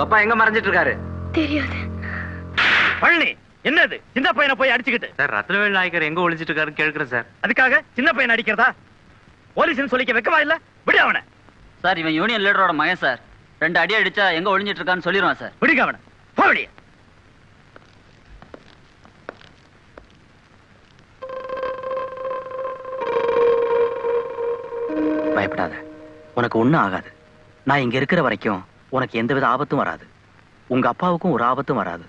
உங்க அப்பா எங்க மறைஞ்சிட்டு இருக்காரு தெரியாது. பழனி என்னது? சின்ன பையனை போய் அடிச்சுக்கிட்டு. சார் ரத்னவேல் நாயக்கர் எங்க ஒளிஞ்சிட்டு இருக்காருன்னு கேட்கிறேன் சார். அதுக்காக சின்ன பையன் அடிக்கிறதா? போலீஸ்னு சொல்லிக்க வைக்கவா இல்ல? விடு அவனை. சார் இவன் யூனியன் லீடரோட மகன் சார். ரெண்டு அடி அடிச்சா எங்க ஒளிஞ்சிட்டு இருக்கான்னு சொல்லிடுவான் சார். விடுங்க அவனை. போ வெளியே. பயப்படாத. உனக்கு ஒண்ணும் ஆகாது. நான் இங்க இருக்கிற வரைக்கும் உனக்கு எந்தவித ஆபத்தும் வராது. உங்க அப்பாவுக்கும் ஒரு ஆபத்தும் வராது.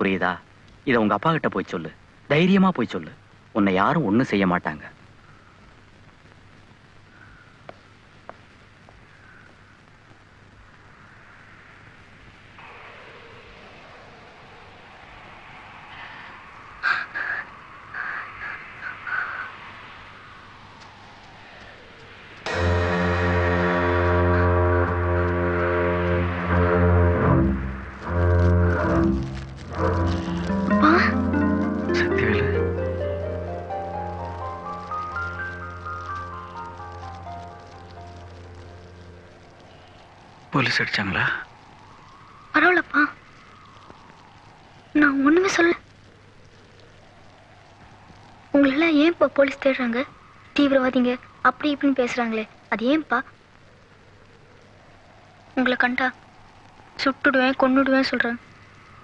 புரியுதா? இதை உங்க அப்பா கிட்ட போய் சொல்லு. தைரியமா போய் சொல்லு. உன்னை யாரும் ஒண்ணும் செய்ய மாட்டாங்க. போலீஸ் அடிச்சாங்களா? பரவாயில்லப்பா. நான் ஒண்ணுமே சொல்ல உங்களெல்லாம் ஏன்ப்பா போலீஸ் தேடுறாங்க? தீவிரவாதிங்க அப்படி இப்படின்னு பேசுறாங்களே. அது ஏன்பா? உங்களை கண்டா சுட்டுடுவேன் கொன்னுடுவேன் சொல்றேன்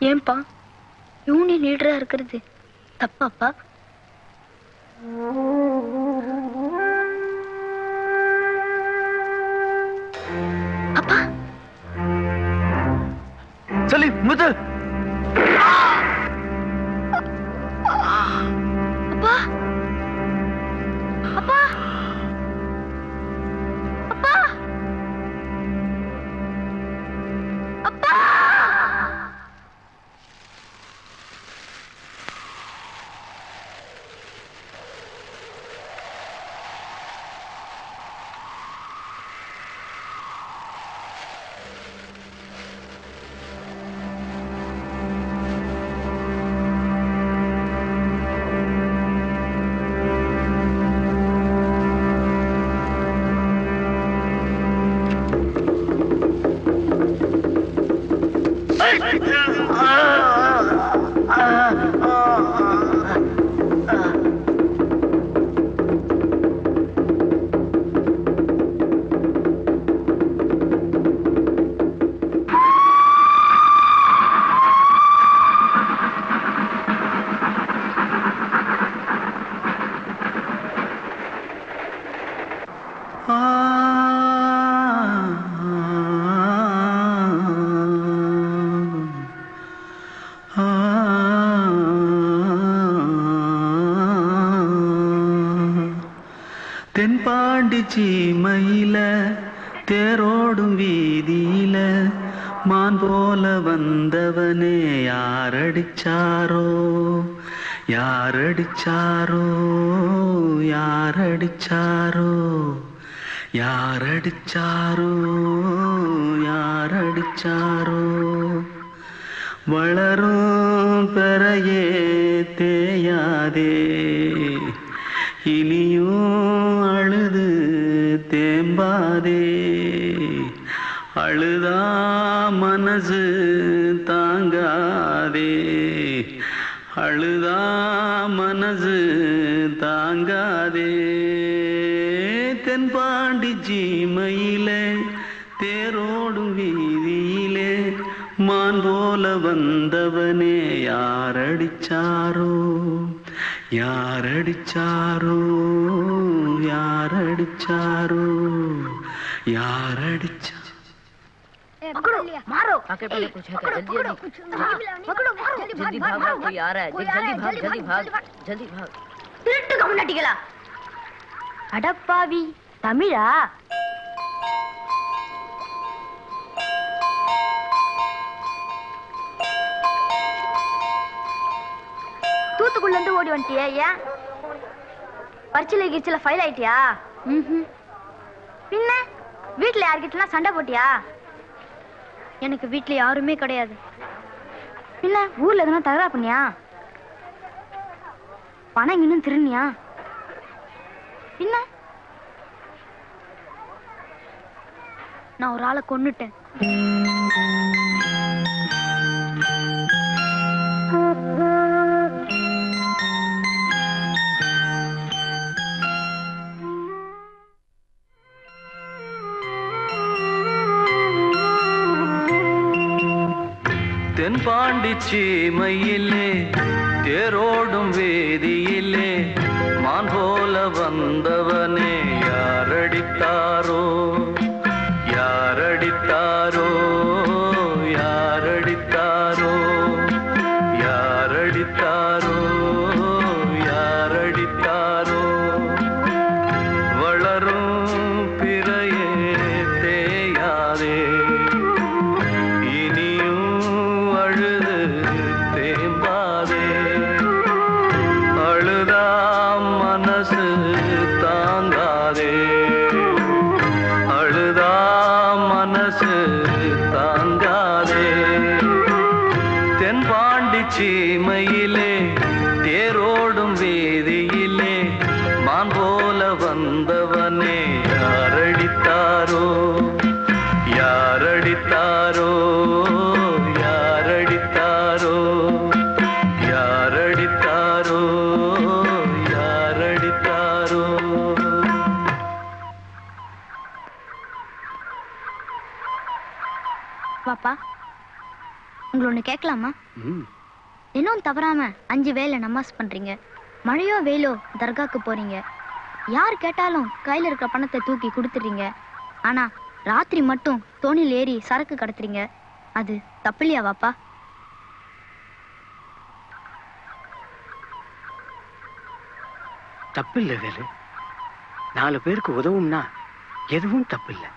ஏன்பா? யூனியன் லீடரா இருக்கிறது. தப்பாப்பா? சொல்லி தென்பாண்டி சீமையில தேரோடும் வீதியில மான் போல வந்தவனே யாரடிச்சாரோ? யாரடிச்சாரோ? யாரடிச்சாரோ? யாரடிச்சாரோ? யாரடிச்சாரோ? வள தேம்பாதே அழுதா மனசு தாங்காதே. அழுதா மனசு தாங்காதே. தென்பாண்டி ஜீமையிலே தேரோடும் வீதியிலே மான் போல வந்தவனே யாரடிச்சாரோ? யாரடிச்சாரோ யாரடிச்சாரோ யாரடிச்சா पकड़ो मारो आके पहले कुछ है क्या? जल्दी जल्दी पकड़ो मारो जल्दी जल्दी भाग भाग कोई आ रहा है कोई जल्दी आ रहा है, जल्दी भाग जल्दी जल्दी भाग, भाग जल्दी भाग திருட்டு கம்முனாட்டிகளா அடப்பாவி தமிழா தூத்துக்குள்ள இருந்து ஓடி வந்துட்டியா ஏன்? பரிச்சையில கிரிச்சில ஃபைல் ஆயிட்டியா. பின்ன? வீட்ல யார்கிட்டலாம் சண்டை போட்டியா? எனக்கு வீட்ல யாருமே கிடையாது. பின்ன ஊர்ல எதுனா தகராறு பண்ணியா? பணம் இன்னும் திருநியா பின்ன? நான் ஒரு ஆளை கொன்னுட்டேன். தென்பாண்டி ஒன்று கேட்கலாமா இன்னும் தவறாம அஞ்சு வேளை நமாஸ் பண்றீங்க. மழையோ வெயிலோ தர்காக்கு போறீங்க. யார் கேட்டாலும் கையில இருக்கிற பணத்தை தூக்கி கொடுத்துறீங்க. ஆனா ராத்திரி மட்டும் தோணியில் ஏறி சரக்கு கடத்துறீங்க. அது தப்பில்லையா வாப்பா? தப்பில்லை வேலு. நாலு பேருக்கு உதவும்னா எதுவும் தப்பில்லை.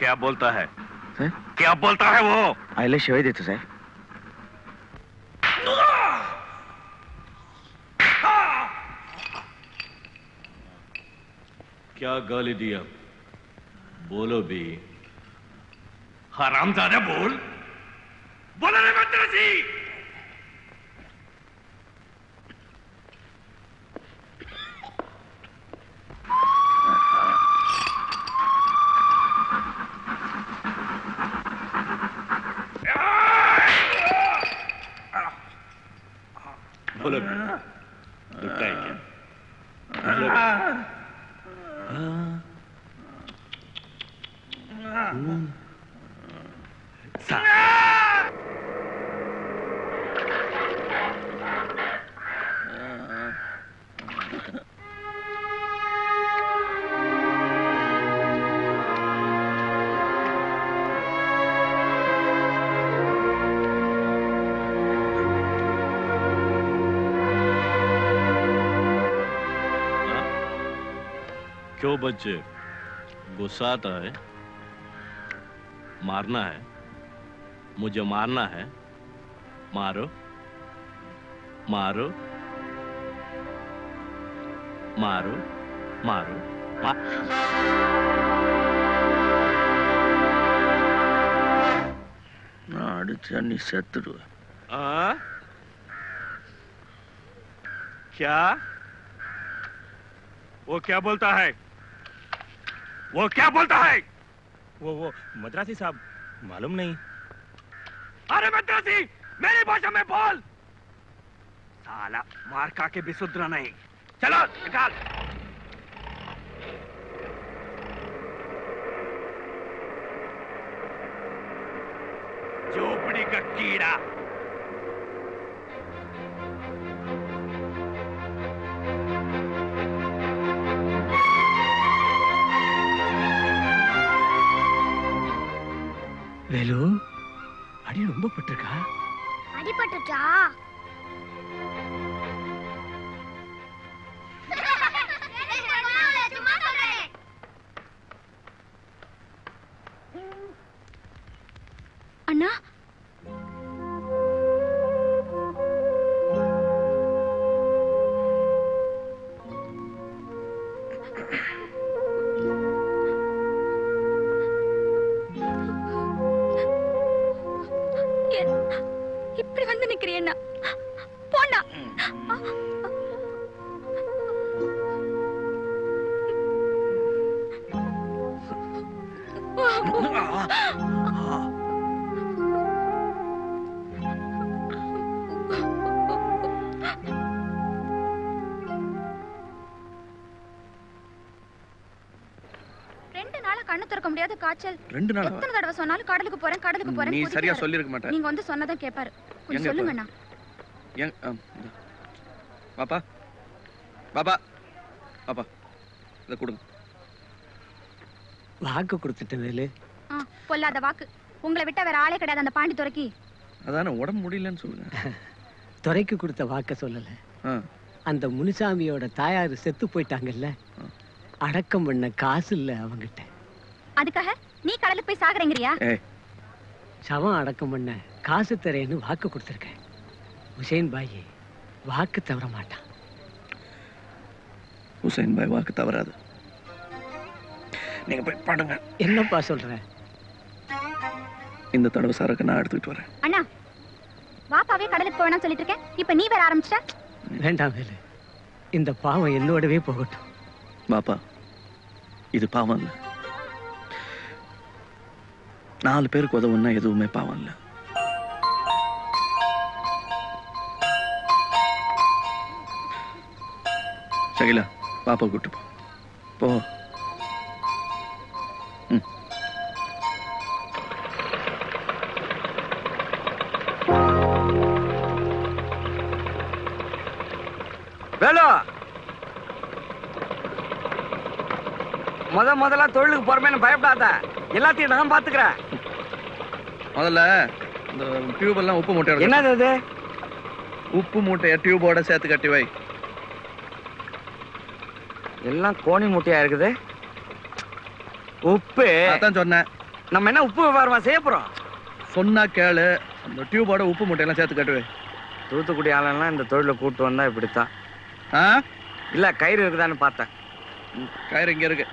क्या बोलता है? सर? क्या बोलता है वो? आईला शिवाय देतो सर। क्या गाली दिया बोलो भी। हरामजादा बोलो। बच्चे गुस्सा आता है मारना है मुझे मारना है मारो मारो मारो मारो शत्रु क्या? वो क्या बोलता है? वो क्या बोलता है? वो वो मद्रासी साहब मालूम नहीं। अरे मद्रासी मेरी भाषा में बोल। साला मार खा के भी सुधरा नहीं। चलो निकाल। காய்ச்சல் ரெண்டு நாளா? எத்தனை தடவை சொன்னாலும் கடலுக்கு போறேன் கடலுக்கு போறேன் நீ. சரியா சொல்லிருக்க மாட்ட. நீங்க வந்து சொன்னதான் கேட்பாரு கொஞ்சம் சொல்லுங்க? அண்ணா. பாப்பா. பாப்பா. பாப்பா. இதை கொடுங்க. வாக்கு கொடுத்துட்டேன் வேலு. பொல்லாத வாக்கு. உங்களை விட்டா வேற ஆளே கிடையாது அந்த பாண்டி துறைக்கு அதானே உடம்பு முடியலன்னு சொல்லுங்க. துறைக்கு கொடுத்த வாக்க சொல்லல. அந்த முனுசாமியோட தாயாரு செத்து போயிட்டாங்கல்ல. அடக்கம் பண்ண காசு இல்ல அவங்கிட்ட. அதுக்காக நீ கடலுக்கு போய் சாகுறேங்கிறியா சவம் அடக்கம் பண்ண காசு தரேன்னு வாக்கு கொடுத்துருக்கேன். ஹுசேன் பாய் வாக்கு தவற மாட்டான். ஹுசைன் பாய் வாக்கு தவறாது. நீங்க போய் பாடுங்க. என்னப்பா சொல்ற? இந்த தடவை சரக்கு நான் எடுத்துக்கிட்டு வரேன். அண்ணா வாப்பாவே கடலுக்கு போவேணாம்னு சொல்லிட்டு இருக்கேன். இப்ப நீ வேற ஆரம்பிச்சிட்ட? வேண்டாம் வேலு. இந்த பாவம் என்னோடவே போகட்டும். பாப்பா இது பாவம் இல்ல. நாலு பேருக்கு உதவுன்னா எதுவுமே பாவம் இல்லை. சகிலா பாப்பா கூட்டு போ. முத முதல்ல தொழிலுக்கு போறமேன்னு பயப்படாத. எல்லாத்தையும் நான் பாத்துக்கிறேன். முதல்ல இந்த டியூப் எல்லாம் உப்பு மூட்டை என்னது இது உப்பு மூட்டையை டியூபோட சேர்த்து கட்டி வை. எல்லாம் கோணி முட்டையா இருக்குது? உப்பு. அதான் சொன்னேன். நம்ம என்ன உப்பு வியாபாரமா செய்ய போறோம்? சொன்னா கேளு. அந்த டியூபோட உப்பு மூட்டையெல்லாம் சேர்த்து கட்டு வை. தூத்துக்குடி ஆளெல்லாம் இந்த தொழிலை கூட்டு வந்தா இப்படித்தான். ஆ? இல்ல கயிறு இருக்குதான்னு பார்த்தேன். கயிறு இங்க இருக்கு.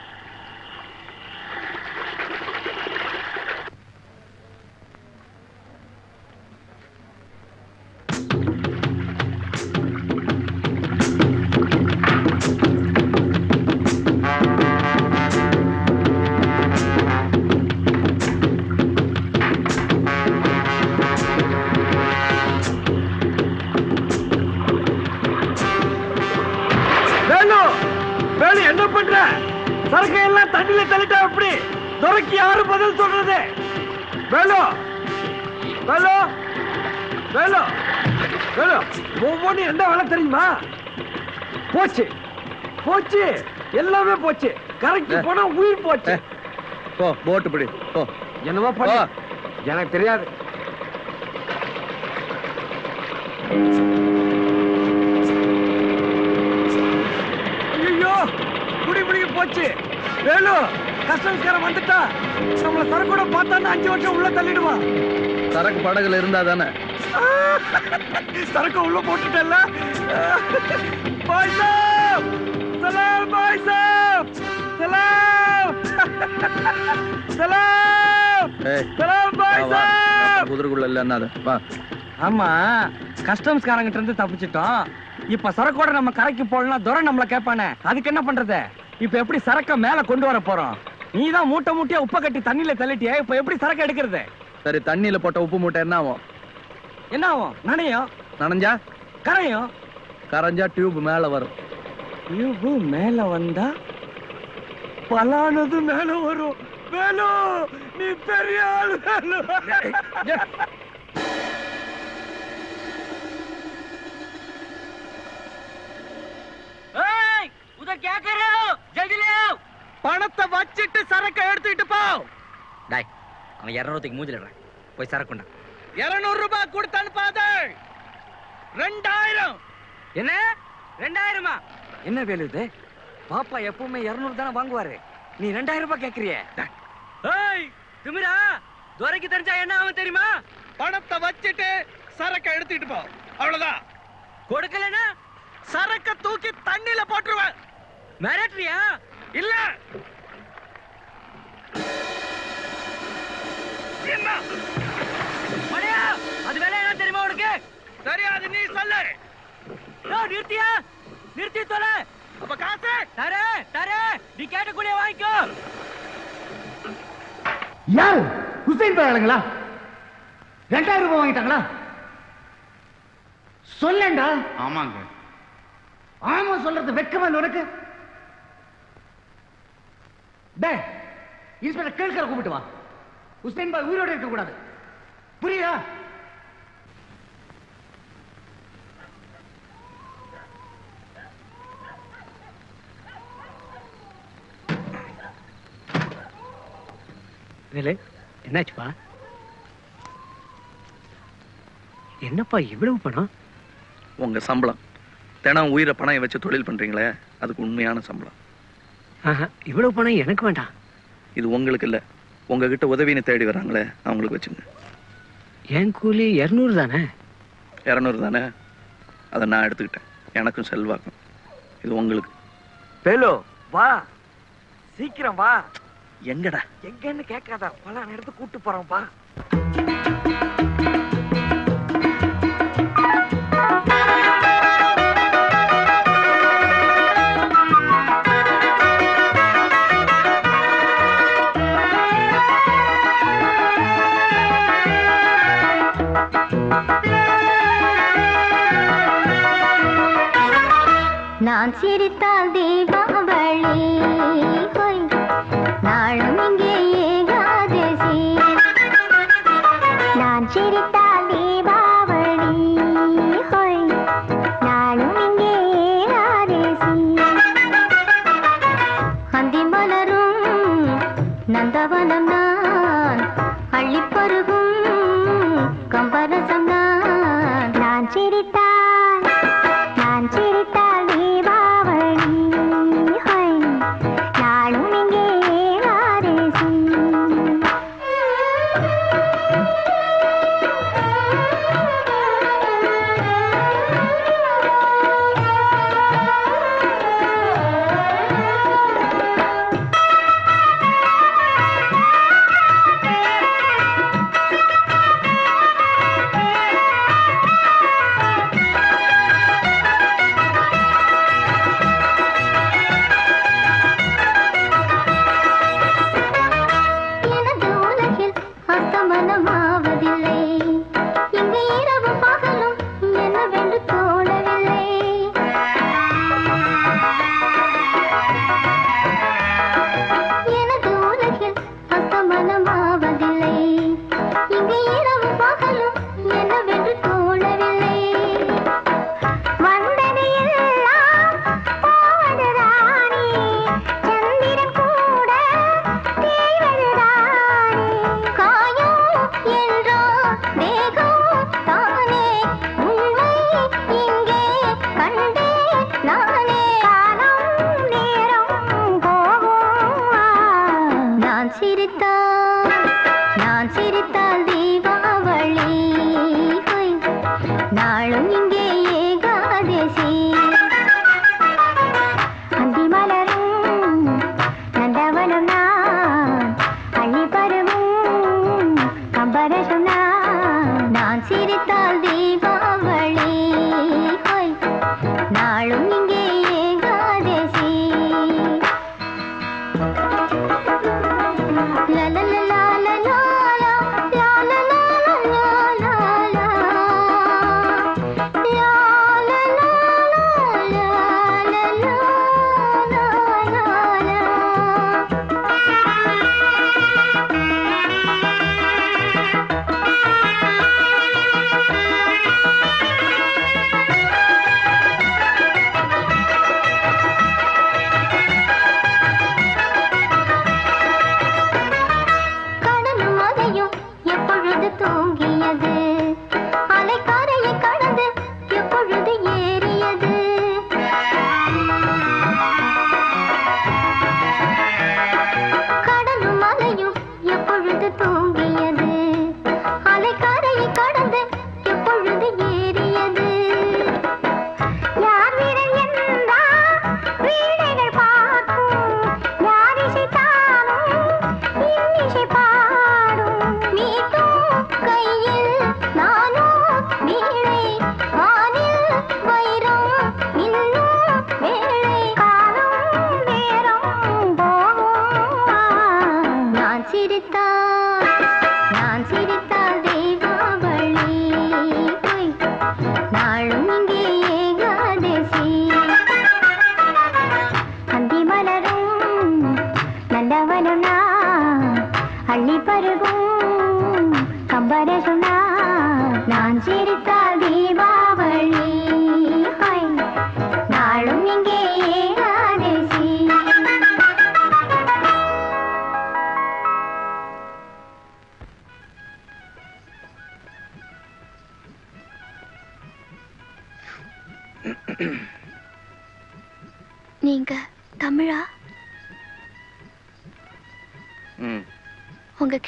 போனா உயிர் போச்சு. போ போட்டு பிடி போ. என்னவோ பண்ணு. எனக்கு தெரியாது. ஐயோ குடி குடி போச்சு. வேலு கஸ்டம்ஸ்காரன் வந்துட்டா. நம்மள சரக்கோட பார்த்தான்னு அஞ்சு வருஷம் உள்ள தள்ளிடுவான் சரக்கு படகுல இருந்தா தானே? சரக்கு உள்ள போட்டுட்டல பாய் சாப் சலாம் பாய் குதிரைக்குள்ள இல்ல என்ன வா. ஆமா கஸ்டம்ஸ்காரங்கிட்ட இருந்து தப்பிச்சிட்டோம். இப்ப சரக்கோட நம்ம கரைக்கு போடலாம் துரை நம்மள கேட்பானே. அதுக்கு என்ன பண்றது? இப்ப எப்படி சரக்க மேல கொண்டு வர போறோம்? நீ தான் மூட்டை மூட்டையா உப்ப கட்டி தண்ணியில தள்ளிட்டியே இப்ப எப்படி சரக்கு எடுக்கிறது? சரி தண்ணியில போட்ட உப்பு மூட்டை என்ன ஆகும்? என்ன ஆகும்? நனையும்? நனைஞ்சா? கரையும்? கரைஞ்சா டியூப் மேல வரும். டியூபு மேல வந்தா பலானது மேல வரும். வேலு நீ பெரிய ஆள் வேலு. உதர் கேக்கறோ ஜல்திலே பணத்தை வச்சிட்டு சரக்கு எடுத்துட்டு போ. டாய் அவன் போய் சரக்குண்டா. இருநூறு ரூபாய் கொடுத்த அனுப்பாத. ரெண்டாயிரம். என்ன? ரெண்டாயிரமா? என்ன வேலு பாப்பா எப்பவுமே இருநூறு தானே வாங்குவாரு. நீ ரெண்டாயிரம் ரூபாய் கேக்குறிய. திமிரா துரைக்கு தெரிஞ்சா என்ன ஆகும் தெரியுமா? பணத்தை வச்சிட்டு சரக்க எடுத்துக்கிட்டு போ. அவ்வளவுதான். கொடுக்கலனா சரக்க தூக்கி தண்ணில போட்டுருவேன். மிரட்டுறியா? இல்ல. என்ன? அது வேலை என்ன தெரியுமா உனக்கு? தெரியாது நீ சொல்லு. நிறுத்தியா? நிறுத்தி தொலை. அப்ப காசு! தரே தரே! நீ கேட்டக்கூடிய வாங்கிக்கோ! யாரு? ஹுசைன் பாய் ரெண்டாயிரம் ரூபாய் வாங்கிட்டாங்களா? சொல்லேன்டா. ஆமாங்க. ஆமா சொல்றது வெக்கமா உனக்கு. டே இன்ஸ்பெக்டர் கேட்கிற கூப்பிட்டு வா. ஹுசைன் பாய் உயிரோடு இருக்க கூடாது புரியுதா? வேலு என்னாச்சுப்பா? என்னப்பா இவ்வளவு பணம்? உங்க சம்பளம். தினம் உயிரை பணம் வச்சு தொழில் பண்றீங்களே அதுக்கு உண்மையான சம்பளம். ஆஹா, இவ்வளவு பணம் எனக்கு வேண்டாம். இது உங்களுக்கு இல்ல. உங்ககிட்ட உதவின்னு தேடி வராங்களே அவங்களுக்கு வச்சுங்க. என் கூலி இருநூறு தானே? இரநூறு தானே? அதை நான் எடுத்துக்கிட்டேன். எனக்கும் செல்வாக்கும். இது உங்களுக்கு. வேலு வா. சீக்கிரம் வா. எங்கடா? எங்கன்னு கேட்காத. பல இடத்து கூட்டு போறோம்ப்பா. நான் சிரித்தால்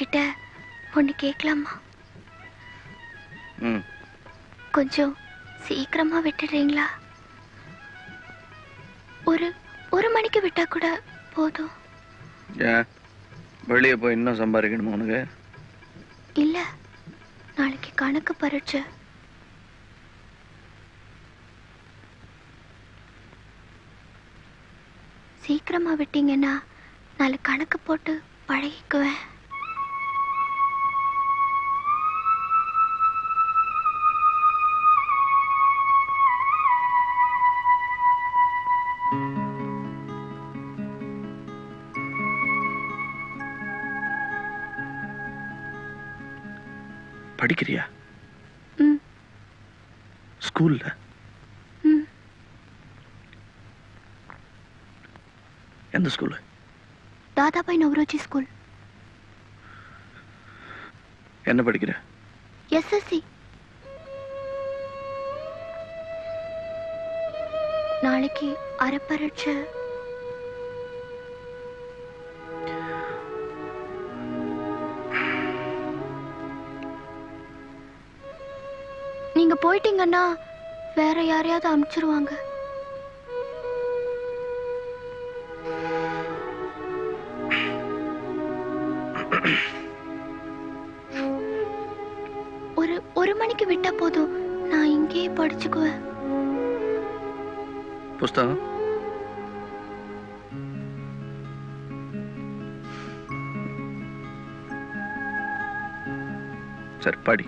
உங்ககிட்ட ஒண்ணு கேட்கலாமா கொஞ்சம் சீக்கிரமா விட்டுடுறீங்களா ஒரு ஒரு மணிக்கு விட்டா கூட போதும். வெளியே போய் இன்னும் சம்பாதிக்கணுமா உனக்கு? இல்ல நாளைக்கு கணக்கு பரீட்சை. சீக்கிரமா விட்டீங்கன்னா நாலு கணக்கு போட்டு பழகிக்குவேன். ஸ்கூல்ல ம். எந்த ஸ்கூலு தாதாபாய் நவரோஜி ஸ்கூல் என்ன படிக்கிற? எஸ்எஸ்சி நாளைக்கு அரைப்பரீட்சை. நீங்க போயிட்டீங்கன்னா வேற யாரையாவது அனுப்பிச்சிருவாங்க ஒரு ஒரு மணிக்கு விட்டா போதும். நான் இங்கேயே படிச்சுக்குவேன். புஸ்தகம்? சரி படி.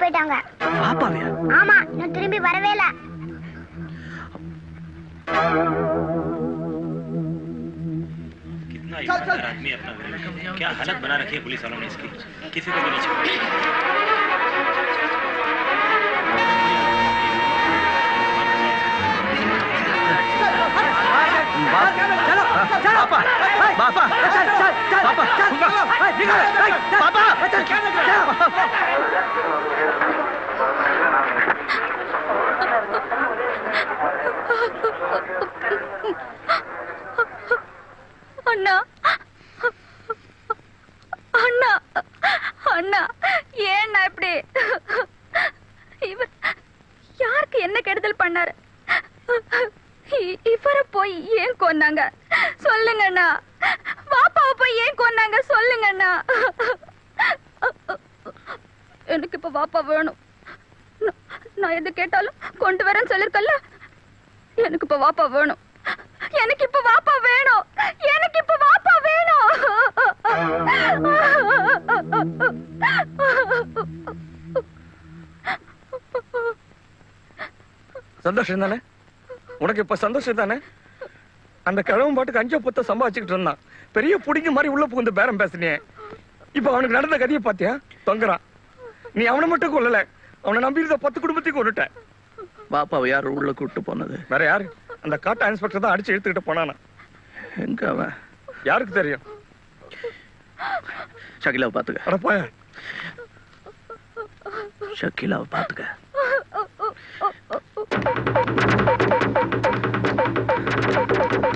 அடிச்சு இழுத்துட்டு போயிட்டாங்க பாப்பாவே ஆமா இன்னும் திரும்பி வரவே இல்ல कितना ईमानदार आदमी अपना गरीब क्या हालत बना रखी है पुलिस वालों ने इसकी किसी को भी नहीं छोड़ा அண்ணா. அண்ணா. அண்ணா ஏண்ணா இப்படி? இவர் யாருக்கு என்ன கெடுதல் பண்ணாரு? இவரை போய் ஏன் கொன்னாங்க? சொல்லுங்க அண்ணா போய் சொல்லுங்க அண்ணா. எனக்கு இப்ப வாப்பா வேணும். நான்- நான் எது கேட்டாலும் கொண்டு வரேன்னு சொல்லிருக்கல எனக்கு இப்ப வாப்பா வேணும். எனக்கு இப்ப வாப்பா வேணும். எனக்கு இப்ப வாப்பா வேணும். சந்தோஷம் தானே? உனக்கு இப்ப சந்தோஷம் தானே? அந்த கிழவன் பாட்டுக்கு அஞ்சோ பத்த சம்பாதிச்சுக்கிட்டு இருந்தான். பெரிய புடிங்க மாதிரி உள்ள புகுந்து பேரம் பேசுனியே இப்ப அவனுக்கு நடந்த கதையை பாத்தியா? தொங்குறான். நீ அவனை மட்டும் கொல்லல. அவனை நம்பி இருந்த பத்து குடும்பத்தையும் கொண்டுட்ட பாப்பாவை யார் உள்ள கூட்டு போனது? வேற யாரு? அந்த காட்டா இன்ஸ்பெக்டர் தான் அடிச்சு இழுத்துக்கிட்டு போனானா. எங்க அவன்? யாருக்கு தெரியும்? ஷகிலாவை பாத்துக்க. அட போய. ஷகிலாவை பாத்துக்க.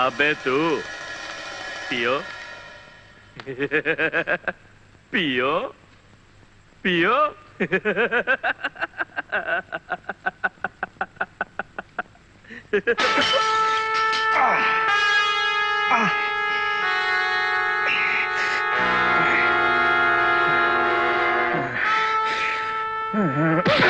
अबे तू। पियो। पियो। पियो। Mm-hmm.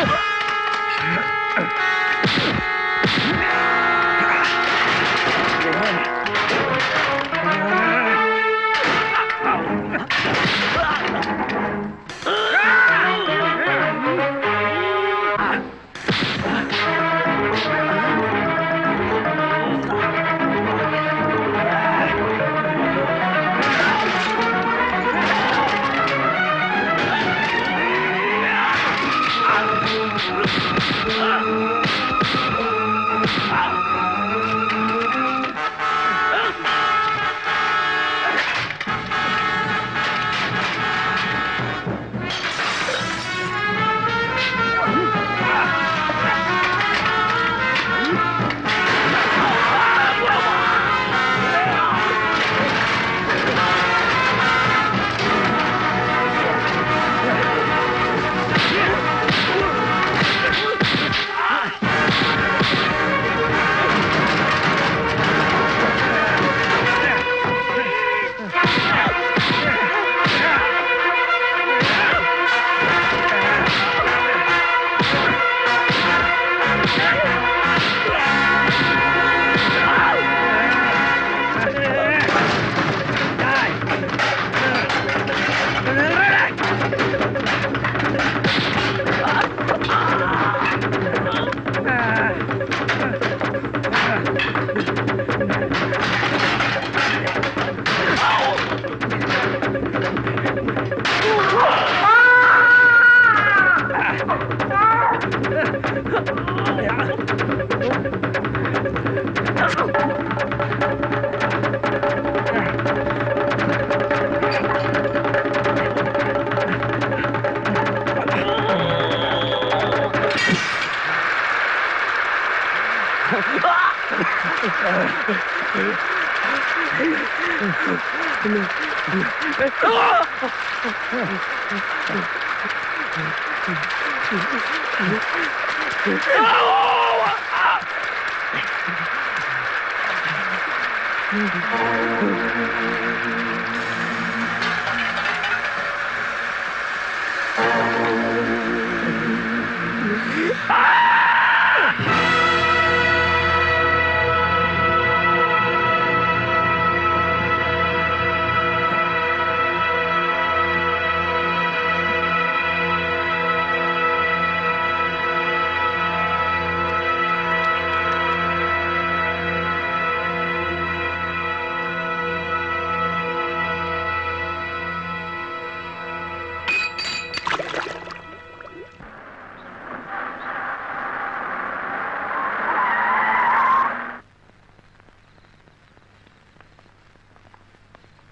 Ah!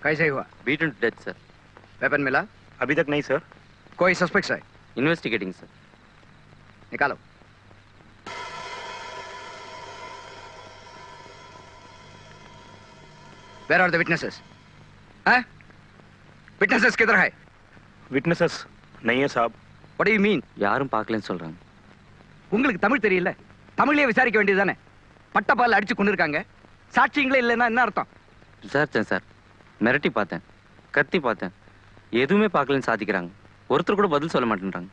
कैसे हुआ beaten to death sir weapon मिला अभी तक नहीं सर कोई सस्पेक्ट है इन्वेस्टिगेटिंग सर निकालो वेर आर द विटनेसेस हैं विटनेसेस किधर है विटनेसेस नहीं है साहब व्हाट डू यू मीन யாரும் பார்க்கலன்னு சொல்றாங்க உங்களுக்கு தமிழ் தெரியல தமிழ்லயே விசாரிக்க வேண்டியதுதானே பட்டப்பால் அடிச்சு கொண்டு இருக்காங்க சாட்சியங்களே இல்லைன்னா என்ன அர்த்தம் விசாரிச்சேன் சார் மிரட்டி பார்த்தேன். கத்தி பார்த்தேன். எதுவுமே பார்க்கலன்னு சாதிக்கிறாங்க. ஒருத்தர் கூட பதில் சொல்ல மாட்டேன்றாங்க.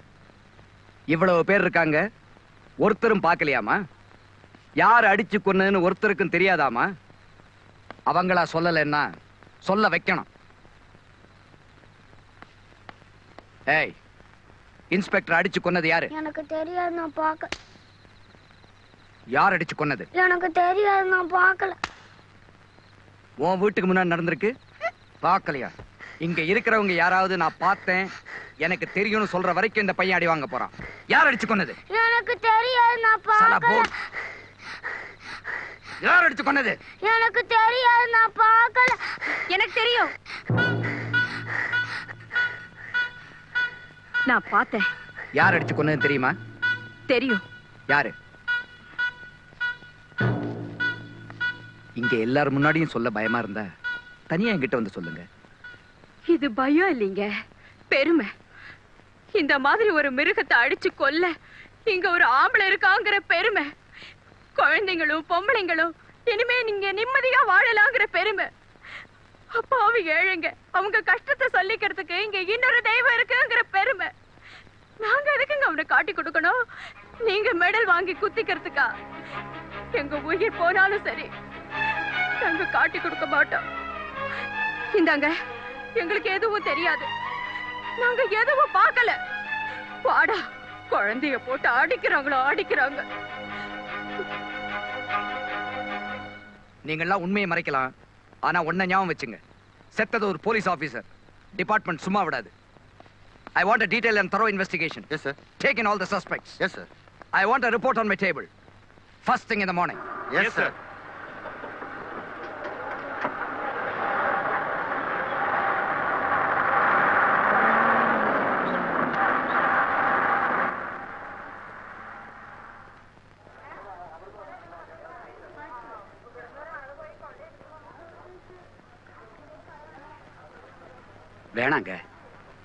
இவ்வளவு பேர் இருக்காங்க. ஒருத்தரும் பார்க்கலையாமா? யார் அடிச்சு கொன்னதுன்னு ஒருத்தருக்கும் தெரியாதாமா? அவங்களா சொல்லலைன்னா சொல்ல வைக்கணும். ஏய் இன்ஸ்பெக்டர் அடிச்சு கொன்னது யாரு? எனக்கு தெரியாது நான் பார்க்க யார் அடிச்சு கொன்னது? எனக்கு தெரியாது நான் பார்க்கல. உன் வீட்டுக்கு முன்னாடி நடந்திருக்கு? பார்க்கலையா இங்க இருக்கிறவங்க யாராவது நான் பார்த்தேன் எனக்கு தெரியும்னு சொல்ற வரைக்கும் இந்த பையன் அடி வாங்க போறான். யார் அடிச்சு கொன்னது? எனக்கு தெரியாது நான் பார்க்கல. யார் அடிச்சு கொன்னது? எனக்கு தெரியாது நான் பார்க்கல. எனக்கு தெரியும். நான் பார்த்தேன். யார் அடிச்சு கொன்னது தெரியுமா? தெரியும். யாரு? இங்க எல்லார் முன்னாடியும் சொல்ல பயமா இருந்தா தனியா என்கிட்ட வந்து சொல்லுங்க. இது பயம் இல்லைங்க. பெருமை. இந்த மாதிரி ஒரு மிருகத்தை அடிச்சு கொல்ல இங்க ஒரு ஆம்பளை இருக்காங்கிற பெருமை. குழந்தைங்களும் பொம்பளைங்களும் இனிமே நீங்க நிம்மதியா வாழலாங்கிற பெருமை. அப்பாவி ஏழைங்க. அவங்க கஷ்டத்தை சொல்லிக்கிறதுக்கு இங்க இன்னொரு தெய்வம் இருக்குங்கிற பெருமை. நாங்க எதுக்குங்க அவனை காட்டி கொடுக்கணும்? நீங்க மெடல் வாங்கி குத்திக்கிறதுக்கா? எங்க உயிர் போனாலும் சரி நாங்க காட்டி கொடுக்க மாட்டோம். இந்தாங்க. எங்களுக்கு எதுவும் தெரியாது. நாங்க எதுவும் பார்க்கல. வாடா குழந்தைய போட்டு அடிக்கிறாங்களோ அடிக்கிறாங்க. நீங்கெல்லாம் உண்மையை மறைக்கலாம். ஆனா ஒன்ன ஞாபகம் வச்சுங்க. செத்தது ஒரு போலீஸ் ஆபீசர். டிபார்ட்மெண்ட் சும்மா விடாது. I want a detailed and thorough investigation. Yes sir. Take in all the suspects. Yes sir. I want a report on my table. First thing in the morning. Yes sir. வேணாங்க.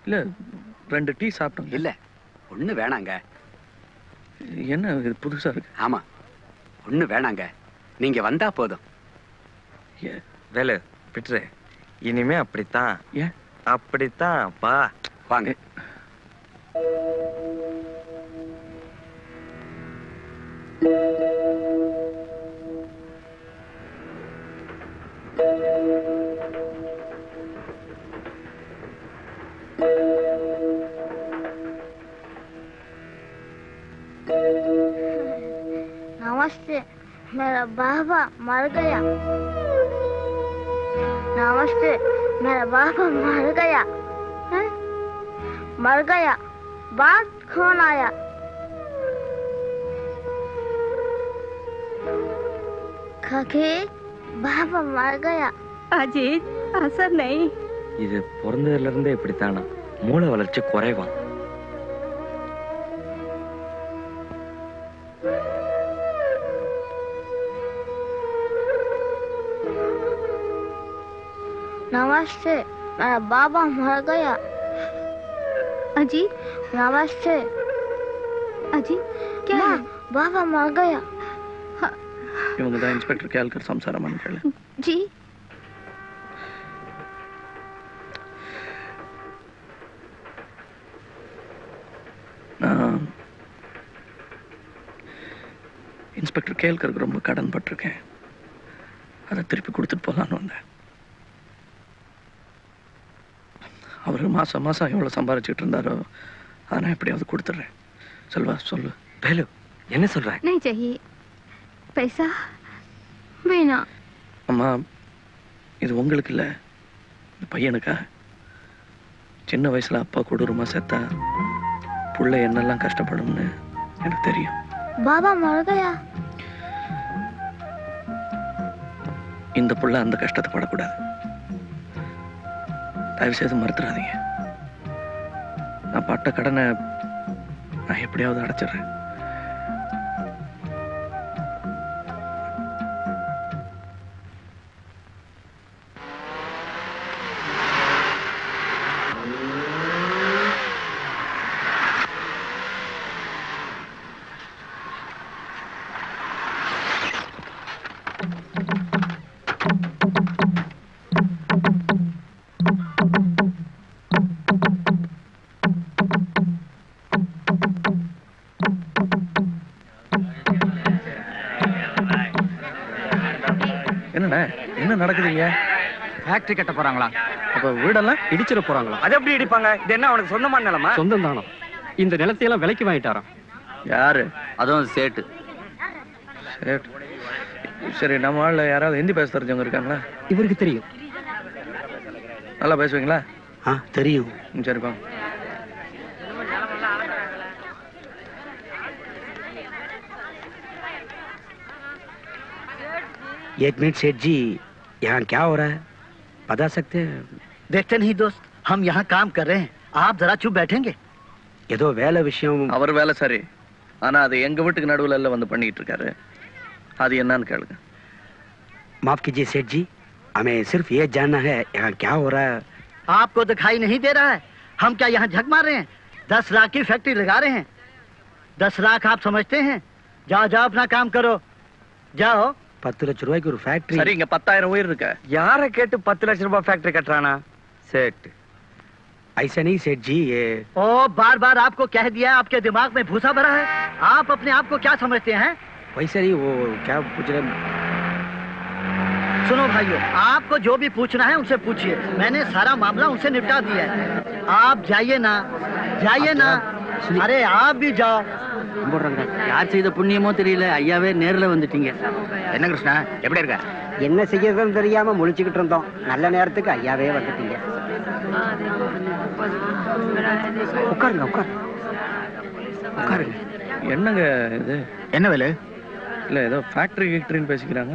இல்ல ரெண்டு tea சாப்பிட்டோம் இல்ல ஒண்ணு வேணாங்க. என்ன இது புதுசா இருக்கு? ஆமா ஒண்ணு வேணாங்க. நீங்க வந்தா போதும். வேலு விட்டுரு. இனிமே அப்படித்தான். ஏன் அப்படித்தான் வா. வாங்க. मेरा बाबा मर गया नमस्ते मेरा बाबा मर गया हैं? मर गया बात कौन आया खकी बाबा मर गया अजीत असर नहीं இது பிறந்ததுல இருந்தே இப்படித்தானா மூளை வளர்ச்சி குறைவான் नमस्ते मेरा बाबा मर गया अजी नमस्ते अजी क्या माँ, है? बाबा मर गया இவங்க தான் இன்ஸ்பெக்டர் கேல்கர் சம்சாரமான கேளு जी நான் இன்ஸ்பெக்டர் கேல்கருக்கு ரொம்ப கடன் பட்டிருக்கேன் அதை திருப்பி கொடுத்துட்டு போகலான்னு வந்தேன் அவர் மாதம் மாதம் எவ்வளோ சம்பாரிச்சுட்டு இருந்தாரோ அதை நான் எப்படியாவது கொடுத்துட்றேன். செல்வா சொல்லு. பேலு என்ன சொல்கிறேன் நான் ஜெயி பைசா வேணாம் அம்மா இது உங்களுக்கு இல்லை. இந்த பையனுக்கா? சின்ன வயசில் அப்பா கொடூரமாக செத்தா புள்ள என்னெல்லாம் கஷ்டப்படும்னு எனக்கு தெரியும். பாபா முழுகையா? இந்த புள்ள அந்த கஷ்டத்தை படக்கூடாது. தயவு செய்து மறுத்துறாதீங்க. நான் பட்ட கடனை நான் எப்படியாவது அடைச்சிடுறேன். ஃபேக்டரி கட்ட போறாங்களா அப்ப வீடெல்லாம் இடிச்சிட போறாங்களா அது எப்படி இடிப்பாங்க இது என்ன அவனுக்கு சொந்தமான நிலமா சொந்தம் தானோ இந்த நிலத்தையெல்லாம் விலைக்கு வாங்கிட்டாராம் யாரு அதுவும் சேட்டு சரி சரி நம்ம ஆள்ல யாராவது ஹிந்தி பேச தெரிஞ்சவங்க இருக்காங்களா இவருக்கு தெரியும் நல்லா பேசுவீங்களா ஆ தெரியும் ம், சரிப்பா एक मिनट सेठ जी यहाँ क्या हो रहा है बता सकते हैं देखते नहीं दोस्त हम यहाँ काम कर रहे हैं आप जरा चुप बैठेंगे ஏதோ வேலை விஷயம் அவர் வேலை சரி ஆனா அது எங்க வீட்டுக்கு நடுவுல எல்லாம் வந்து பண்ணிட்டு இருக்காரு அது என்னன்னு கேளுங்க माफ कीजिए सेठ जी हमें सिर्फ ये जानना है यहाँ क्या हो रहा है आपको दिखाई नहीं दे रहा है हम क्या यहाँ झक मार रहे हैं दस लाख की फैक्ट्री लगा रहे हैं दस लाख आप समझते हैं जाओ जाओ अपना काम करो जाओ பத்து லட்ச ரூபாய்க்கு ஒரு ஃபேக்டரி சரி இங்க பத்தாயிரம் உயிர் இருக்க யாரை கேட்டு பத்து லட்சம் ரூபாய் ஃபேக்டரி கட்டுறானா சேட் ऐसा नहीं सेठ जी ये ओ बार बार आपको कह दिया आपके दिमाग में भूसा भरा है आप अपने आप को क्या समझते हैं वैसा नहीं वो क्या पूछ रहे सुनो भाइयों आपको जो भी पूछना है उनसे पूछिए मैंने सारा मामला उनसे निपटा दिया है आप जाइए ना जाइए ना अरे आप भी जाओ கும்பிடுறாங்க யார் செய்த புண்ணியமோ தெரியல. ஐயாவே நேர்ல வந்துட்டீங்க. என்ன கிருஷ்ணா? எப்படி இருக்க? என்ன செய்யறதுன்னு தெரியாம முழிச்சுக்கிட்டு இருந்தோம். நல்ல நேரத்துக்கு ஐயாவே வந்துட்டீங்க. உட்காருங்க உட்காரு உட்காருங்க. என்னங்க இது? என்ன வேலை? இல்ல ஏதோ ஃபேக்டரி கிக்டரின்னு பேசிக்கிறாங்க.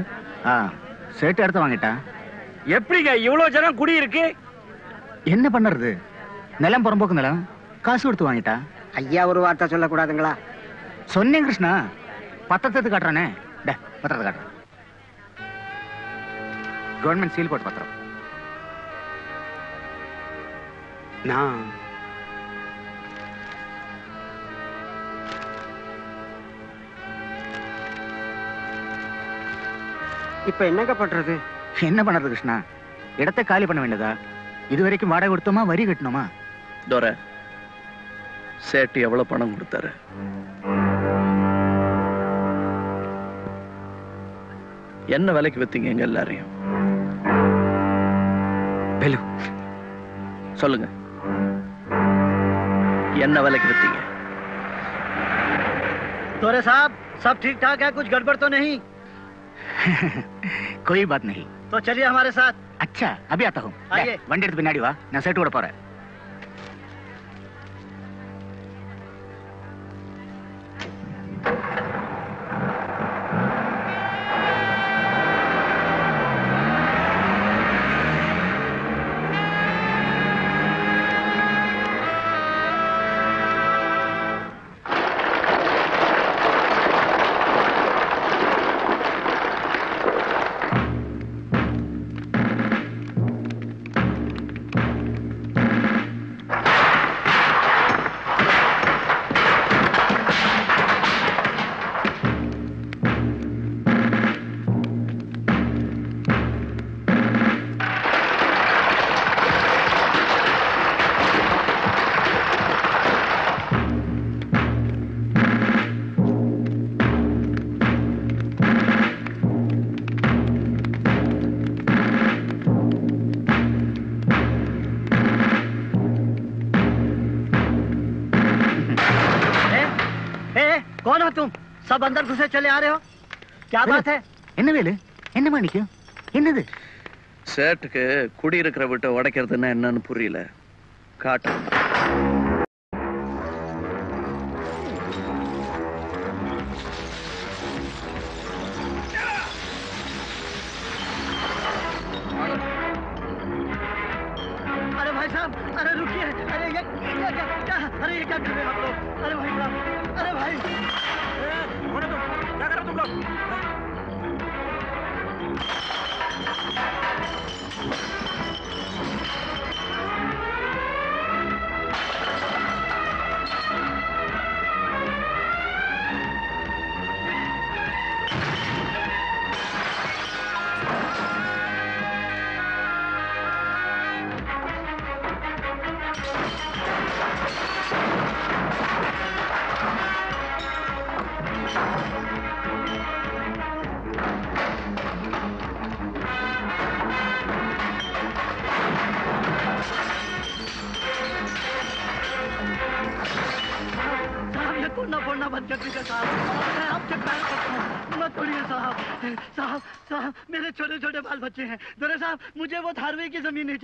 ஆ சேட்டு எடுத்து வாங்கிட்டேன் எப்படிங்க இவ்வளவு ஜனம் குடி இருக்கு? என்ன பண்ணுறது? நிலம் புறம்போக்கு நிலம். காசு கொடுத்து வாங்கிட்டா? ஐயா ஒரு வார்த்தை சொல்லக்கூடாதுங்களா? சொன்னேன் கிருஷ்ணா. பத்திரத்தை காட்டுறானே. டே பத்திரத்தை காட்டுறேன். கவர்மெண்ட் சீல் போட்டு பத்திரம். நான் இப்ப என்னங்க பண்றது? என்ன பண்ணுறது கிருஷ்ணா? இடத்தை காலி பண்ண வேண்டியதா? இது வரைக்கும் வாடகை கொடுத்தோமா வரி கட்டணுமா? தோர சேட்டு எவ்வளவு பணம் கொடுத்தாரு? என்ன விலைக்கு வித்தீங்க எங்க எல்லாரையும் வேலு சொல்லுங்க என்ன விலைக்கு வித்தீங்க तोरे साहब सब ठीक ठाक है कुछ गड़बड़ तो नहीं कोई बात नहीं तो चलिए हमारे साथ अच्छा अभी आता हूँ आइए। டேய், வண்டி எடுத்து பின்னாடி வா நான் சேட்டு கூட போறேன் सब अंदर घुसे चले आ रहे हो क्या बात है என்ன வேலு என்ன மாணிக்கம் என்னது சேட்டுக்கு குடியிருக்கிற விட்டு உடைக்கிறதுன்னா என்னன்னு புரியல காட்டு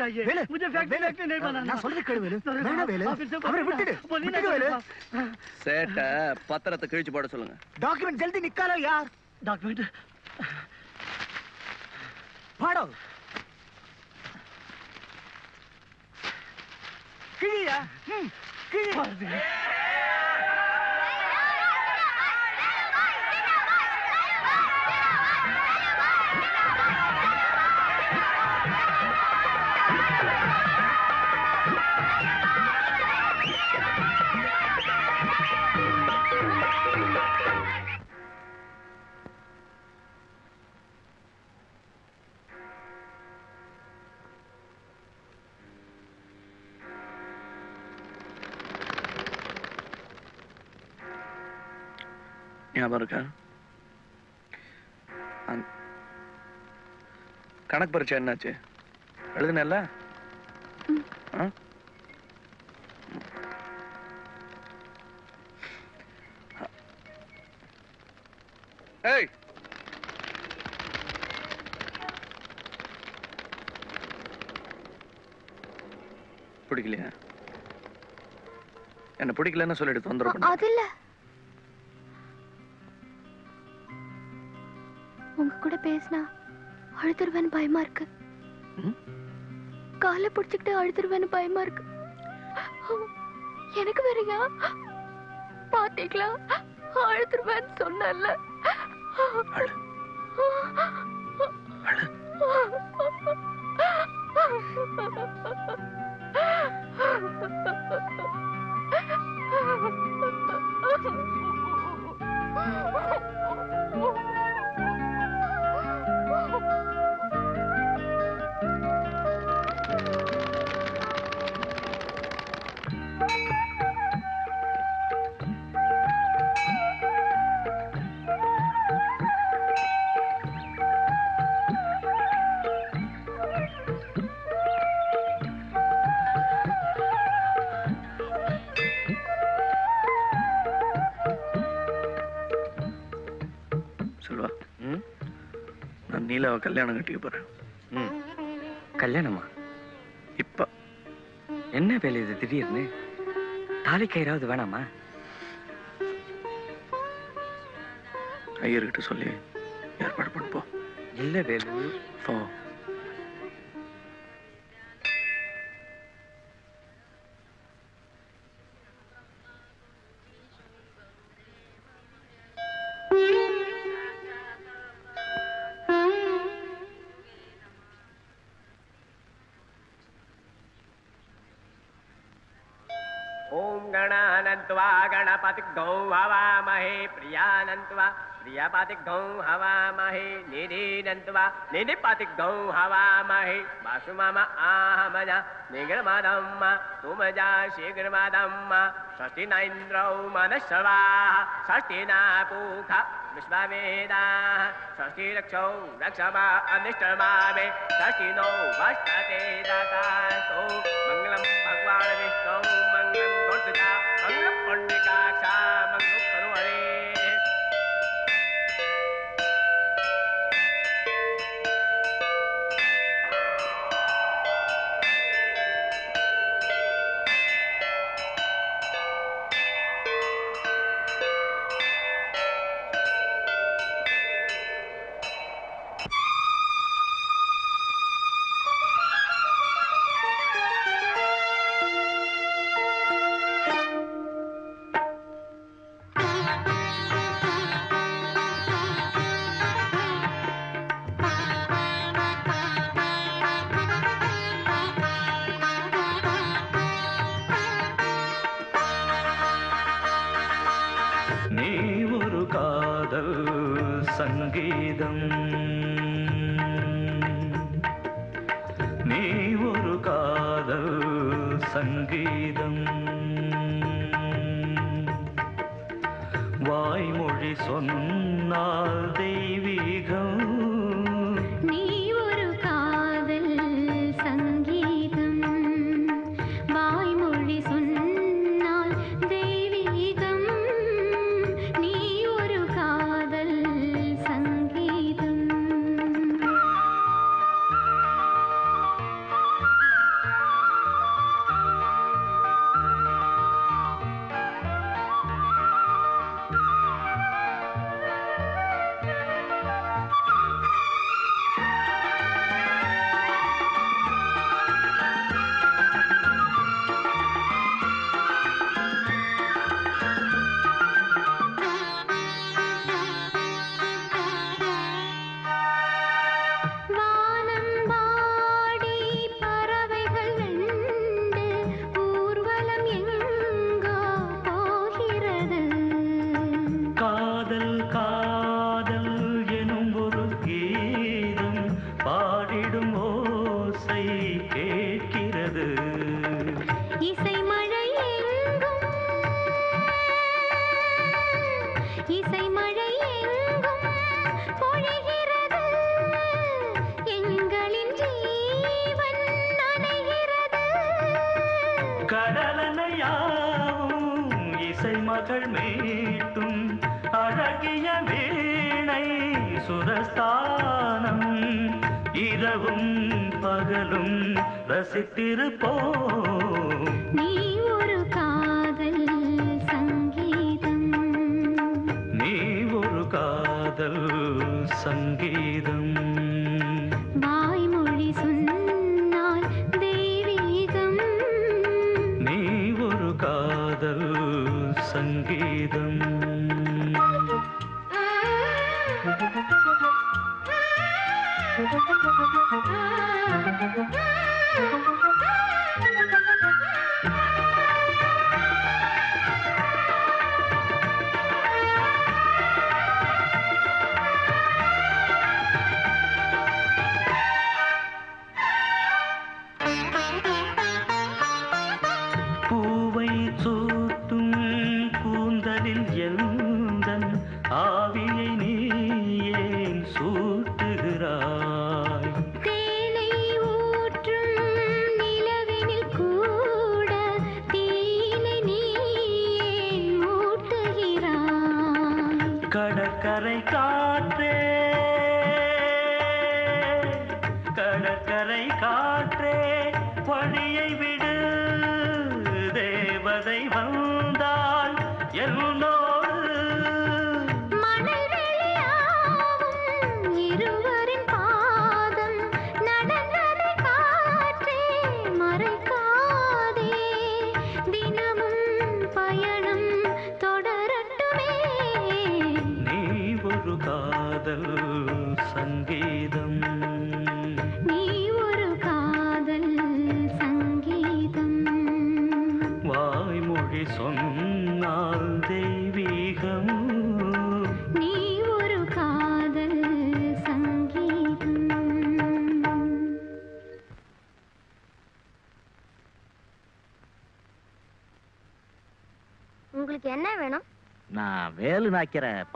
चाहिए வேலு, मुझे फैक्ट्री வேலு, फैक्ट्री नहीं बनाना நான் சொல்றது கேளு வேலு. दोरे வேணாம் साहब, வேலு. आप इसे அவரை बोलिए ना, விட்டுடு. बोलिए ना விட்டுடு दोरे வேலு. साहब। சேட்டை பத்திரத்தை கிழிச்சு போட சொல்லுங்க டாக்குமெண்ட் ஜல்தி நிக்காலோ யார் डॉक्यूमेंट பாடோ கிழியா ம், கிழி ஞாபகம் இருக்கா? கணக்கு பரீட்சை என்னாச்சு? எழுதுனல்ல? ஏய்! பிடிக்கலையா? என்ன பிடிக்கலன்னு சொல்லிட்டு தொந்தரவு அது இல்ல உங்க கூட பேசினா அழுதுருவேன்னு பயமா இருக்கு. காலை பிடிச்சுக்கிட்டு அழுதுருவேன்னு பயமா இருக்கு. எனக்கு வேறயா? பாத்தீங்களா? அழுதுருவேன்னு சொன்னல கல்யாணம் கட்டிக்க போறேன். ம். கல்யாணமா? இப்ப. என்ன வேலை இது திடீர்னு? தாலி கயிறாவது வேணாமா? ஐயர்கிட்ட சொல்லி ஏற்பாடு பண்ணுப்போம் இல்ல வேலு. போ. प्रियपतिगौ हवामहे निधिनन्त्वा निधिपतिगौ हवामहे। वासु मम आहमजा निग्रमदम् तुमजा शीघ्रमदम् षष्टिना इन्द्रौ मनस्वाः षष्टिना पूख विश्ववेदाः षष्टिरक्षौ रक्षमा अनिष्टमामे षष्टिनो दातास्तौ मङ्गलं भगवान् विष्णौ मङ्गलं दुर्गा मङ्गलं पुण्डिकाक्षा मङ्गलं Thank you.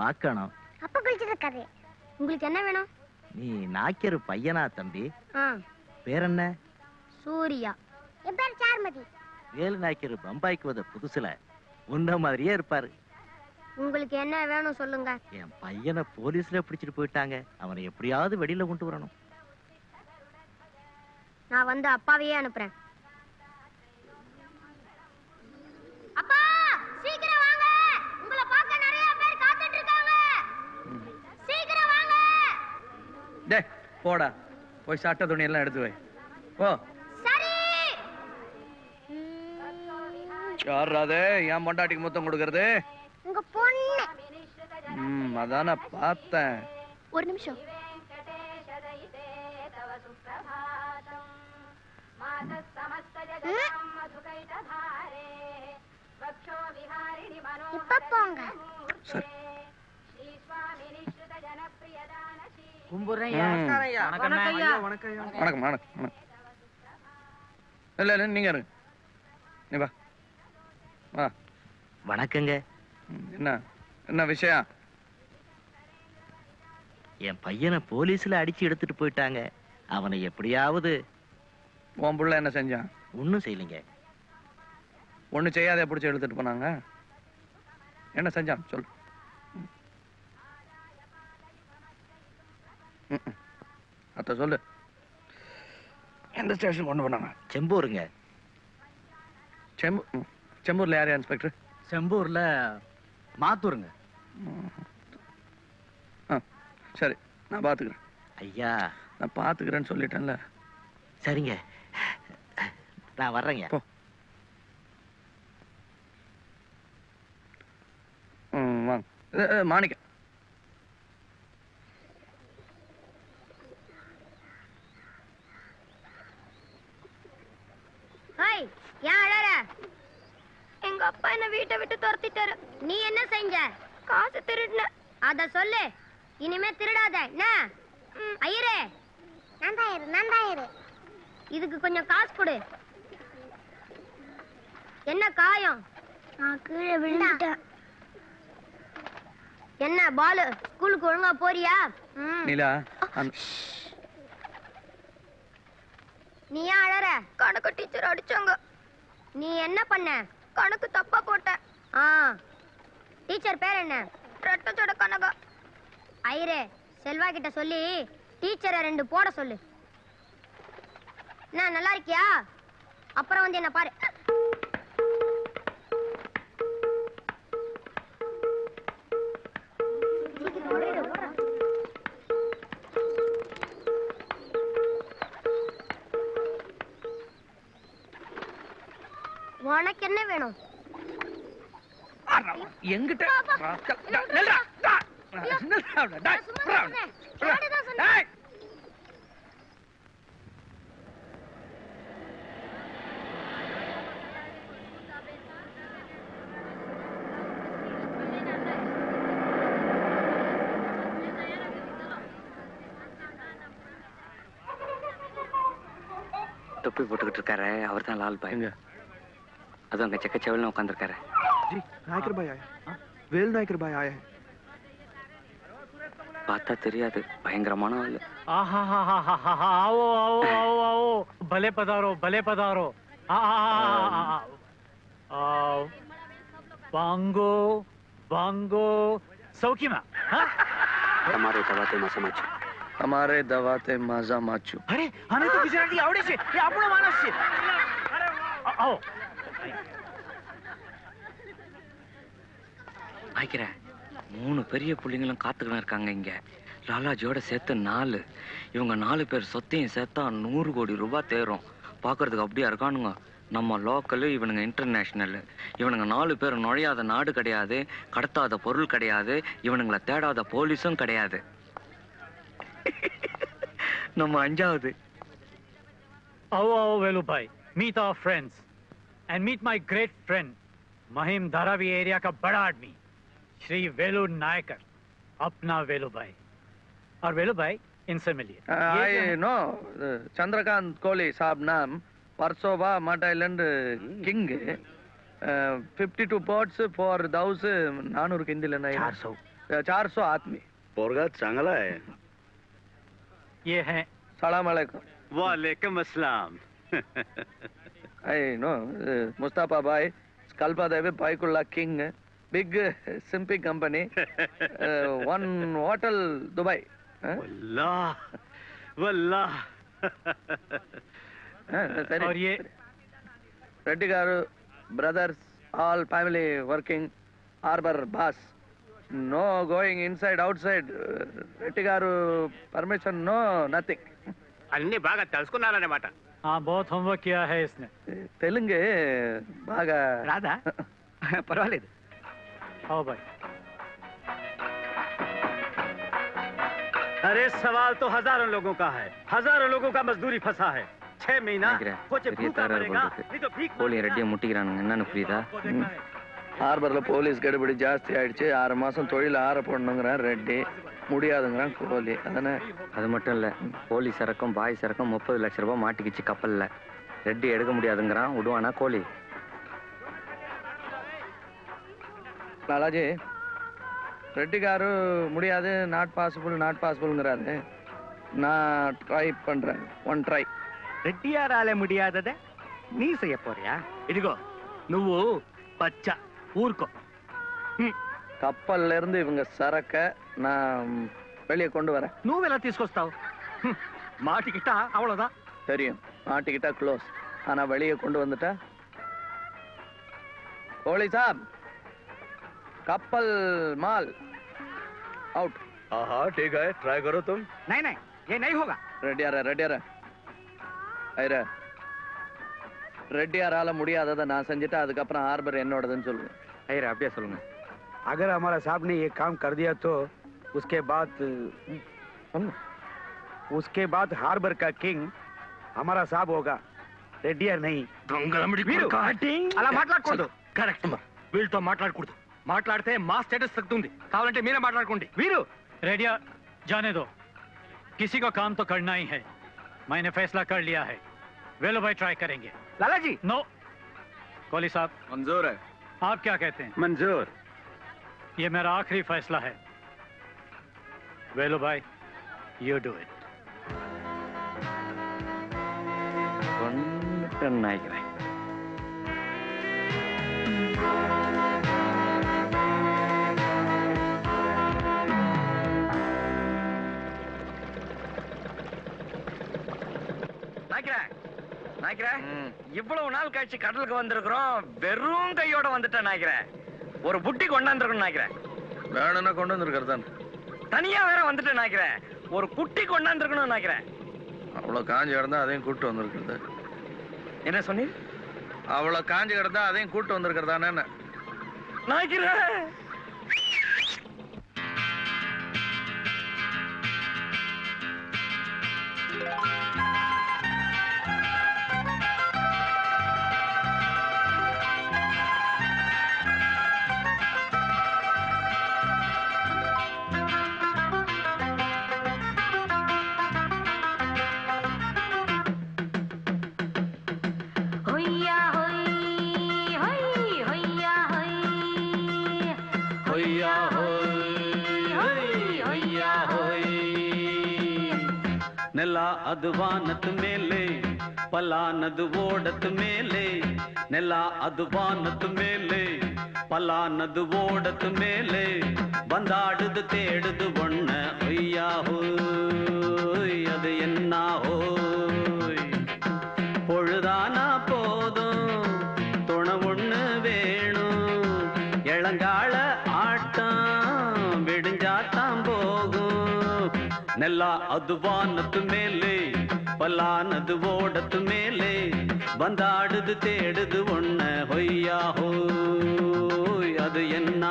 பார்க்கணும். அப்ப குளிச்சிருக்காரு உங்களுக்கு என்ன வேணும்? நீ நாய்க்கரு பையனா தம்பி? பேர் என்ன சூர்யா. என் பேர் சார்மதி. வேலு நாய்க்கரு பம்பாய்க்கு வந்த புதுசுல. உன்ன மாதிரியே இருப்பாரு. உங்களுக்கு என்ன வேணும் சொல்லுங்க. என் பையனை போலீஸ்ல பிடிச்சிட்டு போயிட்டாங்க. அவனை எப்படியாவது வெளியில கொண்டு வரணும். நான் வந்து அப்பாவையே அனுப்புறேன் அப்பா சீக்கிரம் வாங்க உங்களை பார்க்க நிறைய பேர் காத்துட்டு இருக்காங்க சீக்கிரம் வாங்க டே போடா. போய் சட்ட துணி எல்லாம் எடுத்து வை. போ. சரி. யார் அது? என் பொண்டாட்டிக்கு முத்தம் கொடுக்கறது? உங்க பொண்ணு. ம் அதான் பார்த்தேன். ஒரு நிமிஷம். இப்ப போங்க. சரி வணக்கம் வணக்கம் வணக்கம் வணக்கம் இல்லை இல்லை இருங்க. நீ வா. வா. வணக்கங்க. என்ன? என்ன விஷயம்? என் பையனை போலீஸ்ல அடிச்சு எடுத்துட்டு போயிட்டாங்க. அவனை எப்படியாவது உன் புள்ள என்ன செஞ்சான்? ஒன்றும் செய்யலைங்க. ஒன்றும் செய்யாத பிடிச்சி எடுத்துட்டு போனாங்க. என்ன செஞ்சான்? சொல்லு. அத்த சொல்லு. எந்த ஸ்டேஷன் கொண்டு போனாங்க? செம்பூருங்க. செம்பு ம். செம்பூர்ல யார் இன்ஸ்பெக்டர்? செம்பூர்ல மாத்தூருங்க. ஆ சரி நான் பார்த்துக்கிறேன் ஐயா. நான் பார்த்துக்கிறேன்னு சொல்லிட்டேன்ல. சரிங்க. நான் வர்றேங்க. போ. ம் வாங்க. மாணிக்கம். ஹாய் ஏன் அழற? எங்க அப்பா என்ன வீட்டை விட்டு துரத்திட்டாரு. நீ என்ன செஞ்ச? காசு திருடின. அத சொல்லு. இனிமே திருடாத. என்ன? ஐயரே. நந்தாயிரு நந்தாயிரு இதுக்கு கொஞ்சம் காசு கொடு. என்ன காயம்? நான் கீழே விழுந்துட்டேன். என்ன பாலு? ஸ்கூலுக்கு ஒழுங்கா போறியா. நீலா நீ ஏன் அழற? கணக்கு டீச்சர் அடிச்சாங்க. நீ என்ன பண்ண? கணக்கு தப்பா போட்ட ஆ. டீச்சர் பேர் என்ன? ரெட்டச்சோட கனகா ஐயரே செல்வா கிட்ட சொல்லி டீச்சரை ரெண்டு போட சொல்லு. என்ன நல்லா இருக்கியா? அப்புறம் வந்து என்ன பாரு. எங்கிட்ட. தொப்பி போட்டுக்கிட்டு இருக்காரு. அவர் தான் லால் பாய். அதுவும் அங்க செக்க செவல்னு உட்காந்துருக்காரு जी नायकर भाई आए हैं वेल नायकर भाई आए हैं பார்த்தா தெரியாது பயங்கரமான ஆளு आहा हा हा हा हा हा आओ आओ आओ आओ भले पधारो भले पधारो आ आ आ आ आओ बांगो बांगो सौखी में हाँ તમારે દવાતે માં સમજ તમારે દવાતે માઝા માચું अरे हमें तो गुजराती आवड़े છે એ આપણો માણસ છે आ- நினைக்கிறேன் மூணு பெரிய பிள்ளைங்களும் காத்துக்கணும் இருக்காங்க இங்கே. லாலாஜியோட சேர்த்து நாலு. இவங்க நாலு பேர் சொத்தையும் சேர்த்தா நூறு கோடி ரூபாய் தேரும். பார்க்கறதுக்கு அப்படியா இருக்கானுங்க. நம்ம லோக்கலு இவனுங்க இன்டர்நேஷ்னலு. இவனுங்க நாலு பேர் நுழையாத நாடு கிடையாது கடத்தாத பொருள் கிடையாது இவனுங்களை தேடாத போலீஸும் கிடையாது. நம்ம அஞ்சாவது. அவ்வோ Velubhai meet our friends and meet my great friend Mahim Dharavi area கா ஆட்மி श्री वेलु नायकर अपना वेलु भाई। और वेलु भाई इनसे मिलिए। आई नो चंद्रकांत कोहली साहब नाम Versova Madh island hmm. King fifty two pots for दाउस नानूर किंदिल चार सौ। चार सौ आदमी। पोरगा चांगला है। ये है सलाम अलैकुम। वालेकुम अस्सलाम। आई नो मुस्ताफा भाई स्कल्पा देवी Byculla king big సింపిక్ company. One hotel Dubai Reddy garu brothers all family working harbour boss. No going inside outside. Reddy garu permission no nothing. అన్ని బాగా తెలుసుకున్నారన్నమాట. తెలుగు బాగా. రాదా పర్వాలేదు. आओ भाई अरे सवाल तो हजारों लोगों का है हजारों लोगों का मजदूरी फंसा है छह महीना நினைக்கிறேன் सोचे பெரிய भूखा தகராறு मरेगा போல் नहीं तो இருக்கு கோழியை ரெட்டியை முட்டிக்கிறானுங்க என்னன்னு புரியுதா ஹார்பரில் போலீஸ் கெடுபிடி ஜாஸ்தி ஆயிடுச்சு ஆறு மாதம் தொழில் ஆற போடணுங்கிறான் ரெட்டி முடியாதுங்கிறான் கோலி அதானே அது மட்டும் இல்ல போலீஸ் இறக்கம் பாய்ஸ் இறக்கம் முப்பது லட்ச ரூபாய் மாட்டிக்கிச்சு கப்பல்ல ரெட்டி எடுக்க முடியாதுங்கிறான் விடுவானா கோழி లాలాజీ రెడ్డి గారు முடியாது நாட் பாசிபிள் நாட் பாசிபிள்ங்கிறாரு நான் ட்ரை பண்றேன் ஒன் ட்ரை రెడ్డియారాలే ముడియాదదే నీ செய்ய போறியா ఇదిగో నువ్వు పచ్చ ఊరుకో கப்பல்ல இருந்து இவங்க சரக்க நான் வெளியே கொண்டு வரேன் నువ్వెలా తీసుకొస్తావు హ్మ్. మాటికిట్టా అవ్వలదా தெரியும் மாட்டிக்கிட்டா க்ளோஸ் ஆனா வெளியே கொண்டு வந்துட்டா கோலி சாப் கப்பல் மால் அவுட் हाँ ठीक है ट्राई करो तुम नहीं नहीं ये नहीं होगा ரெட்டியார ரெட்டியார ஐர ரெட்டியாரால முடியாததை நான் செஞ்சுட்டு அதுக்கப்புறம் ஹார்பர் என்னோடதுன்னு சொல்லுவேன் ஐயரா அப்படியே சொல்லுங்க अगर हमारा साहब ने ये काम कर दिया तो उसके बाद उसके बाद हार्बर का किंग हमारा साहब होगा रेडियर नहीं వీరు, అలా మాట్లాడకూడదు కరెక్ట్ వీళ్ళతో మాట్లాడకూడదు మాట్లాడితే మా స్టేటస్ తగ్గుతుంది కావాలంటే మీరే మాట్లాడుకోండి वीरू रेडिया जाने दो किसी को काम तो करना ही है मैंने फैसला कर लिया है वेलो भाई ट्राई करेंगे लाला जी नो कोहली साहब मंजूर है आप क्या कहते हैं मंजूर ये मेरा आखिरी फैसला है वेलो भाई यू डू इट நாய்க்கிறேன் இவ்வளவு நாள் கழிச்சு கடலுக்கு வந்திருக்கிறோம். வெறும் கையோட வந்துட்டேன் நாய்க்கிறேன் ஒரு புட்டி கொண்டாந்துருக்கணும் நாய்க்கிறேன் வேணும்னா கொண்டு வந்திருக்கிறது தான். தனியா வேற வந்துட்டேன் நாய்க்கிறேன் ஒரு குட்டி கொண்டாந்துருக்கணும் நாய்க்கிறேன் அவ்வளோ காஞ்சி கிடந்தா அதையும் கூட்டு வந்திருக்கிறது. என்ன சொன்னி அவ்வளோ காஞ்சி கிடந்தா அதையும் கூட்டு வந்திருக்கிறதானே நாய்க்கிறேன் அது வானத்து மேலே பலானது ஓடத்து மேலே நிலா அது வானத்து மேலே பலானது ஓடத்து மேலே வந்தாடுது தேடுது ஒன்ன ஐயாஹூ. நெல்லா அதுவானத்து மேலே பல்லானது ஓடத்து மேலே வந்தாடுது தேடுது ஒன்ன ஹொய்யாஹோ அது என்ன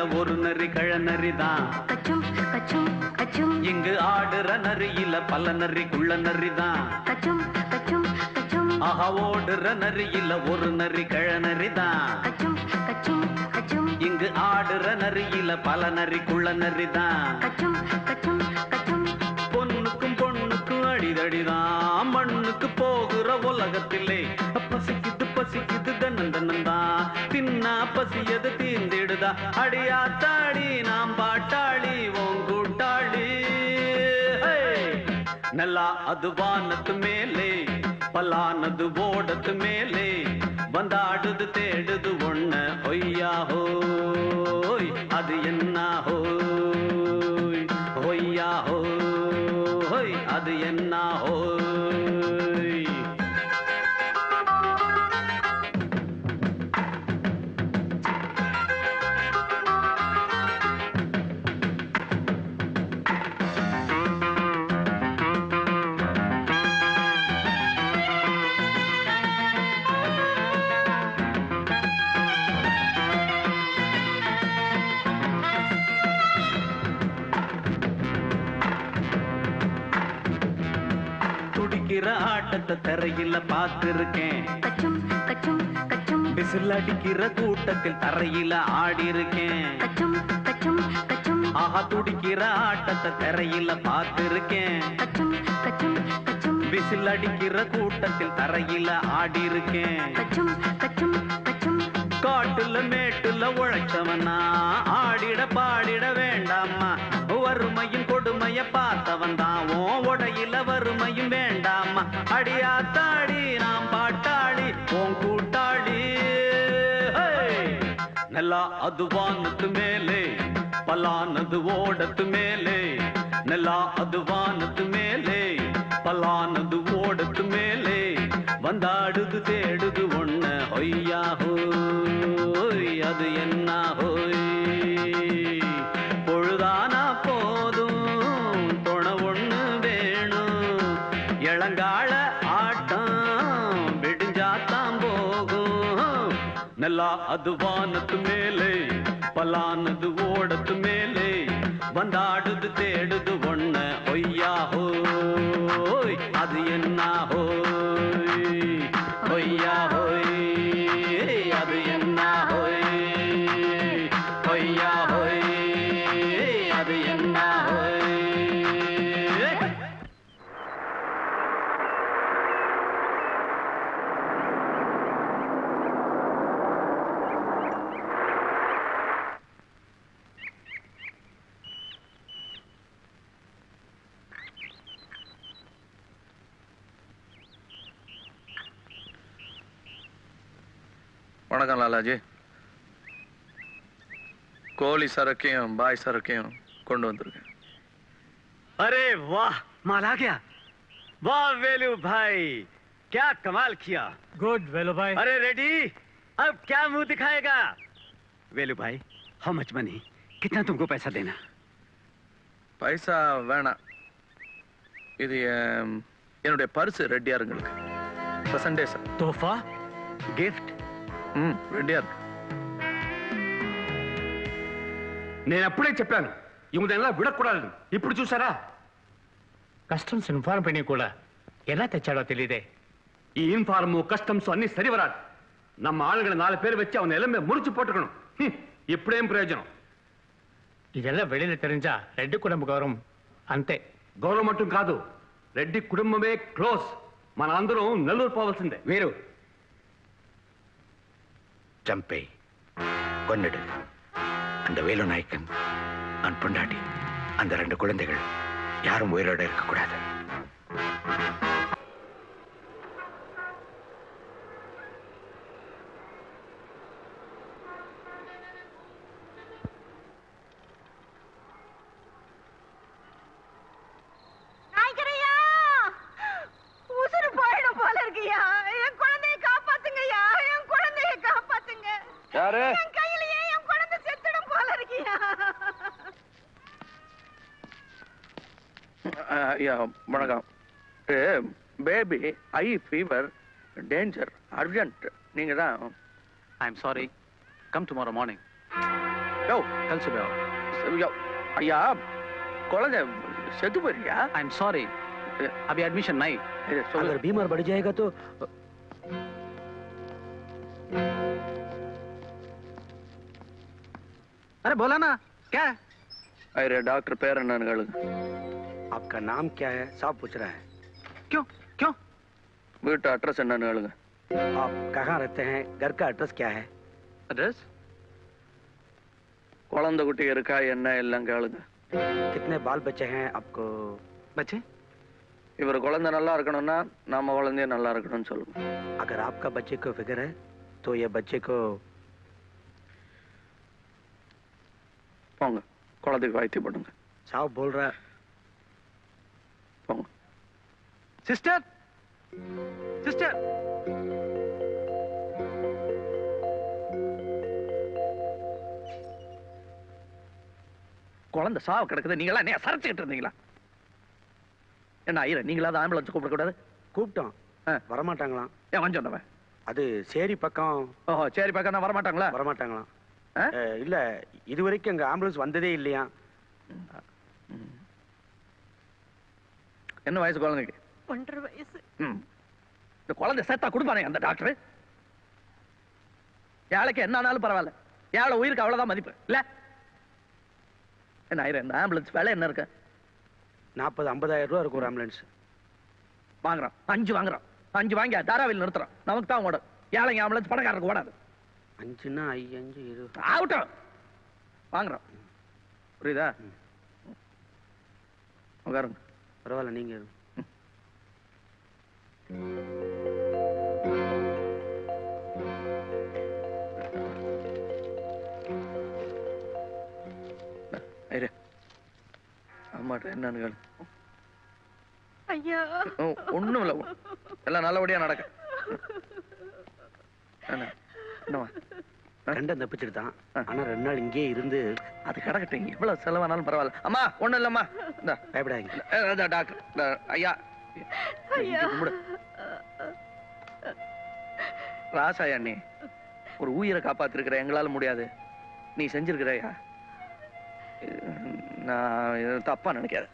நரியில ஒரு நரி கழநரி தான் கச்சும் கச்சும் கச்சும். இங்கு ஆடுற நரியில பல நரி குள்ள நரி தான் கச்சும் கச்சும் கச்சும். ஆஹா ஓடுற நரியில ஒரு நரி கழநரி தான் கச்சும் கச்சும் கச்சும். இங்கு ஆடுற நரியில பல நரி குள்ள நரி தான் கச்சும் கச்சும் கச்சும். பொண்ணுக்கும் பொண்ணுக்கும் அடிதடிதான். மண்ணுக்கு போகிற உலகத்திலே பசிக்குது பசிக்குது. அது வானத்து மேலே பலானது ஓடத்து மேலே வந்தாடுது தே ஆட்டத்தை தரையில பார்த்திருக்கேன். கச்சும் கச்சும் கச்சும். விசில் அடிக்கிற கூட்டத்தில் தரையில ஆடி இருக்கேன் கச்சும் கச்சும் கச்சும். ஆஹா துடிக்கிற ஆட்டத்தை தரையில பார்த்திருக்கேன். கச்சும் கச்சும் கச்சும். விசில் அடிக்கிற கூட்டத்தில் தரையில ஆடி இருக்கேன் கச்சும் கச்சும் கச்சும். காட்டுல மேட்டுல உழைச்சவனா ஆடிட பாடிட வேண்டாமா வறுமையும் கொடுமைய பார்த்தவன் தான். ஓ வறுமையும் வேண்டாமா அடியாத்தாடி நாம் பாட்டாளி உன் கூட்டாளி. நல்லா அதுவானத்து மேலே பலானது ஓடத்து மேலே. நல்லா அதுவானத்து மேலே பலானது ஓடத்து மேலே. வந்தாடுது தேடுது ஒண்ண ஹொய்யா அது என்னாகோ அது வானத்து மேலே பலானது ஓடத்து மேலே வந்தாடுது தேடுது வணக்கம் லாலாஜி கோழி சரக்கையும் பாய் சரக்கையும் கொண்டு வந்திருக்கேன் अरे वाह माल आ गया वाह वेलू भाई क्या कमाल किया गुड वेलू भाई अरे रेडी अब क्या मुंह दिखाएगा वेलू भाई हाउ मच मनी कितना तुमको पैसा देना பைசா வேணாம் இது என், என்னுடைய பரிசு ரெட்டியாருங்களுக்கு பிரசன்டே சார் तोहफा గిఫ్ట్ ம் ரெட்டியார் నేను అప్పుడే చెప్పాను ఇవదెల్లా విడకూడదు ఇప్పుడు చూసారా కస్టమ్స్ ఇన్ఫార్మ్ పని కూడా ఎలా తెచ్చాడో తెలియదే ఈ ఇన్ఫార్మ్ కస్టమ్స్ అన్ని సరివరాదు நம்ம ஆளுங்களை நாலு பேர் வச்சு அவன் எல்லாமே முறிச்சு போட்டுக்கணும் ஹம், ఇప్పుడేం ప్రయోజనం இதெல்லாம் வெளியில தெரிஞ்சா ரெட்டு குடும்ப கௌரவம் అంతే గౌరవం మట్టం కాదు రెడ్డి కుటుంబమే క్లోజ్ మన అందరం నెల్లూరు పోవాల్సిందే వీరు ஸ்டம்பை கொன்னிடு. அந்த வேலு நாயக்கன் அவன் பொண்டாட்டி அந்த ரெண்டு குழந்தைகள் யாரும் உயிரோட இருக்கக்கூடாது. ஐ ஃபீவர் டேஞ்சர் அர்ஜென்ட் நீங்க தான் I am sorry come tomorrow morning யோ कल सुबह आओ யோ, ஐயா குழந்தை செத்து போயிருக்கியா आई एम सॉरी अभी एडमिशन नहीं अगर बीमार बढ़ जाएगा तो अरे बोला ना क्या है अरे डॉक्टर பேர் என்னன்னு கேளுங்க आपका नाम क्या है साहब पूछ रहा है क्यों क्यों வீட்டு அட்ரஸ் என்னன்னு கேளுங்க आप कहाँ रहते हैं घर का एड्रेस क्या है एड्रेस குழந்தை குட்டி இருக்கா என்ன எல்லாம் கேளுங்க कितने बाल बच्चे हैं आपको बच्चे இவர் குழந்தை நல்லா இருக்கணும்னா நம்ம குழந்தைய நல்லா இருக்கணும்னு சொல்லுங்க अगर आपका बच्चे को फिक्र है तो ये बच्चे को போங்க குழந்தைக்கு வாய்த்தி பண்ணுங்க साहब बोल रहा போங்க सिस्टर sister. குழந்தை சாவு கிடக்குது நீங்களா என்ன சரச்சுக்கிட்டு இருந்தீங்களா? என்ன ஐயர் நீங்களாவது ஆம்புலன்ஸ் கூப்பிடக்கூடாது? கூப்பிட்டோம். வரமாட்டாங்களாம். ஏன் வந்து சொன்னவன் அது சேரி பக்கம். ஓஹோ சேரி பக்கம் தான் வரமாட்டாங்களா? வரமாட்டாங்களாம். இல்ல இதுவரைக்கும் அங்க ஆம்புலன்ஸ் வந்ததே இல்லையா என்ன வயசு குழந்தைக்கு? ஒன்றரை வயசு. இந்த குழந்தை சேர்த்தா கொடுப்பானே அந்த டாக்டர் ஏழைக்கு என்ன ஆனாலும் பரவாயில்ல. ஏழை உயிருக்கு அவ்வளவுதான் மதிப்பு. இல்ல? என்ன ஆயிரம் இந்த ஆம்புலன்ஸ் வேலை என்ன இருக்கு? நாற்பது ஐம்பதாயிரம் ரூபா இருக்கும் ஒரு ஆம்புலன்ஸ். வாங்குறோம் அஞ்சு வாங்குறோம் அஞ்சு வாங்கி தாராவில் நிறுத்துறோம் நமக்கு தான் ஓடும். ஏழைங்க ஆம்புலன்ஸ் பணக்காரருக்கு ஓடாது. அஞ்சுன்னா ஐ அஞ்சு இருபது. ஆகட்டும். வாங்குறோம் புரியுதா? உட்காருங்க. பரவாயில்ல நீங்க இருங்க. இரு அம்மாட்ட என்னன்னு கேளு. ஐயா. ஒன்றும் இல்லை. எல்லாம் நல்லபடியா நடக்க. என்ன என்னவா கண்டன் தப்பிச்சிருந்தான் ஆனா ரெண்டு நாள் இங்கே இருந்து அது கிடக்கட்டும். எவ்வளவு செலவானாலும் பரவாயில்ல. அம்மா ஒண்ணும் இல்லம்மா. பயப்படாதீங்க. டாக்டர். ஐயா. ராசாயா நீ ஒரு உயிரை காப்பாத்திருக்கிற எங்களால முடியாது. நீ செஞ்சிருக்கிறையா நான் தப்பா நினைக்காத.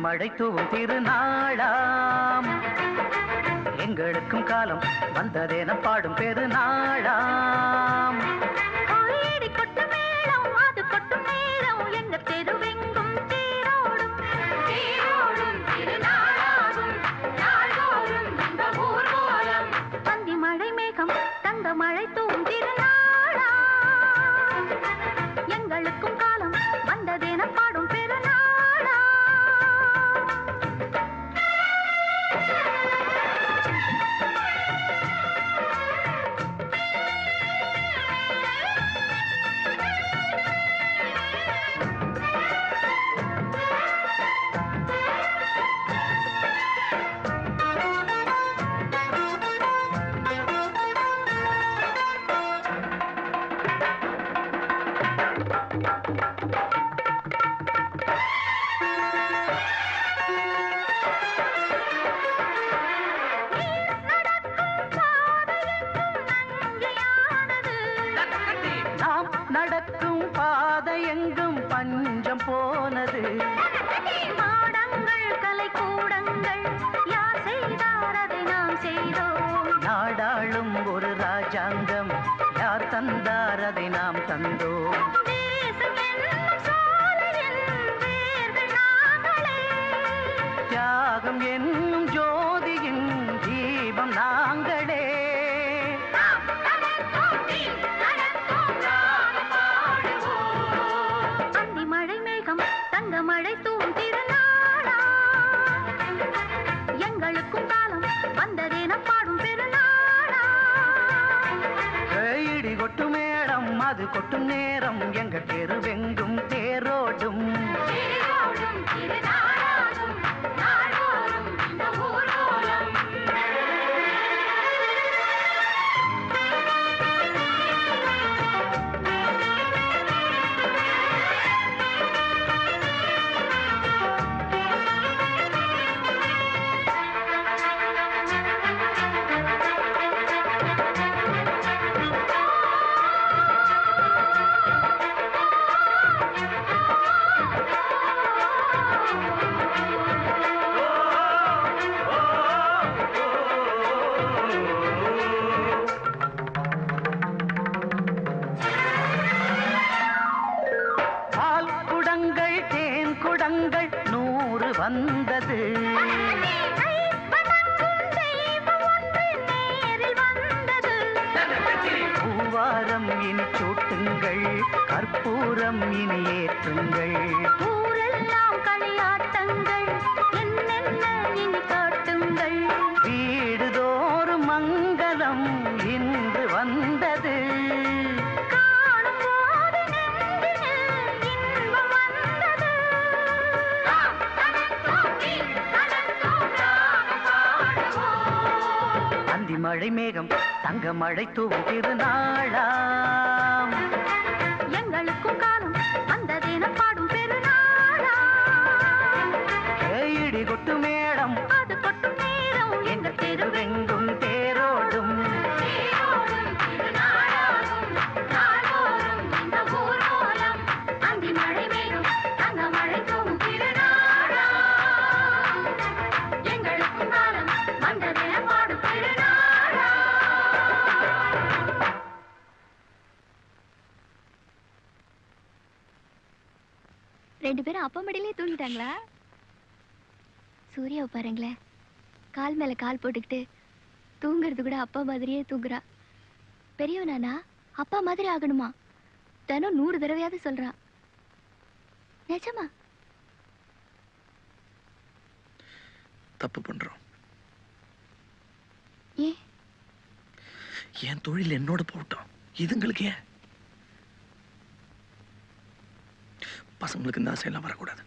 மழை தூவும் திருநாளாம் எங்களுக்கும் காலம் வந்ததென மழை மேகம் தங்க மழை தூவும் திருநாளாம் கால் போட்டுக்கிட்டு தூங்குறது கூட அப்பா மாதிரியே தூங்குறா. பெரியவனானா அப்பா மாதிரி ஆகணுமா? தினம் நூறு தடவையாவது சொல்றான் நிஜமா? தப்பு பண்றோம். ஏன்? என் தொழில் என்னோட போட்டோம் இதுங்களுக்கு ஏன்? பசங்களுக்கு இந்த ஆசையெல்லாம் வரக்கூடாது.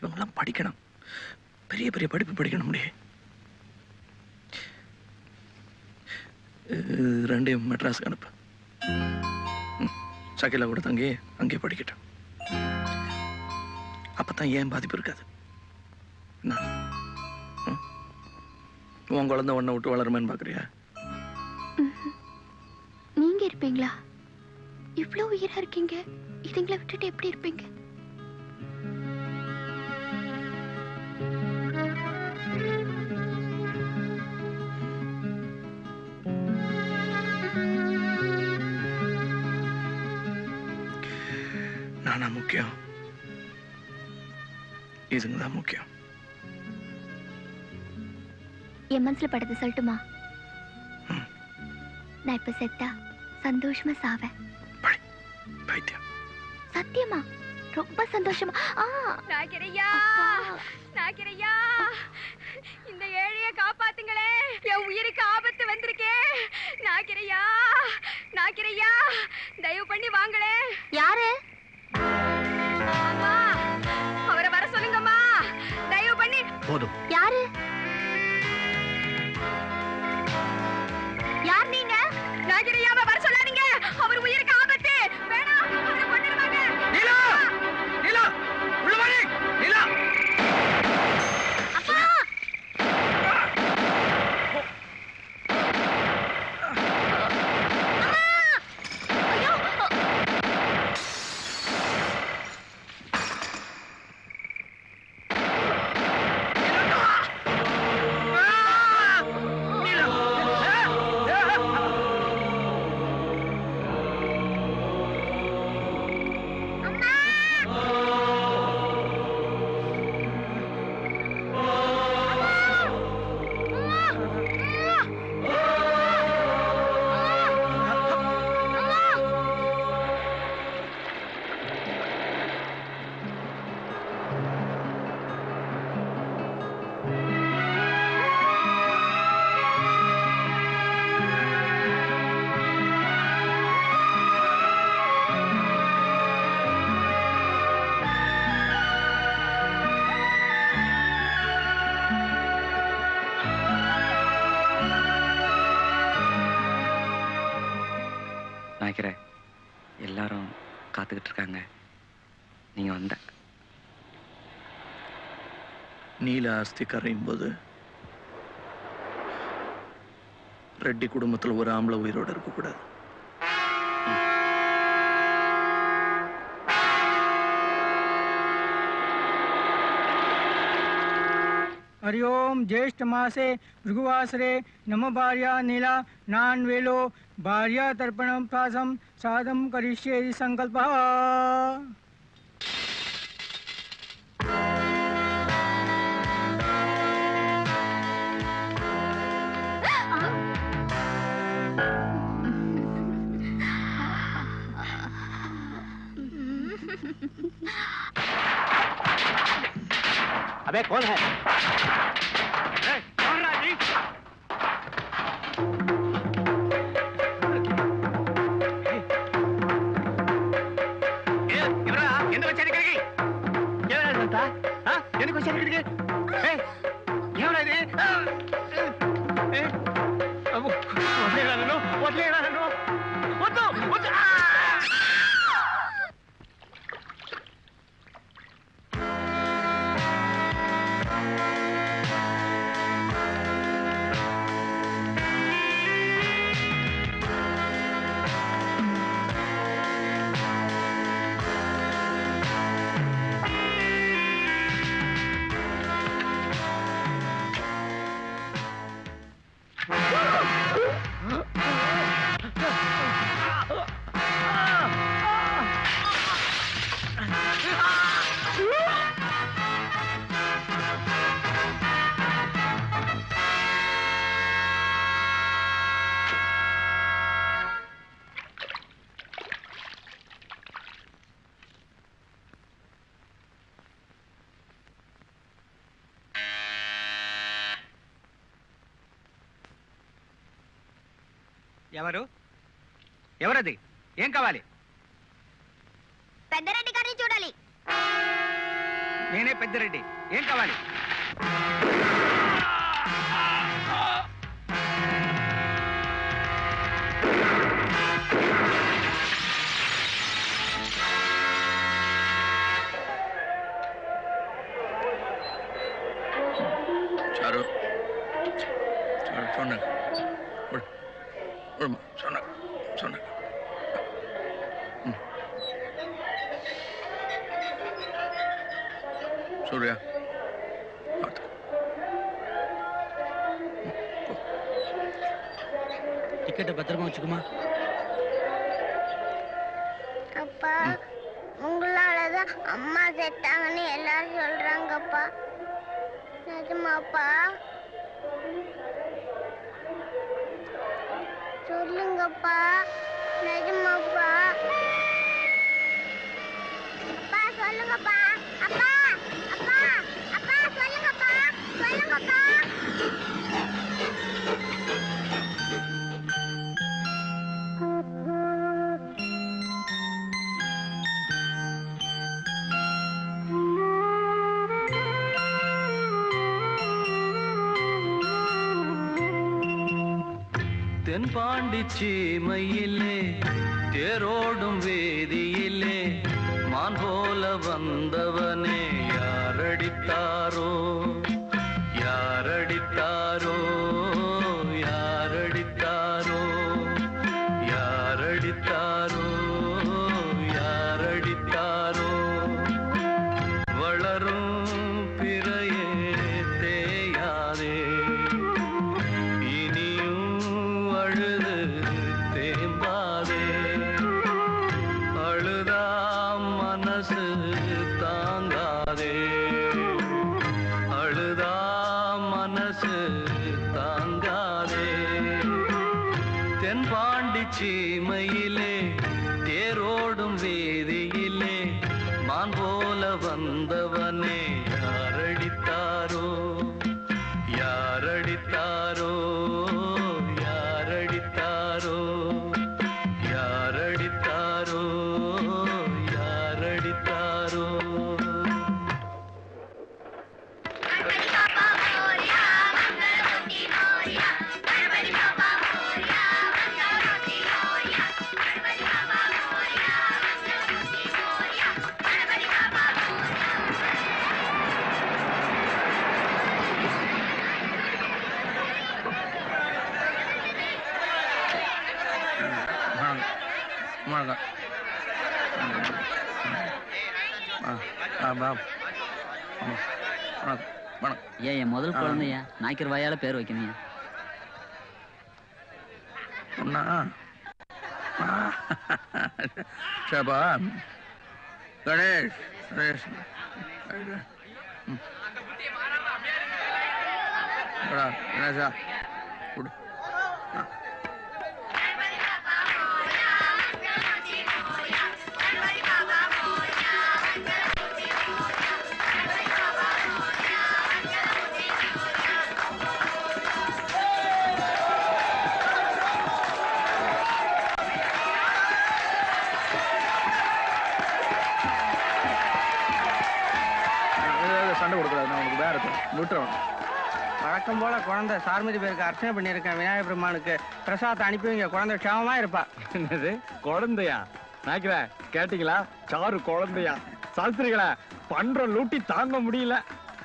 இவங்கெல்லாம் படிக்கணும். பெரிய பெரிய படிப்பு படிக்கணும் முடியே ரெண்டையும் மெட்ராஸ்க்கு அனுப்பு. ம், சகிலா கூட தங்கி அங்கேயே படிக்கட்டும். அப்பதான் ஏன் பாதிப்பு இருக்காது? என்ன? உன் குழந்தை ஒன்றை விட்டு வளருமேன்னு பார்க்குறியா நீங்க இருப்பீங்களா? இவ்வளவு உயிரா இருக்கீங்க. இதுங்களை விட்டுட்டு எப்படி இருப்பீங்க? இதுங்க தான் முக்கியம். என் மனசுல படத்தை சொல்லட்டுமா? நான் இப்ப செத்தா சந்தோஷமா சாவேன். சத்தியமா? ரொம்ப சந்தோஷமா. ஆ. நாக்கிரையா நாக்கிரையா இந்த ஏழைய காப்பாத்துங்களே. என் உயிருக்கு ஆபத்து வந்திருக்கே. நாக்கிரையா நாக்கிரையா தயவு பண்ணி வாங்களே. யாரு? போதும். யாரு? யார் நீங்க? நினைக்கிறேன் எல்லாரும் காத்துக்கிட்டு இருக்காங்க நீங்க வந்த. நீல அஸ்தி கரையும் போது ரெட்டி குடும்பத்தில் ஒரு ஆம்பளை உயிரோடு இருக்கக்கூடாது. हरिओम ज्येष्ठ मासे भृगुवासरे नम भार्या नीला नान्वेलो भार्या तर्पण प्रासम साधम करिष्ये संकल्प Ah! अबे कौन है? ए, कौन மயிலே தேரோடும் வே நாய்க்கர் வாயால பேர் வைக்கணும் ஷபா. கணேஷ். கணேஷ். கணேஷா? குழந்தை சார்மதி பேருக்கு அர்ச்சனை பண்ணியிருக்கேன். விநாயகர் பெருமானுக்கு. பிரசாத் அனுப்பி வைங்க குழந்தை க்ஷேமமா இருப்பா. என்னது? குழந்தையா? நாய்க்கிற கேட்டீங்களா? சாரு குழந்தையா? சாஸ்திரிகளா பண்ற லூட்டி தாங்க முடியல.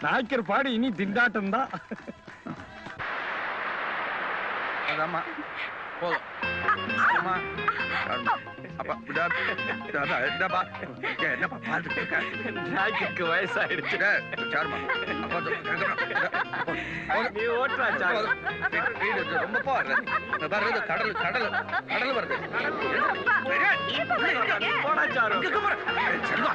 நாய்க்கர் பாடு இனி திண்டாட்டம் தான். அதாம்மா போதும். நாய்க்கு வயசாயிடுச்சு. நீ ஓட்டுறா ரொம்ப இது கடல் கடல் கடல் வருது போடா சாரு போற. செல்வா.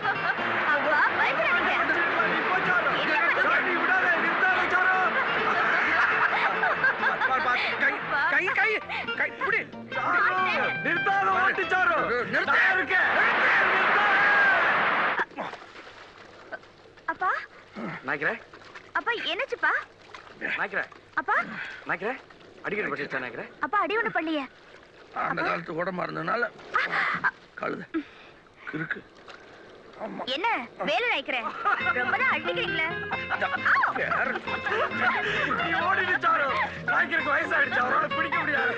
கை கை கை இப்படி நிறுத்து. நான் இருக்கேன். அப்பா. நாய்க்கிறே. அப்பா என்னாச்சுப்பா? நாய்க்கிறே. அப்பா. நாய்க்கிறே. அடிக்கடி பட்டுச்சா நாய்க்கிறே. அப்பா அடி ஒண்ணு பண்ணலையே அந்த காலத்து உடம்பா இருந்ததுனால கழுத. கிறுக்கு. என்ன? வேலை நினைக்கிறேன் ரொம்ப தான் நீ நாய்க்கருக்கு வயசாயிடுச்சு. அவரால பிடிக்க முடியாது.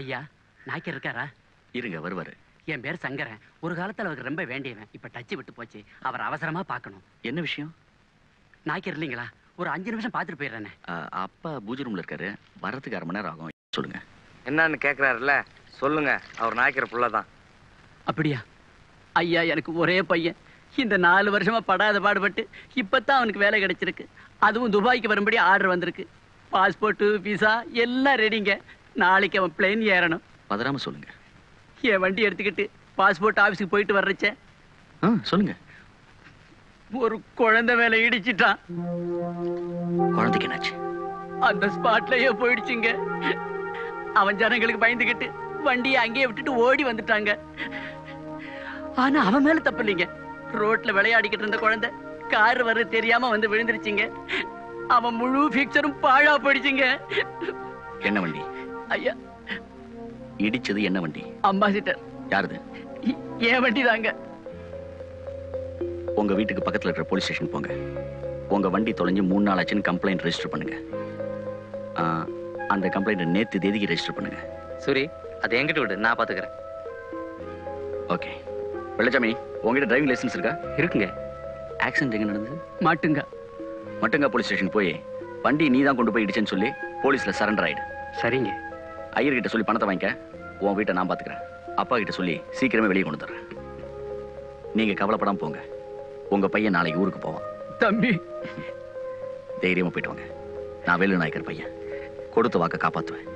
ஐயா நாய்க்கர் இருக்காரா? இருங்க வருவாரு. என் பேர் சங்கரன். ஒரு காலத்துல அவருக்கு ரொம்ப வேண்டியவன். இப்ப டச்சு விட்டு போச்சு. அவர் அவசரமா பார்க்கணும். என்ன விஷயம்? நாய்க்கர் இல்லைங்களா? ஒரு அஞ்சு நிமிஷம் பார்த்துட்டு போயிடுறேனே. அப்பா பூஜை ரூம்ல இருக்காரு. வரதுக்கு அரை மணி நேரம் ஆகும். சொல்லுங்க. என்னன்னு கேக்குறாருல்ல? சொல்லுங்க. அவர் நாய்க்கிற புள்ள தான் அப்படியா? ஐயா எனக்கு ஒரே பையன். இந்த நாலு வருஷமா படாத பாடுபட்டு இப்பதான் அவனுக்கு வேலை கிடைச்சிருக்கு. அதுவும் துபாய்க்கு வரும்படி ஆர்டர் வந்திருக்கு. பாஸ்போர்ட்டு விசா எல்லாம் ரெடிங்க நாளைக்கு அவன் பிளேன் ஏறணும். பதறாம சொல்லுங்க. என் வண்டி எடுத்துக்கிட்டு பாஸ்போர்ட் ஆபீஸ்க்கு போயிட்டு வர்றச்ச. ஆ சொல்லுங்க. ஒரு குழந்தை மேல இடிச்சிட்டான். குழந்தைக்கு என்னாச்சு? அந்த ஸ்பாட்லயே போயிடுச்சுங்க. அவன் ஜனங்களுக்கு பயந்துகிட்டு வண்டியை அங்கேயே விட்டுட்டு ஓடி வந்துட்டாங்க. ஆனா அவன் மேல தப்பு இல்லைங்க. ரோட்ல விளையாடிக்கிட்டு இருந்த குழந்தை கார் வர தெரியாம வந்து விழுந்துருச்சுங்க. அவன் முழு பிக்சரும் பாழா போயிடுச்சுங்க. என்ன வண்டி? ஐயா. இடிச்சது என்ன வண்டி? அம்பாசிட்டர் யாருது? என் வண்டி தாங்க உங்க வீட்டுக்கு பக்கத்துல இருக்கிற போலீஸ் ஸ்டேஷன் போங்க. உங்க வண்டி தொலைஞ்சு மூணு நாள் ஆச்சுன்னு கம்ப்ளைண்ட் ரெஜிஸ்டர் பண்ணுங்க. அந்த கம்ப்ளைண்ட் நேத்து தேதிக்கு ரெஜிஸ்டர் பண்ணுங்க. சூரி அதை என்கிட்ட விடு நான் பாத்துக்கிறேன். ஓகே. வெள்ளச்சாமி உங்ககிட்ட டிரைவிங் லைசன்ஸ் இருக்கா? இருக்குங்க. ஆக்சிடென்ட் எங்க நடந்தது? மாட்டுங்க. மட்டுங்க போலீஸ் ஸ்டேஷன் போய் வண்டி நீ தான் கொண்டு போய் இடிச்சேன்னு சொல்லி போலீஸ்ல சரண்டர் ஆயிடு. சரிங்க. ஐயர்கிட்ட சொல்லி பணத்தை வாங்கிக்க உன் வீட்டை நான் பாத்துக்கிறேன். அப்பா கிட்ட சொல்லி சீக்கிரமே வெளியே கொண்டு தர்றேன் நீங்க கவலைப்படாம போங்க. உங்க பையன் நாளைக்கு ஊருக்கு போவான். தம்பி. தைரியமா போயிட்டு வாங்க. நான் வேலு நாயக்கர் பையன். கொடுத்த வாக்க காப்பாத்துவேன்.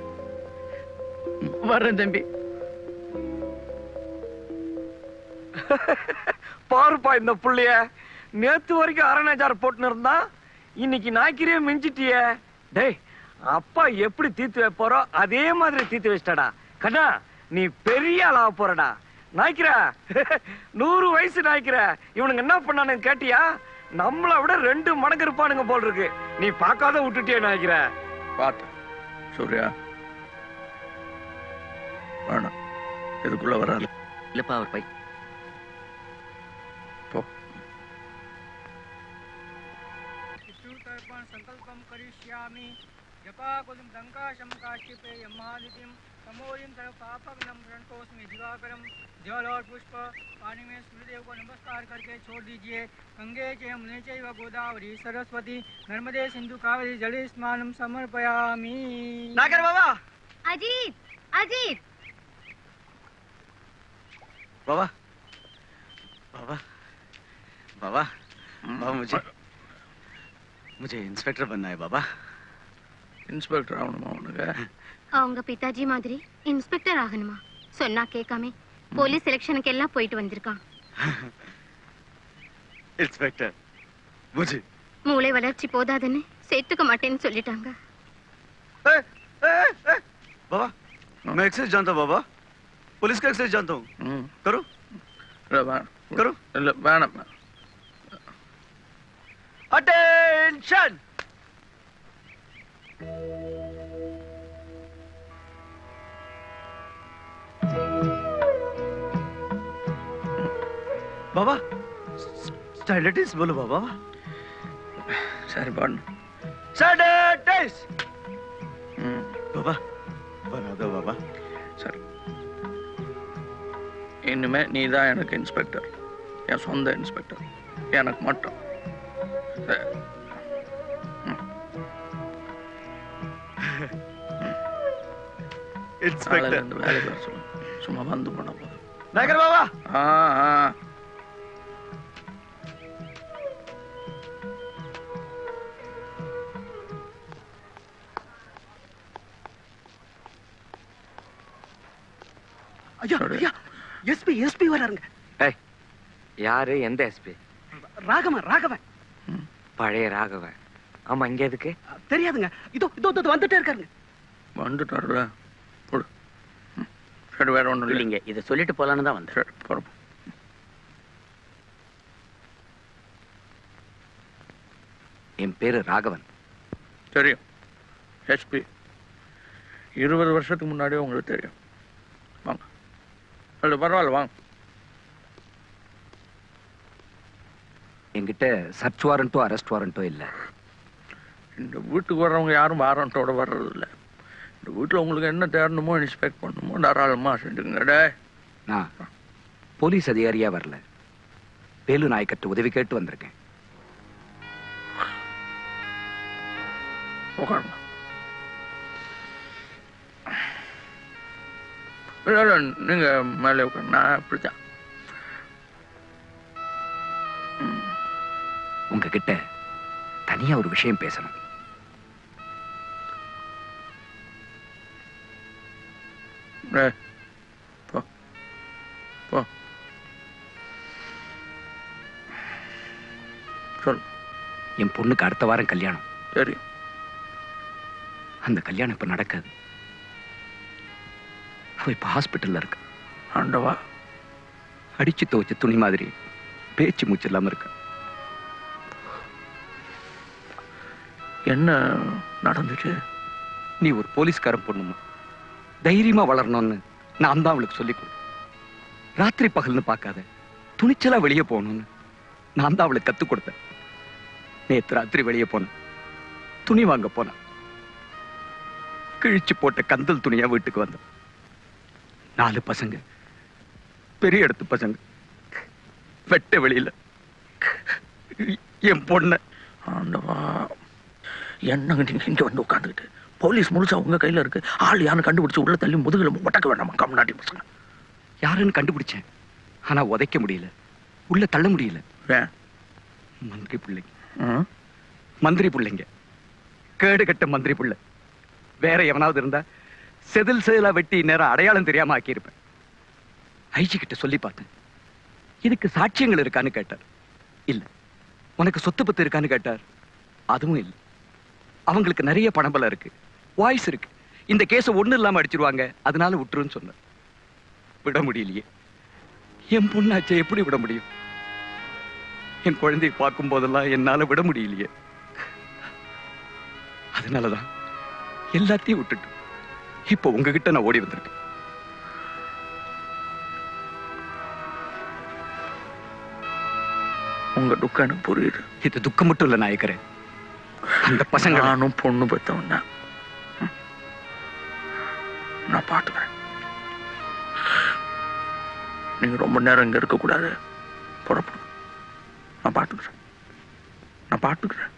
வர்றேன் தம்பி. பாருப்பா இந்த புள்ளைய. நேத்து வரைக்கும் அரணாச்சார் போட்டுன்னு இருந்தான் இன்னைக்கு நாய்க்கிரியே மிஞ்சிட்டியே. டேய் அப்பா எப்படி தீர்த்து வைப்பாரோ அதே மாதிரி தீர்த்து வச்சிட்டடா. கண்ணா நீ பெரிய ஆளாக போறடா. நாய்க்கிறா. நூறு வயசு நாய்க்கிறா. இவனுங்க என்ன பண்ணானு கேட்டியா? நம்மள விட ரெண்டு மடங்கு இருப்பானுங்க போல் இருக்கு நீ பாக்காத விட்டுட்டே நாய்க்கிற. பார்த்த. சூர்யா. வேணாம். இதுக்குள்ள வராது. இல்லப்பா அவர் பை போ. சங்கல்பம் கரிஷ்யாமி ஜபா குலும் லங்காசம் காஷ்யபே தமோயம் தர பாபம் जल और पुष्प पानी में सूर्यदेव को नमस्कार करके छोड़ दीजिए गंगे च यमुने चैव गोदावरी सरस्वती नर्मदे सिंधु कावेरी जले स्नानम समर्पयामि नागर बाबा अजीत अजीत बाबा बाबा बाबा बाबा मुझे मुझे इंस्पेक्टर बनना है बाबा இன்ஸ்பெக்டர் ஆகணுமா உனக்கு அவங்க பிதாஜி மாதிரி இன்ஸ்பெக்டர் ஆகணுமா சொன்னா கேட்காம போலீஸ் செலெக்ஷனுக்கு எல்லாம் போயிட்டு வந்திருக்கான் इंस्पेक्टर मुझे மூளை வளர்ச்சி போதாதுன்னு சேர்த்துக்க மாட்டேன்னு சொல்லிட்டாங்க बाबा मैं एक्सेस जानता हूँ बाबा पुलिस का एक्सेस जानता हूँ करो இல்லை வேணாம் करो இல்லை வேணாம் బాబా స్టైలటిస్ బోలు బాబా సార్ బాడు స్టైలటిస్! బాబా బనాదో బాబా సార్ இனிமே நீ தான் எனக்கு இன்ஸ்பெக்டர் என் சொந்த இன்ஸ்பெக்டர் எனக்கு மட்டும் சும்மா வந்து போனா போதும் நகர் பாபா ஆ ஆ ஐயா ஐயா எஸ்பி எஸ்பி வராருங்க. ஏய் யாரு? எந்த எஸ்பி? ராகவன் ராகவன். பழைய ராகவன். ஆமா இங்க எதுக்கு? தெரியாதுங்க. இதோ இதோ இதோ வந்துட்டே இருக்காருங்க. வந்துட்டாருல போடு. சரி வேற ஒன்றும் இல்லைங்க இதை சொல்லிட்டு போலான்னு தான் வந்தேன். என் பேரு ராகவன். தெரியும். ஹெச்பி இருபது வருஷத்துக்கு முன்னாடியே உங்களுக்கு தெரியும். அது பரவாயில்ல வாங்க. என்கிட்ட சர்ச் வாரண்ட்டோ அரெஸ்ட் வாரண்ட்டோ இல்லை. இந்த வீட்டுக்கு வர்றவங்க யாரும் வாரண்டோட வர்றதில்ல. இந்த வீட்டில் உங்களுக்கு என்ன தேடணுமோ இன்ஸ்பெக்ட் பண்ணணுமோ தாராளமாக செஞ்சுங்க டே நான் போலீஸ் அதிகாரியா வரல. வேலு நாயக்கர்ட்ட உதவி கேட்டு வந்திருக்கேன். உட்காருங்க. இல்லை நீங்கள் மேலே உட்காருங்க. நான் அப்படித்தான். உங்ககிட்ட தனியா ஒரு விஷயம் பேசணும். டேய் போ போ. சொல். என் பொண்ணுக்கு அடுத்த வாரம் கல்யாணம். தெரியும். அந்த கல்யாணம் இப்ப நடக்காது. அவ இப்ப ஹாஸ்பிட்டல்ல இருக்கு. ஆண்டவா அடிச்சு துவைச்ச துணி மாதிரி பேச்சு மூச்சு இல்லாம இருக்கு. என்ன நடந்துச்சு? நீ ஒரு போலீஸ்காரன் பொண்ணுமா? தைரியமா வளரணும்னு நான் தான் அவளுக்கு சொல்லிக் கொடு ராத்திரி பகல்னு பார்க்காத துணிச்சலா வெளியே போகணும்னு நான் தான் அவளுக்கு கத்துக் கொடுத்தேன். நேத்து ராத்திரி வெளியே போனேன். துணி வாங்க போனேன். கிழிச்சு போட்ட கந்தல் துணியா வீட்டுக்கு வந்தேன். நாலு பசங்க. பெரிய இடத்து பசங்க. வெட்ட வெளியில. என் பொண்ண. ஆண்டவா. என்னங்க நீங்க இங்க வந்து உட்காந்துக்கிட்டு போலீஸ் முழுசா உங்க கையில இருக்கு. ஆள் யாரும் கண்டுபிடிச்சு உள்ள தள்ளி முதுகுல ஒட்டக்க வேண்டாமா? கம்நாட்டி பசங்க. யாருன்னு கண்டுபிடிச்சேன். ஆனா உதைக்க முடியல. உள்ள தள்ள முடியல. மந்திரி பிள்ளைங்க மந்திரி பிள்ளைங்க. கேடு கட்ட மந்திரி புள்ள. வேற எவனாவது இருந்தா செதில் செதிலா வெட்டி நேரம் அடையாளம் தெரியாம ஆக்கியிருப்பேன். ஐஜி கிட்ட சொல்லி பார்த்தேன். இதுக்கு சாட்சியங்கள் இருக்கான்னு கேட்டார். இல்ல உனக்கு சொத்து பத்து இருக்கான்னு கேட்டார். அதுவும் இல்லை. அவங்களுக்கு நிறைய பணபலம் இருக்கு. வாய்ஸ் இருக்கு. இந்த கேஸை ஒண்ணு இல்லாம அடிச்சிருவாங்க. அதனால விட்டுருன்னு சொன்னார். விட முடியலையே. என் பொண்ணாச்சே எப்படி விட முடியும்? என் குழந்தையை பார்க்கும் போதெல்லாம் என்னால விட முடியலையே. அதனாலதான் எல்லாத்தையும் விட்டுட்டு இப்போ உங்ககிட்ட நான் ஓடி வந்திருக்கேன். உங்க துக்கம் எனக்கு புரியுது. இது துக்கம் மட்டும் இல்ல நாயக்கரே அந்த பசங்க நானும் பொண்ணு பெற்றவன் தான். நான் பார்த்துக்கிறேன். நீங்க ரொம்ப நேரம் இங்க இருக்க கூடாது புறப்படும் நான் பார்த்துக்கிறேன். நான் பார்த்துக்கிறேன்.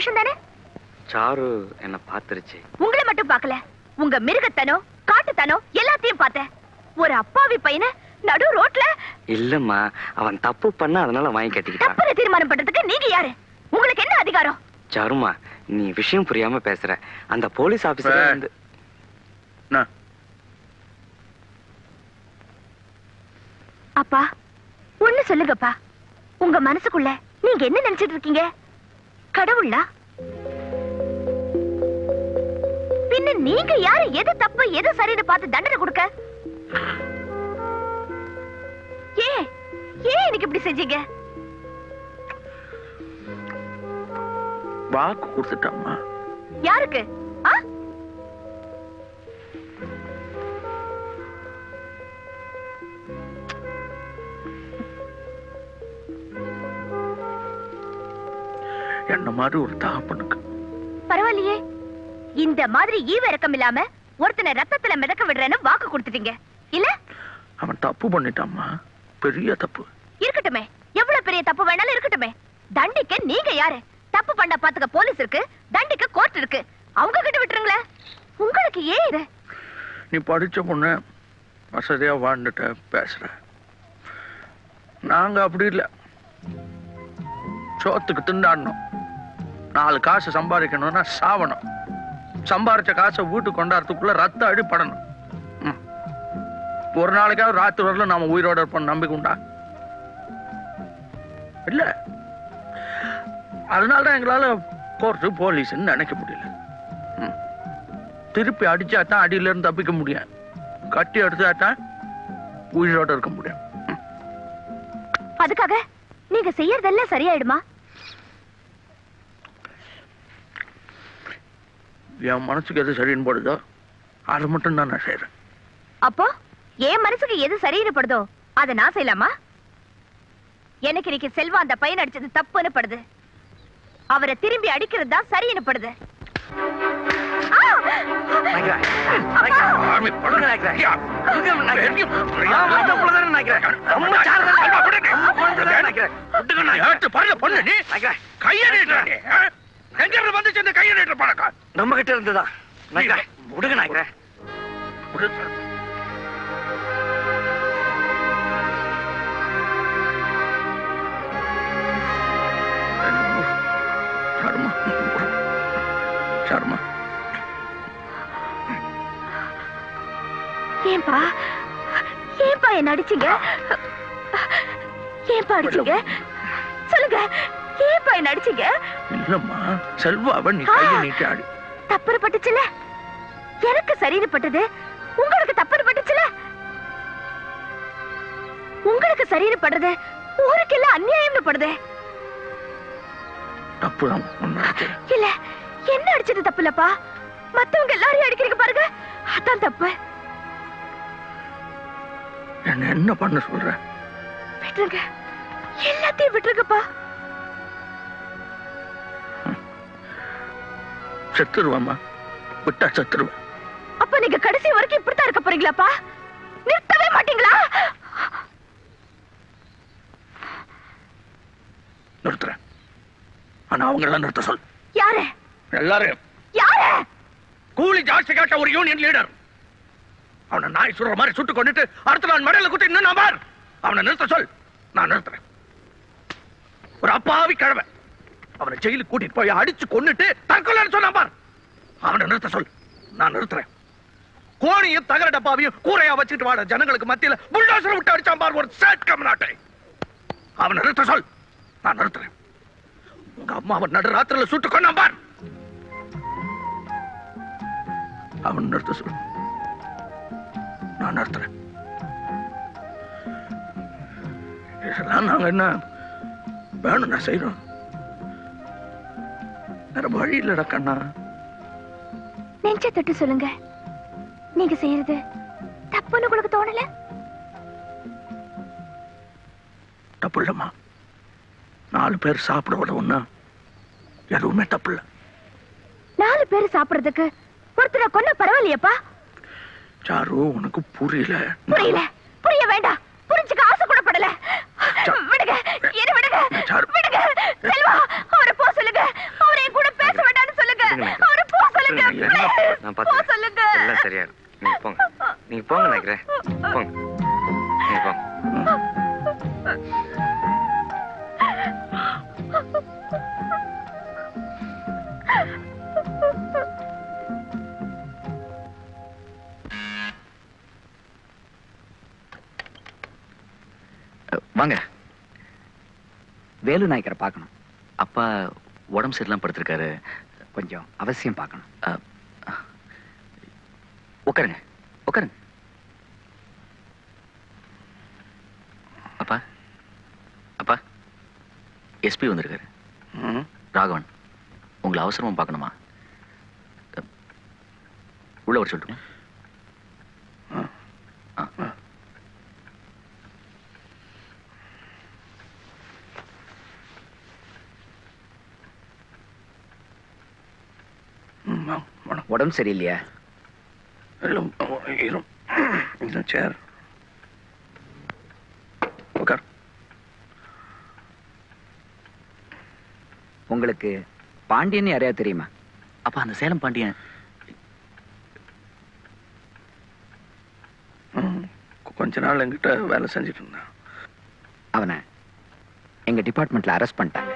சந்தோஷம் தானே சாரு என்ன பாத்துருச்சு உங்களை மட்டும் பார்க்கல. உங்க மிருகத்தனம் காட்டுத்தனம் எல்லாத்தையும் பார்த்தேன். ஒரு அப்பாவி பையனை நடு ரோட்ல இல்லம்மா அவன் தப்பு பண்ண அதனால வாங்கி கட்டிக்கிட்டான். தப்புல தீர்மானம் பண்றதுக்கு நீங்க யாரு? உங்களுக்கு என்ன அதிகாரம்? சாருமா நீ விஷயம் புரியாம பேசுற. அந்த போலீஸ் ஆபீசர் வந்து அப்பா ஒண்ணு சொல்லுங்கப்பா. உங்க மனசுக்குள்ள நீங்க என்ன நினைச்சிட்டு இருக்கீங்க? கடவுளா? பின்ன நீங்க யாரு? எது தப்பு? எது சரின்னு பார்த்து தண்டனை கொடுக்க? ஏன்? ஏன் எனக்கு இப்படி செஞ்சீங்க? வாக்கு கொடுத்துட்டம்மா. யாருக்கு? மாதிரி ஒரு தகப்பனுக்கு. பரவாயில்லையே. இந்த மாதிரி ஈவ இறக்கம் இல்லாம ஒருத்தனை ரத்தத்துல மிதக்க விடுறேன்னு வாக்கு கொடுத்துட்டீங்க. இல்ல? அவன் தப்பு பண்ணிட்டாம்மா பெரிய தப்பு. இருக்கட்டுமே. எவ்வளவு பெரிய தப்பு வேணாலும் இருக்கட்டுமே. தண்டிக்க நீங்க யாரு? தப்பு பண்ண பாத்துக்க போலீஸ் இருக்கு. தண்டிக்க கோர்ட் இருக்கு. அவங்க கிட்ட விட்டுருங்களேன் உங்களுக்கு ஏன் இது? நீ படிச்ச பொண்ணு வசதியா வாழ்ந்துட்ட பேசுற. நாங்க அப்படி இல்ல. சோத்துக்கு திண்டாடணும். நாலு காசு சம்பாதிக்கணும்னா சாவணும். சம்பாரிச்ச காசை வீட்டுக்கு கொண்டாடுறதுக்குள்ள ரத்த அடிப்படணும் ஒரு நாளைக்காவது ராத்திரி வரல நாம உயிரோட இருப்போம் நம்பிக்கை உண்டா? இல்ல. அதனாலதான் எங்களால கோர்ட்டு போலீஸ்ன்னு நினைக்க முடியல. திருப்பி அடிச்சா தான் அடியில இருந்து தப்பிக்க முடியும். கட்டி எடுத்தா தான் உயிரோட இருக்க முடியும். அதுக்காக நீங்க செய்யறதெல்லாம் சரியாயிடுமா? என் மனசுக்கு எது சரின்னு போடுதோ அதை மட்டும் தான் நான் செய்யறேன் அப்போ என் மனசுக்கு எது சரின்னு படுதோ அதை நான் செய்யலாமா? எனக்கு இன்னைக்கு செல்வா அந்த பையன் அடிச்சது தப்புன்னு படுது. அவரை திரும்பி அடிக்கிறது தான் சரின்னு படுது. ஆ! நம்ம கிட்ட இருந்துதான். விடுங்க சர்மா சர்மா. ஏன்பா? ஏன்பா என்ன அடிச்சீங்க? ஏன்பா அடிச்சீங்க? சொல்லுங்க. ஏன்பா என்ன அடிச்சீங்க இல்லம்மா செல்வாவை நீ கையை நீட்டி ஆடி தப்புன்னு பட்டுச்சுல. எனக்கு சரின்னு பட்டது? உங்களுக்கு தப்புன்னு பட்டுச்சுல. உங்களுக்கு சரின்னு படுறது ஊருக்கெல்லாம் அநியாயம்னு படுது. தப்புதான் இல்ல என்ன அடிச்சது தப்பு இல்லப்பா மத்தவங்க எல்லாரையும் அடிக்கிறீங்க பாருங்க அதான் தப்பு. என்ன என்ன பண்ண சொல்ற? விட்டுருங்க. எல்லாத்தையும் விட்டுருங்கப்பா. செத்துருவாம்மா. விட்டா செத்துருவேன் அப்ப நீங்க கடைசி வரைக்கும் இப்படித்தான் இருக்க போறீங்களாப்பா? நிறுத்தவே மாட்டீங்களா? நிறுத்துறேன். ஆனா அவங்க எல்லாம் நிறுத்த சொல். யாரு? எல்லாரும் யாரு? கூலி ஜாஸ்தி கேட்ட ஒரு யூனியன் லீடர் அவனை நாய் சுடுற மாதிரி சுட்டு கொண்டுட்டு அடுத்த நாள் மடையில குத்தி இன்னும் பார். அவனை நிறுத்த சொல். நான் நிறுத்துறேன். ஒரு அப்பாவி கிழமை அவனை ஜெயிலுக்கு கூட்டிட்டு போய் அடிச்சு கொன்னுட்டு தற்கொலைன்னு சொன்னான் பார். அவனை நிறுத்த சொல். நான் நிறுத்துறேன். கோணியும் தகர டப்பாவையும் கூரையா வச்சுட்டு வாட. ஜனங்களுக்கு மத்தியில புல்டோசர் விட்டு அடிச்சான் பார் ஒரு சேட் கம்நாட்டை அவனை நிறுத்த சொல். நான் நிறுத்துறேன். உங்க அம்மாவை நடு ராத்திரில சுட்டு கொண்டான் பார். அவன் நிறுத்த சொல். நான் நிறுத்துறேன். இதெல்லாம் நாங்க என்ன வேணும் நான் செய்யறோம் வேற வழி இல்லடா கண்ணா. நெஞ்ச தொட்டு சொல்லுங்க. நீங்க செய்யறது தப்புன்னு உங்களுக்கு தோணல? தப்பு இல்லம்மா நாலு பேர் சாப்பிட விட ஒண்ணு எதுவுமே தப்பு இல்ல நாலு பேர் சாப்பிடுறதுக்கு ஒருத்தரை கொன்ன பரவாயில்லையப்பா? சாரு உனக்கு புரியல. புரியல. புரிய வேண்டாம். புரிஞ்சுக்க ஆசை கூட படல. விடுங்க என்ன விடுங்க. விடுங்க செல்வா அவரை போ சொல்லுங்க. அவரை கூட பேச வேண்டாம்னு சொல்லுங்க. அவரை போ சொல்லுங்க. நான் போ சொல்லுங்க. எல்லாம் சரியா. நீங்க போங்க. நீங்க போங்க நினைக்கிறேன். போங்க. நீங்க போங்க. வாங்க. வேலு நாயக்கரை பார்க்கணும். அப்பா உடம்பு சரியில்லாம படுத்திருக்காரு. கொஞ்சம் அவசியம் பார்க்கணும். உட்காருங்க. உட்காருங்க. அப்பா. அப்பா. எஸ்பி வந்திருக்காரு. ராகவன் உங்களை அவசரமா பார்க்கணுமா? உள்ள வர சொல்லட்டுமா? ஆ. உடம்பு சரியில்லையா? சேர் உட்கார் உங்களுக்கு பாண்டியன் யாரையா தெரியுமா? அப்பா அந்த சேலம் பாண்டியன். கொஞ்ச நாள் என்கிட்ட வேலை செஞ்சுட்டு இருந்தான். அவனை எங்க டிபார்ட்மெண்ட்ல அரெஸ்ட் பண்ணிட்டாங்க.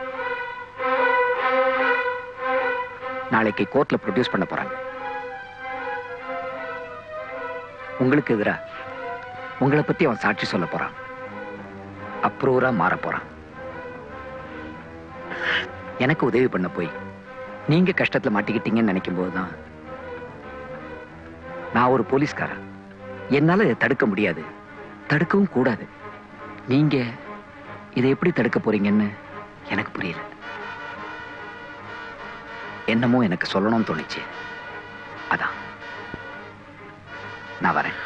நாளைக்கு கோர்ட்ல ப்ரொடியூஸ் பண்ண போறாங்க. உங்களுக்கு எதிரா உங்களை பத்தி அவன் சாட்சி சொல்ல போறான். அப்ரூவரா மாற போறான். எனக்கு உதவி பண்ண போய் நீங்க கஷ்டத்துல மாட்டிக்கிட்டீங்கன்னு நினைக்கும் போதுதான் நான் ஒரு போலீஸ்காரன். என்னால இதை தடுக்க முடியாது. தடுக்கவும் கூடாது. நீங்க இதை எப்படி தடுக்க போறீங்கன்னு எனக்கு புரியல. என்னமோ எனக்கு சொல்லணும்னு தோணுச்சு. அதான். நான் வரேன்.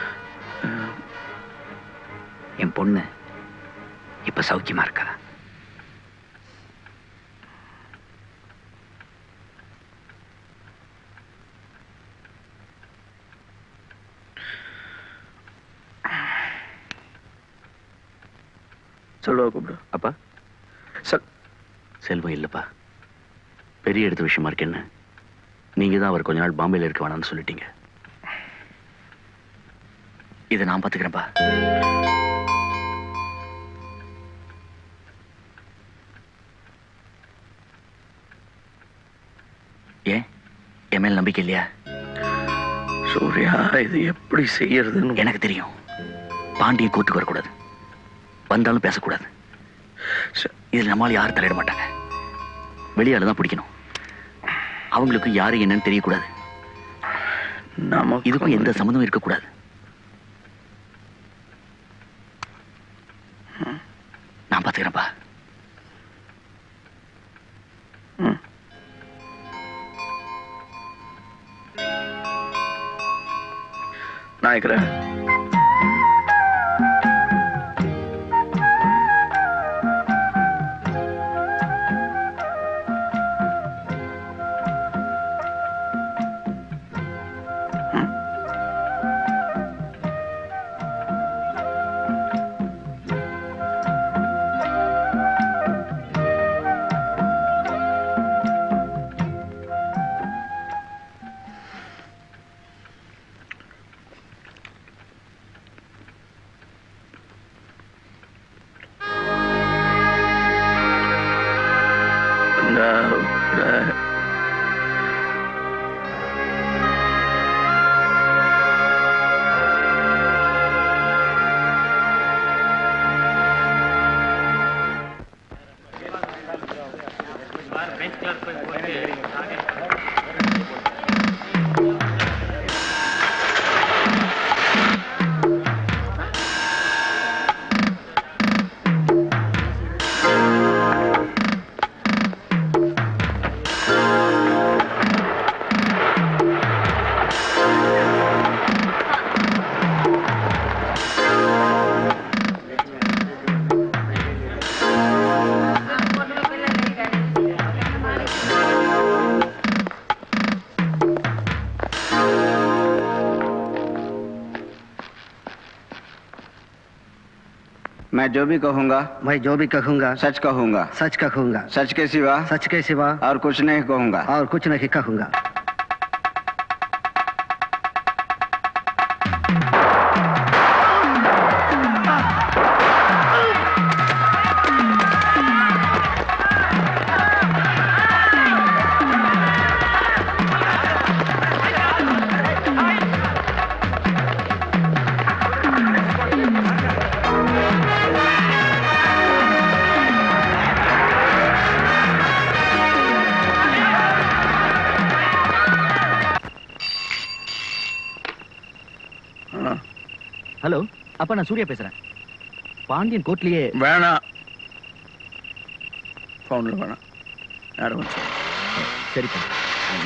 என் பொண்ணு இப்ப சௌக்கியமா இருக்கா? சொல்லுவா கூப்பிடு. அப்பா. செல்வம் இல்லப்பா. பெரிய எடுத்த விஷயமா இருக்கு என்ன? நீங்க தான் அவர் கொஞ்ச நாள் பாம்பேல இருக்க வேணாம்னு சொல்லிட்டீங்க. இதை நான் பாத்துக்கிறேன்ப்பா ஏன்? என் மேல் நம்பிக்கை இல்லையா? சூர்யா இது எப்படி செய்யறதுன்னு எனக்கு தெரியும். பாண்டிய கூட்டுக்கு வரக்கூடாது. வந்தாலும் பேசக்கூடாது. இதுல நம்மால யாரும் தலையிட மாட்டாங்க. வெளியால தான் பிடிக்கணும். அவங்களுக்கு யாரு என்னன்னு தெரியக்கூடாது. இதுக்கும் எந்த சம்மந்தமும் இருக்கக்கூடாது. मैं जो भी कहूँगा मैं जो भी कहूँगा सच कहूँगा। सच कहूँगा। सच के सिवा सच के सिवा और कुछ नहीं कहूँगा। और कुछ नहीं कहूँगा। அப்பா நான் சூர்யா பேசுறேன். பாண்டியன் கோர்ட்லயே வேணாம். ஃபோனில் வேணாம். யாரும் சரிப்பா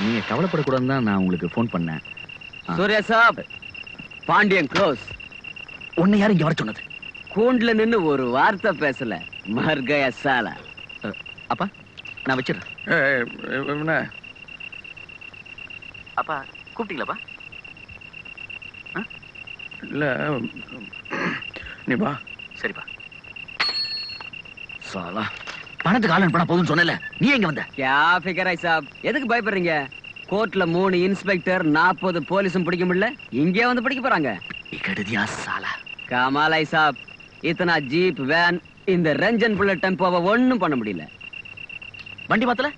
நீங்க கவலைப்படக்கூடாதுன்னு தான் நான் உங்களுக்கு ஃபோன் பண்ணேன். சூர்யா சாப் பாண்டியன் க்ளோஸ் உன்னை யார் இங்க வர சொன்னது? கூண்டுல நின்னு ஒரு வார்த்தை பேசல. மர்கய சால. அப்பா நான் வச்சிடுறேன். அப்பா கூப்பிட்டீங்களாப்பா? இல்லை நீ வா. சரிப்பா சாலா பணத்துக்கு ஆள் அனுப்பினா போதும்னு சொன்னல நீ எங்க வந்த? கியா ஃபிகர் ஐ சாப். எதுக்கு பயப்படுறீங்க? கோர்ட்ல மூணு இன்ஸ்பெக்டர் நாற்பது போலீஸும் பிடிக்க முடியல. இங்கே வந்து பிடிக்க போறாங்க. கெடுதியா சாலா. கமால் ஐ சாப். இத்தனா ஜீப் வேன் இந்த ரஞ்சன் புல்லட் டெம்போவை ஒண்ணும் பண்ண முடியல. வண்டி மாத்தல?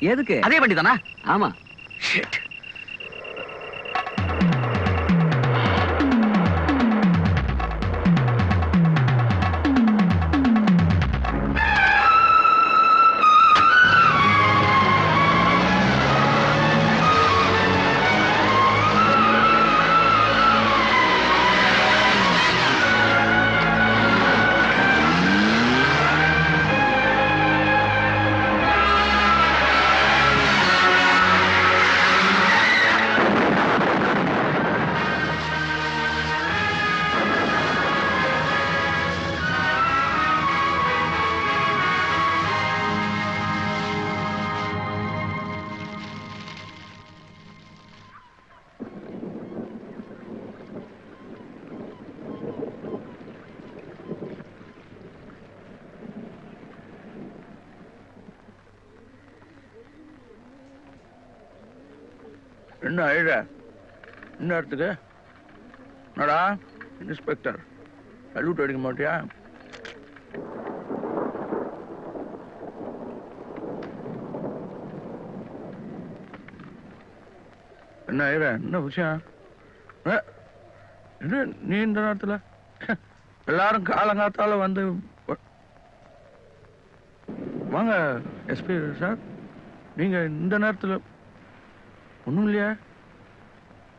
எதுக்கு? அதே வண்டி தானா ஆமா. நேரத்துக்கு. நடா என்னடா இன்ஸ்பெக்டர் சல்யூட் அடிக்க மாட்டியா? என்ன அழுற என்ன விஷயம்? என்ன நீ இந்த நேரத்துல? எல்லாரும் காலங்காத்தால வந்து வாங்க எஸ்பி சார். நீங்க இந்த நேரத்துல ஒண்ணும் இல்லையா?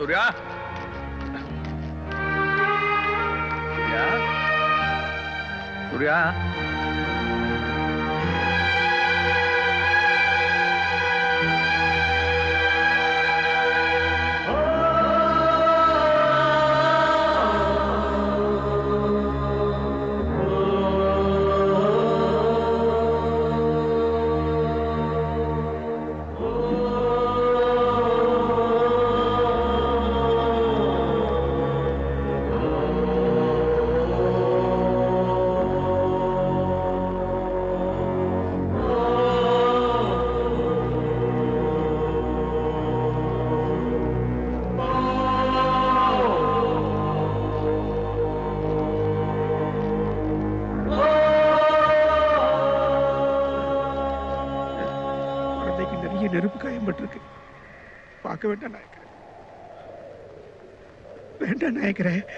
சூர்யா சூர்யா சூர்யா வேண்டாம்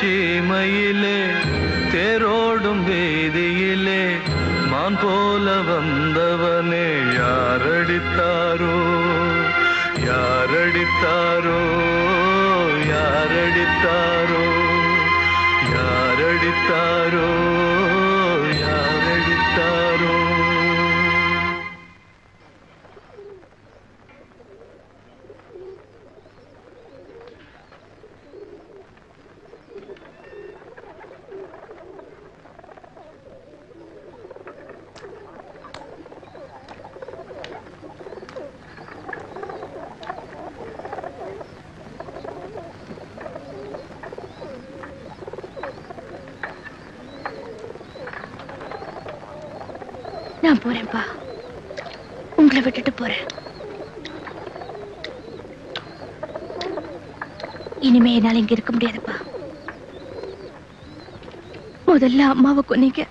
தென்பாண்டி முதல்ல அம்மாவை கொன்னீங்க.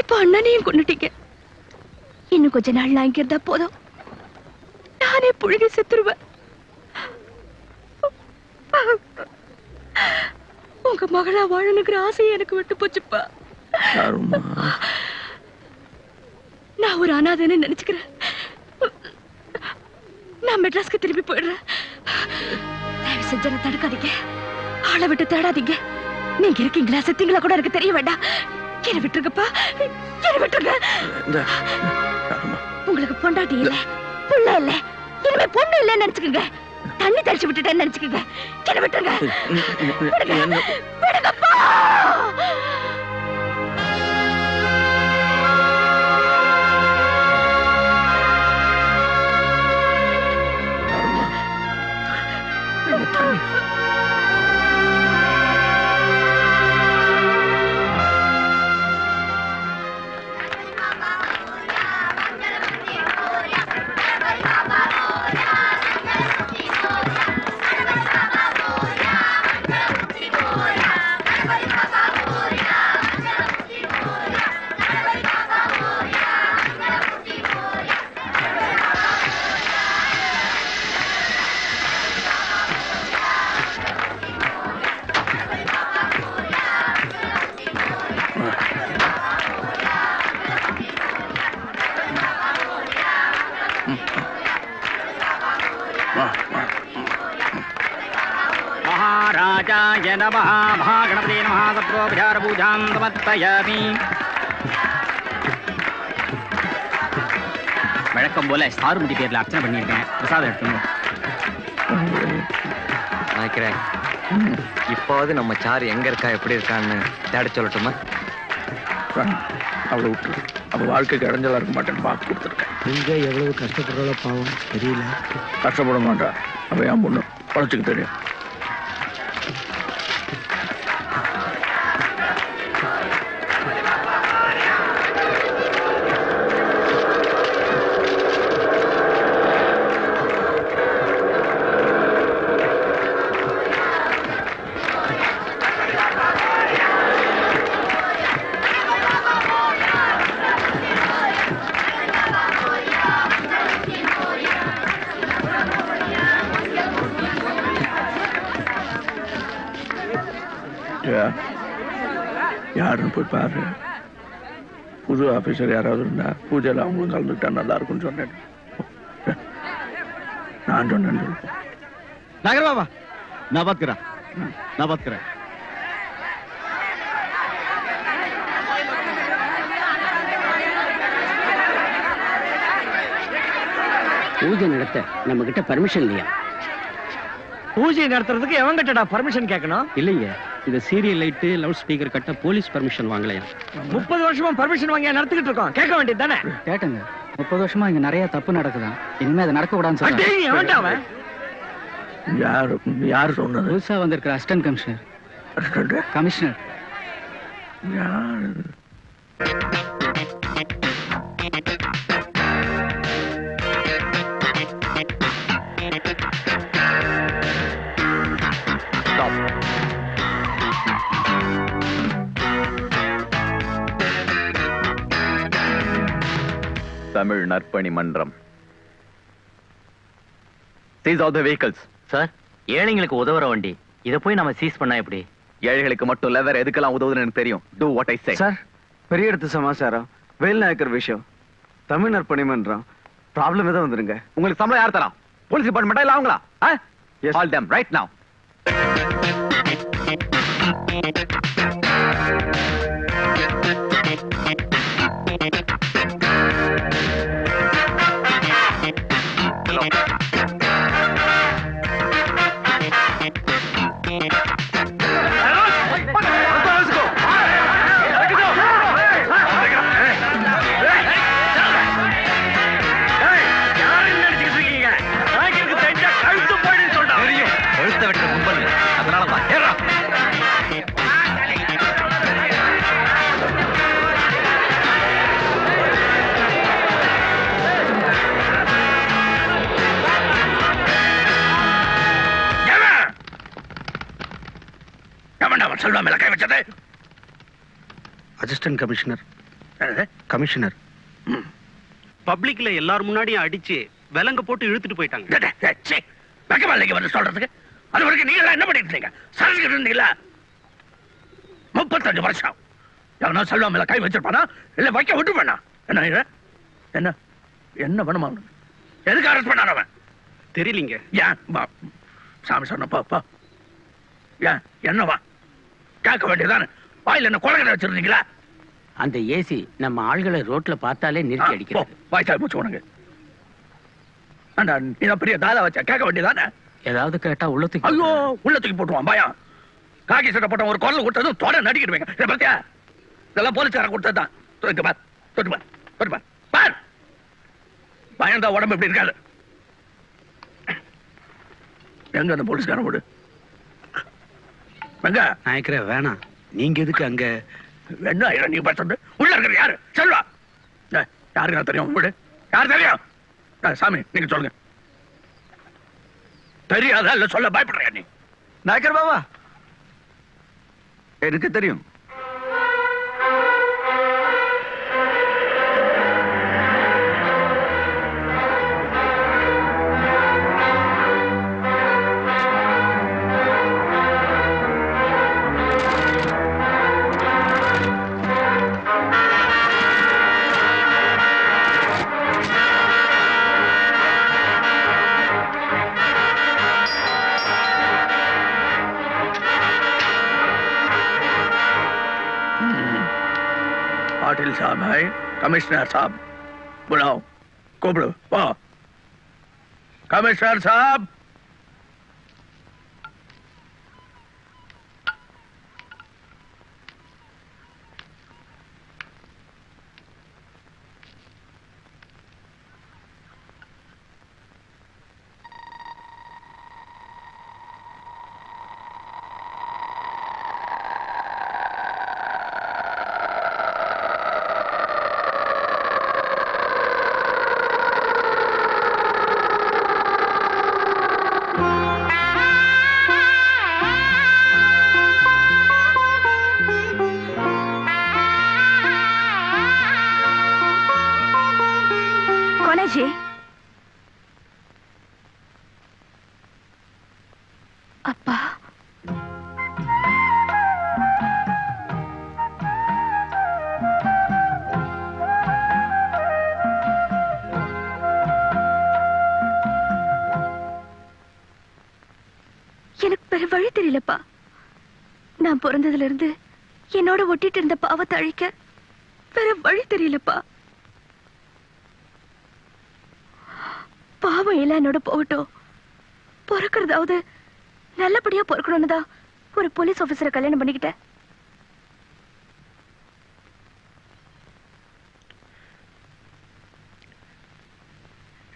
இப்ப அண்ணனையும் கொன்னுட்டீங்க. இன்னும் கொஞ்ச நாள் நான் இங்க இருந்தா போதும். நானே புழுகி செத்துருவேன். உங்க மகளா வாழணுங்கிற ஆசையை எனக்கு விட்டு போச்சுப்பா. நான் ஒரு அனாதைன்னு நினைச்சுக்கிறேன். நான் மெட்ராஸ்க்கு திரும்பி போயிடுறேன். தயவு செஞ்சு தடுக்காதீங்க. ஆளை விட்டு தேடாதீங்க. நீங்க இருக்கீங்களா? செத்தீங்களா கூட எனக்கு தெரிய வேண்டாம். என்ன விட்டுருங்கப்பா. என்ன விட்டுருங்க. உங்களுக்கு பொண்டாட்டி இல்ல புள்ள இல்ல இனிமே பொண்ணு இல்லைன்னு நினைச்சுக்கோங்க. தண்ணி தெளிச்சு விட்டுட்டேன்னு நினைச்சுக்கோங்க. என்ன விட்டுருங்க. என்ன விடுங்கப்பா. नमः सत्रोपचारपूजां समर्पयामि வழக்கம் போல சாருமதி பேர்ல அர்ச்சனை பண்ணியிருக்கேன் பிரசாதம் எடுத்துங்க நினைக்கிறேன் இப்போவது நம்ம சாரு எங்க இருக்கா எப்படி இருக்கான்னு தேட சொல்லட்டுமா அவளை விட்டு அவ வாழ்க்கைக்கு இடைஞ்சலா இருக்க மாட்டேன்னு வாக்கு கொடுத்துருக்கேன் நீங்க எவ்வளவு கஷ்டப்படுறாளோ பாவம் தெரியல கஷ்டப்பட மாட்டா அவ என் பொண்ணு உழைச்சிக்கு தெரியும் இல்லையா யாருன்னு போய் பாரு. புது ஆஃபீஸர் யாராவது இருந்தா பூஜையில் அவங்களும் கலந்துக்கிட்டா நல்லா இருக்கும்னு சொன்னேன். நான் சொன்னேன் சொல்லுவேன் பாபா. நான் பார்த்துக்கிறேன் நான் பார்த்துக்கிறேன் பூஜை நடத்த நம்ம கிட்ட பர்மிஷன் இல்லையா? பூஜை நடத்துறதுக்கு எவன் கிட்டடா பர்மிஷன் கேட்கணும்? இல்லைங்க. இந்த சீரியல் லைட்டு லவுட் ஸ்பீக்கர் கட்ட போலீஸ் பர்மிஷன் வாங்கலையா? முப்பது வருஷமா பர்மிஷன் வாங்கி நடத்திக்கிட்டு இருக்கோம். கேட்க வேண்டியது தானே? கேட்டங்க. முப்பது வருஷமா இங்க நிறைய தப்பு நடக்குதான் இனிமே அதை நடக்க கூடாதுன்னு? யாரு யார் சொன்னது? புதுசா வந்திருக்கிற அசிஸ்டன்ட் கமிஷனர் கமிஷனர் யாரு? Tamil Narpani Mandram. Seize all the vehicles. Sir ஏழைங்களுக்கு உதவுற வண்டி. இதை போய் நம்ம சீஸ் பண்ணா எப்படி? ஏழைகளுக்கு மட்டும் இல்ல வேற எதுக்கெல்லாம் உதவுதுன்னு எனக்கு தெரியும். Do what I say sir பெரிய இடத்து சமாச்சாரம். வேல் நாயக்கர் விஷயம். தமிழ் நற்பணி மன்றம். ப்ராப்ளம் எதாவது வந்துருங்க. உங்களுக்கு சம்பளம் யார் தரா போலீஸ் டிபார்ட்மெண்டா இல்ல அவங்களா? All them right now. Selva மேல கை வச்சது. அசிஸ்டன்ட் கமிஷனர் கமிஷனர் பப்ளிக்ல எல்லார் முன்னாடியும் அடிச்சு விலங்க போட்டு இழுத்துட்டு போயிட்டாங்க. வந்து சொல்றதுக்கு. அது வரைக்கும் நீங்க என்ன பண்ணிட்டு இருந்தீங்க சரிஞ்சுக்கிட்டு இருந்தீங்களா? முப்பத்தஞ்சு வருஷம். எவனா செல்வா மேல கை வச்சிருப்பானா? இல்ல வைக்க விட்டு பண்ணா என்ன? என்ன? என்ன பண்ணுமா? எதுக்கு அரெஸ்ட் பண்ணான் அவன்? தெரியலீங்க. ஏன். சாமி சொன்னப்பா பா ஏன்? என்னவா? கேட்க வேண்டியதானே வாயில என்ன குழந்தை வச்சிருந்தீங்களா? அந்த ஏசி நம்ம ஆள்களை ரோட்ல பார்த்தாலே நிறுத்தி அடிக்கிறது. வாய்ச்சா போச்சு உனக்கு இதான் பெரிய தாதா வச்சா கேட்க வேண்டியதானே ஏதாவது கேட்டா உள்ளத்துக்கு ஐயோ உள்ள தூக்கி போட்டுருவான் பயம். காக்கி சட்டை போட்ட ஒரு குரல் கொடுத்ததும் தொட நடிக்கிடுவேங்க இதை பார்த்தியா இதெல்லாம் போலீஸ்காரன் கொடுத்தது தான். தொட்டு பார் தொட்டு பார் தொட்டு பார். பார்! பயந்தா உடம்பு இப்படி இருக்காது. எங்க அந்த போலீஸ்காரன் போடு எங்க நாயக்கரே வேணாம். நீங்க எதுக்கு அங்க? என்ன நீ பேசுறது உள்ள இருக்கிற யாரு? செல்வா. ஏய், யாருக்கு நான் தெரியும்? வீடு. யார் தெரியும்? சாமி நீங்க சொல்லுங்க. தெரியாதா இல்ல சொல்ல பயப்படுறியா நீ? நாயக்கர் பாபா. எனக்கு தெரியும். कमिश्नर साहब बुलाओ कोबड़ो वाह। कमिश्नर साहब பிறந்ததுல இருந்து என்னோட ஒட்டிட்டு இருந்த பாவத்தை அழிக்க வேற வழி தெரியலப்பா. பாவம் எல்லாம் என்னோட போகட்டும். பிறக்கிறதாவது நல்லபடியா பிறக்கணும்னு தான் ஒரு போலீஸ் ஆபீசரை கல்யாணம் பண்ணிக்கிட்டேன்.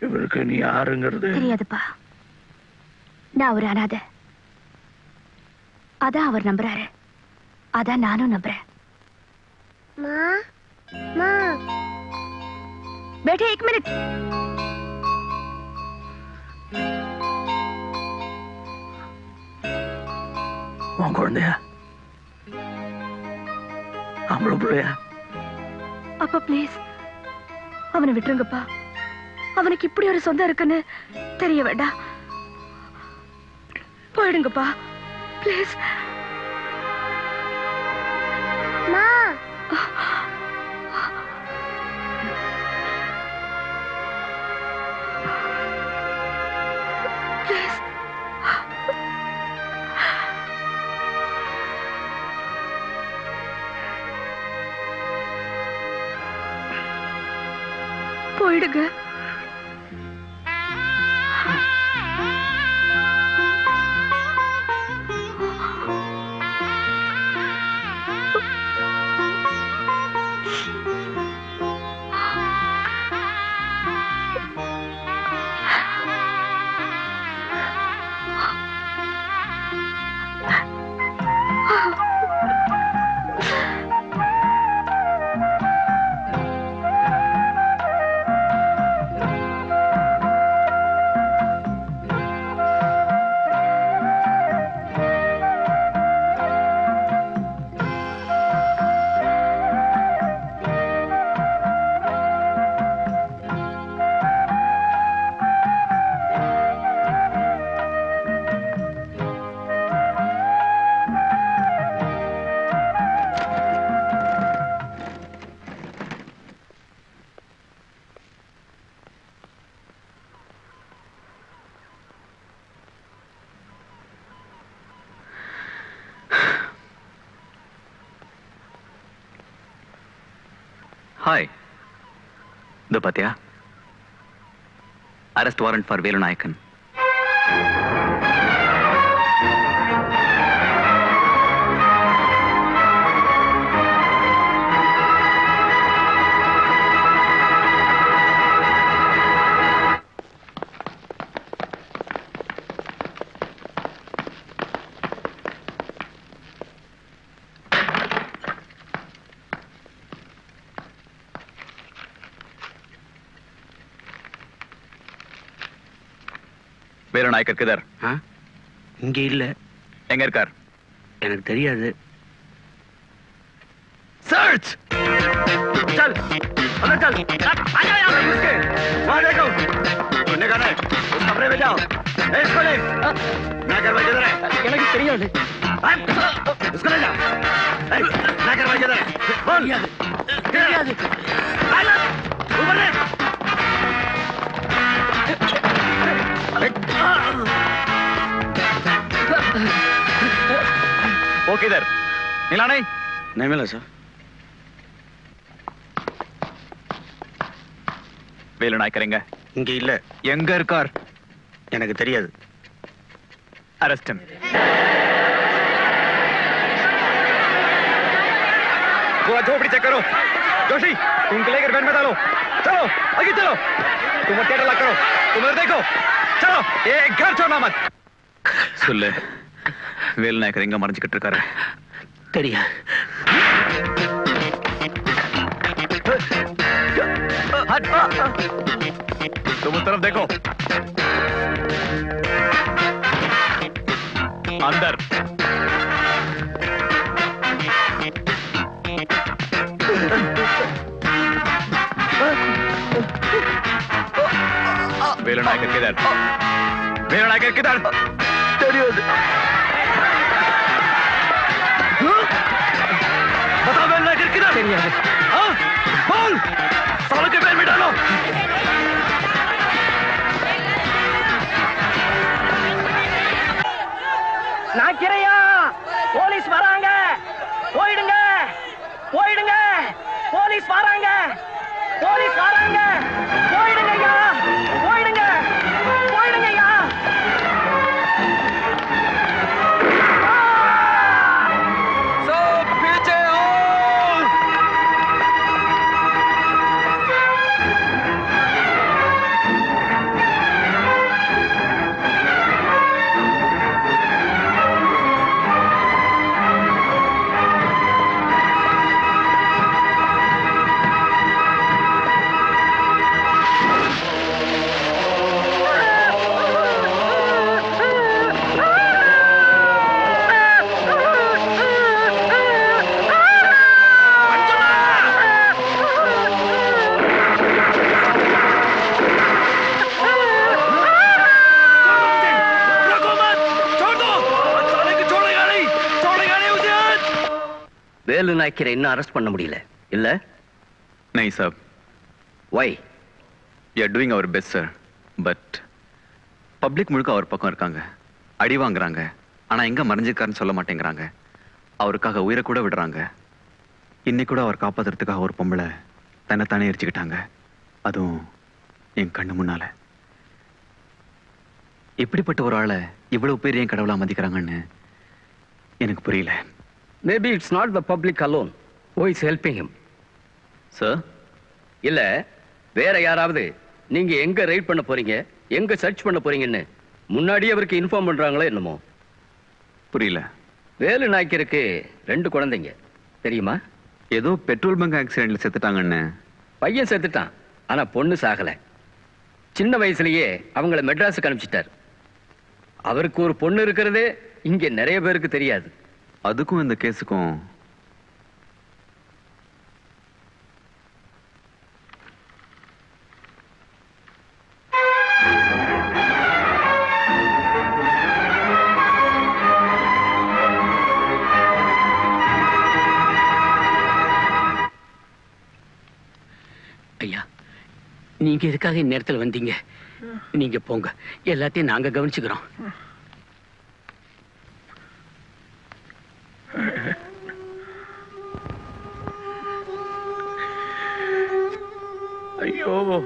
இவருக்கு நீ யாருங்கிறது? தெரியாதுப்பா. நான் ஒரு அனாதை. அதான் அவர் நம்புறாரு. அதான் நானும் நம்புறேன் माँ माँ बेटे एक मिनट உன் குழந்தையா ஆம்பளை பிள்ளையா அப்பா ப்ளீஸ் அவனை விட்டுருங்கப்பா அவனுக்கு இப்படி ஒரு சொந்தம் இருக்குன்னு தெரிய வேண்டாம் போயிடுங்கப்பா ப்ளீஸ் माँ இந்த பாத்தியா? Arrest warrant for Velu Nayakkar கிதர் இங்க இல்ல எங்க இருக்கார் எனக்கு தெரியாது सर्च चल अंदर चल आ जाओ यहाँ पे घुस के वहाँ देखो सुनने का नहीं उस कमरे में जाओ ए, इसको ले मैं घर किधर है எனக்கு தெரியாது उसको ले जाओ ए, मैं घर किधर है बोल தெரியாது ऊपर ले वो किधर मिला नहीं नहीं मिला सर வேலு நாயக்கருங்க இங்க இல்ல எங்க இருக்கார் எனக்கு தெரியாது அரெஸ்ட் पूरा झोपड़ी चेक करो जोशी तुम लेकर वैन में डालो चलो आगे चलो तुम थिएटर लॉक करो तुम इधर देखो चलो ये घर छोड़ना मत சொல்லு வேலு நாயக்கர் எங்க மறைஞ்சுக்கிட்டு இருக்காரு தெரியா तुम उस तरफ देखो अंदर வேலு நாயக்கர் கிதர் வேலு நாயக்கர் கிதர் தெரியாது बताओ वैन नायकर किधर தெரியாது हाँ बोल सालों के वैन में डालो நாக்கிரையா போலீஸ் வேலு நாய்க்கரை இன்னும் அரெஸ்ட் பண்ண முடியல. இல்ல? நை sir why you are doing your best sir but public முழுக்க அவர் பக்கம் இருக்காங்க. அடி வாங்குறாங்க. ஆனா எங்க மறைஞ்சிருக்காருன்னு சொல்ல மாட்டேங்கிறாங்க. அவருக்காக உயிரை கூட விடுறாங்க. இன்னைக்கு கூட அவர் காப்பாத்துறதுக்காக ஒரு பொம்பளை தன்னைத்தானே எரிச்சுக்கிட்டாங்க. அதுவும் என் கண்ணு முன்னால. இப்படிப்பட்ட ஒரு ஆளை இவ்வளவு பேர் ஏன் கடவுளாக மதிக்கிறாங்கன்னு எனக்கு புரியல. Maybe it's not the public alone who is helping him sir இல்ல வேற யாராவது நீங்க எங்க ரைட் பண்ண போறீங்க எங்க சர்ச் பண்ண போறீங்கன்னு முன்னாடியே அவருக்கு இன்ஃபார்ம் பண்றாங்களோ என்னமோ? புரியல. வேலு நாய்க்கருக்கு ரெண்டு குழந்தைங்க. தெரியுமா? ஏதோ பெட்ரோல் பங்க் ஆக்சிடென்ட்ல செத்துட்டாங்கன்னு. பையன் செத்துட்டான் ஆனா பொண்ணு சாகல. சின்ன வயசுலயே அவங்கள மெட்ராஸுக்கு அனுப்பிச்சிட்டார். அவருக்கு ஒரு பொண்ணு இருக்கிறதே இங்க நிறைய பேருக்கு தெரியாது. அதுக்கும் இந்த கேஸுக்கும். ஐயா நீங்க எதுக்காக இந்நேரத்துல வந்தீங்க? நீங்க போங்க. எல்லாத்தையும் நாங்க கவனிச்சுக்கிறோம். ஐயோ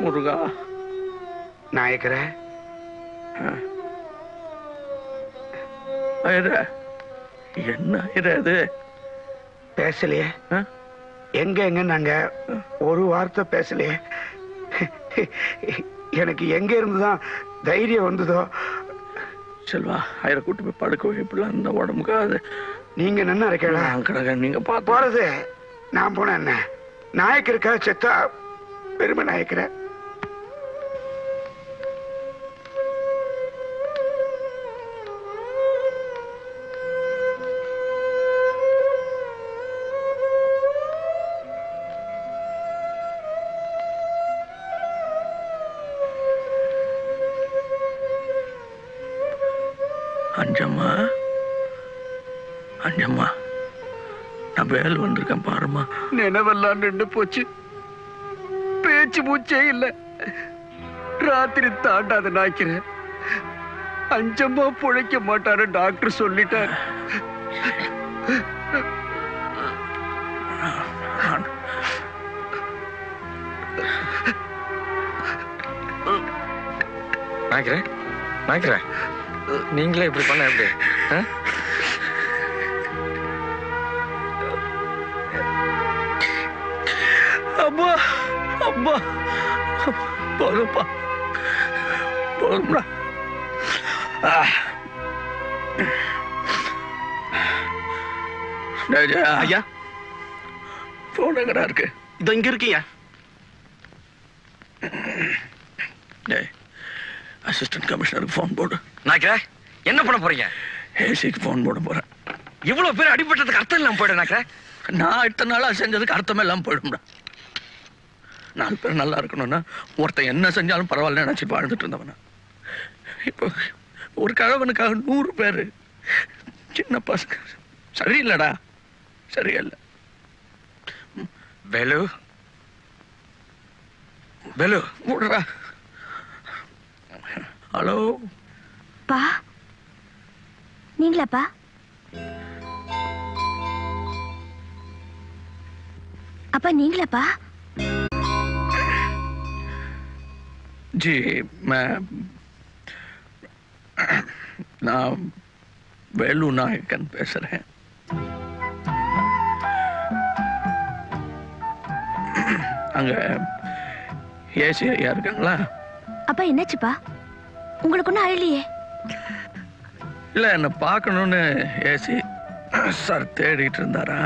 முருகா. நாயக்கர. என்ன இது? பேசலையே. எங்க எங்க நாங்க ஒரு வார்த்தை பேசலையே. எனக்கு எங்க இருந்துதான் தைரியம் வந்ததோ செல்வா ஐயரை கூட்டு போய் படுக்க வைப்பலாம் இந்த உடம்புக்கு அது நீங்க நன்னா இருக்கல கிடக்க நீங்க பார்த்து. போறது நான் போனேன் என்ன? நாயக்கருக்கா செத்தா பெருமை நாயக்கர. வேல் வந்திருக்கேன் பாருமா நினைவெல்லாம் நின்று போச்சு. பேச்சு மூச்சே இல்ல. ராத்திரி தாண்டாத நாய்க்கிறேன் அஞ்சமா பிழைக்க மாட்டாரு டாக்டர் சொல்லிட்டார். நாய்க்கிறேன் நாய்க்கிறேன் நீங்களே இப்படி பண்ண எப்படி? அம்மா. போதும்ப்பா. போதும்டா. ஐயா. போன் எங்கடா இருக்கு? இதோ இங்க இருக்கீங்க. டேய் அசிஸ்டன்ட் கமிஷனருக்கு ஃபோன் போடு. நாய்க்கிறேன் என்ன பண்ண போறீங்க? ஏசிக்கு ஃபோன் போட போறேன். இவ்வளவு பேர் அடிபட்டதுக்கு அர்த்தம் இல்லாம போயிடு நாய்க்கிறேன் நான் இத்தனை நாளா செஞ்சதுக்கு அர்த்தமே இல்லாம போயிடும்டா. நாலு பேர் நல்லா இருக்கணும்னா ஒருத்தன் என்ன செஞ்சாலும் பரவாயில்ல நினைச்சு வாழ்ந்துட்டு இருந்தவனா. இப்போ ஒரு கழவனுக்காக நூறு பேர் சின்ன பசங்க. சரியில்லடா. சரியில்லை. வேலு. வேலு. விடுறா ஹலோ. பா. நீங்களாப்பா? அப்பா நீங்களாப்பா? ஜி मैं நான் வேலு நாயக்கன் பேசுறேன் அங்க ஏசி ஐயா இருக்காங்களா அப்பா என்னாச்சுப்பா உங்களுக்கு ஒன்றும் அழலையே இல்ல என்ன பார்க்கணும்னு ஏசி சார் தேடிட்டு இருந்தாரா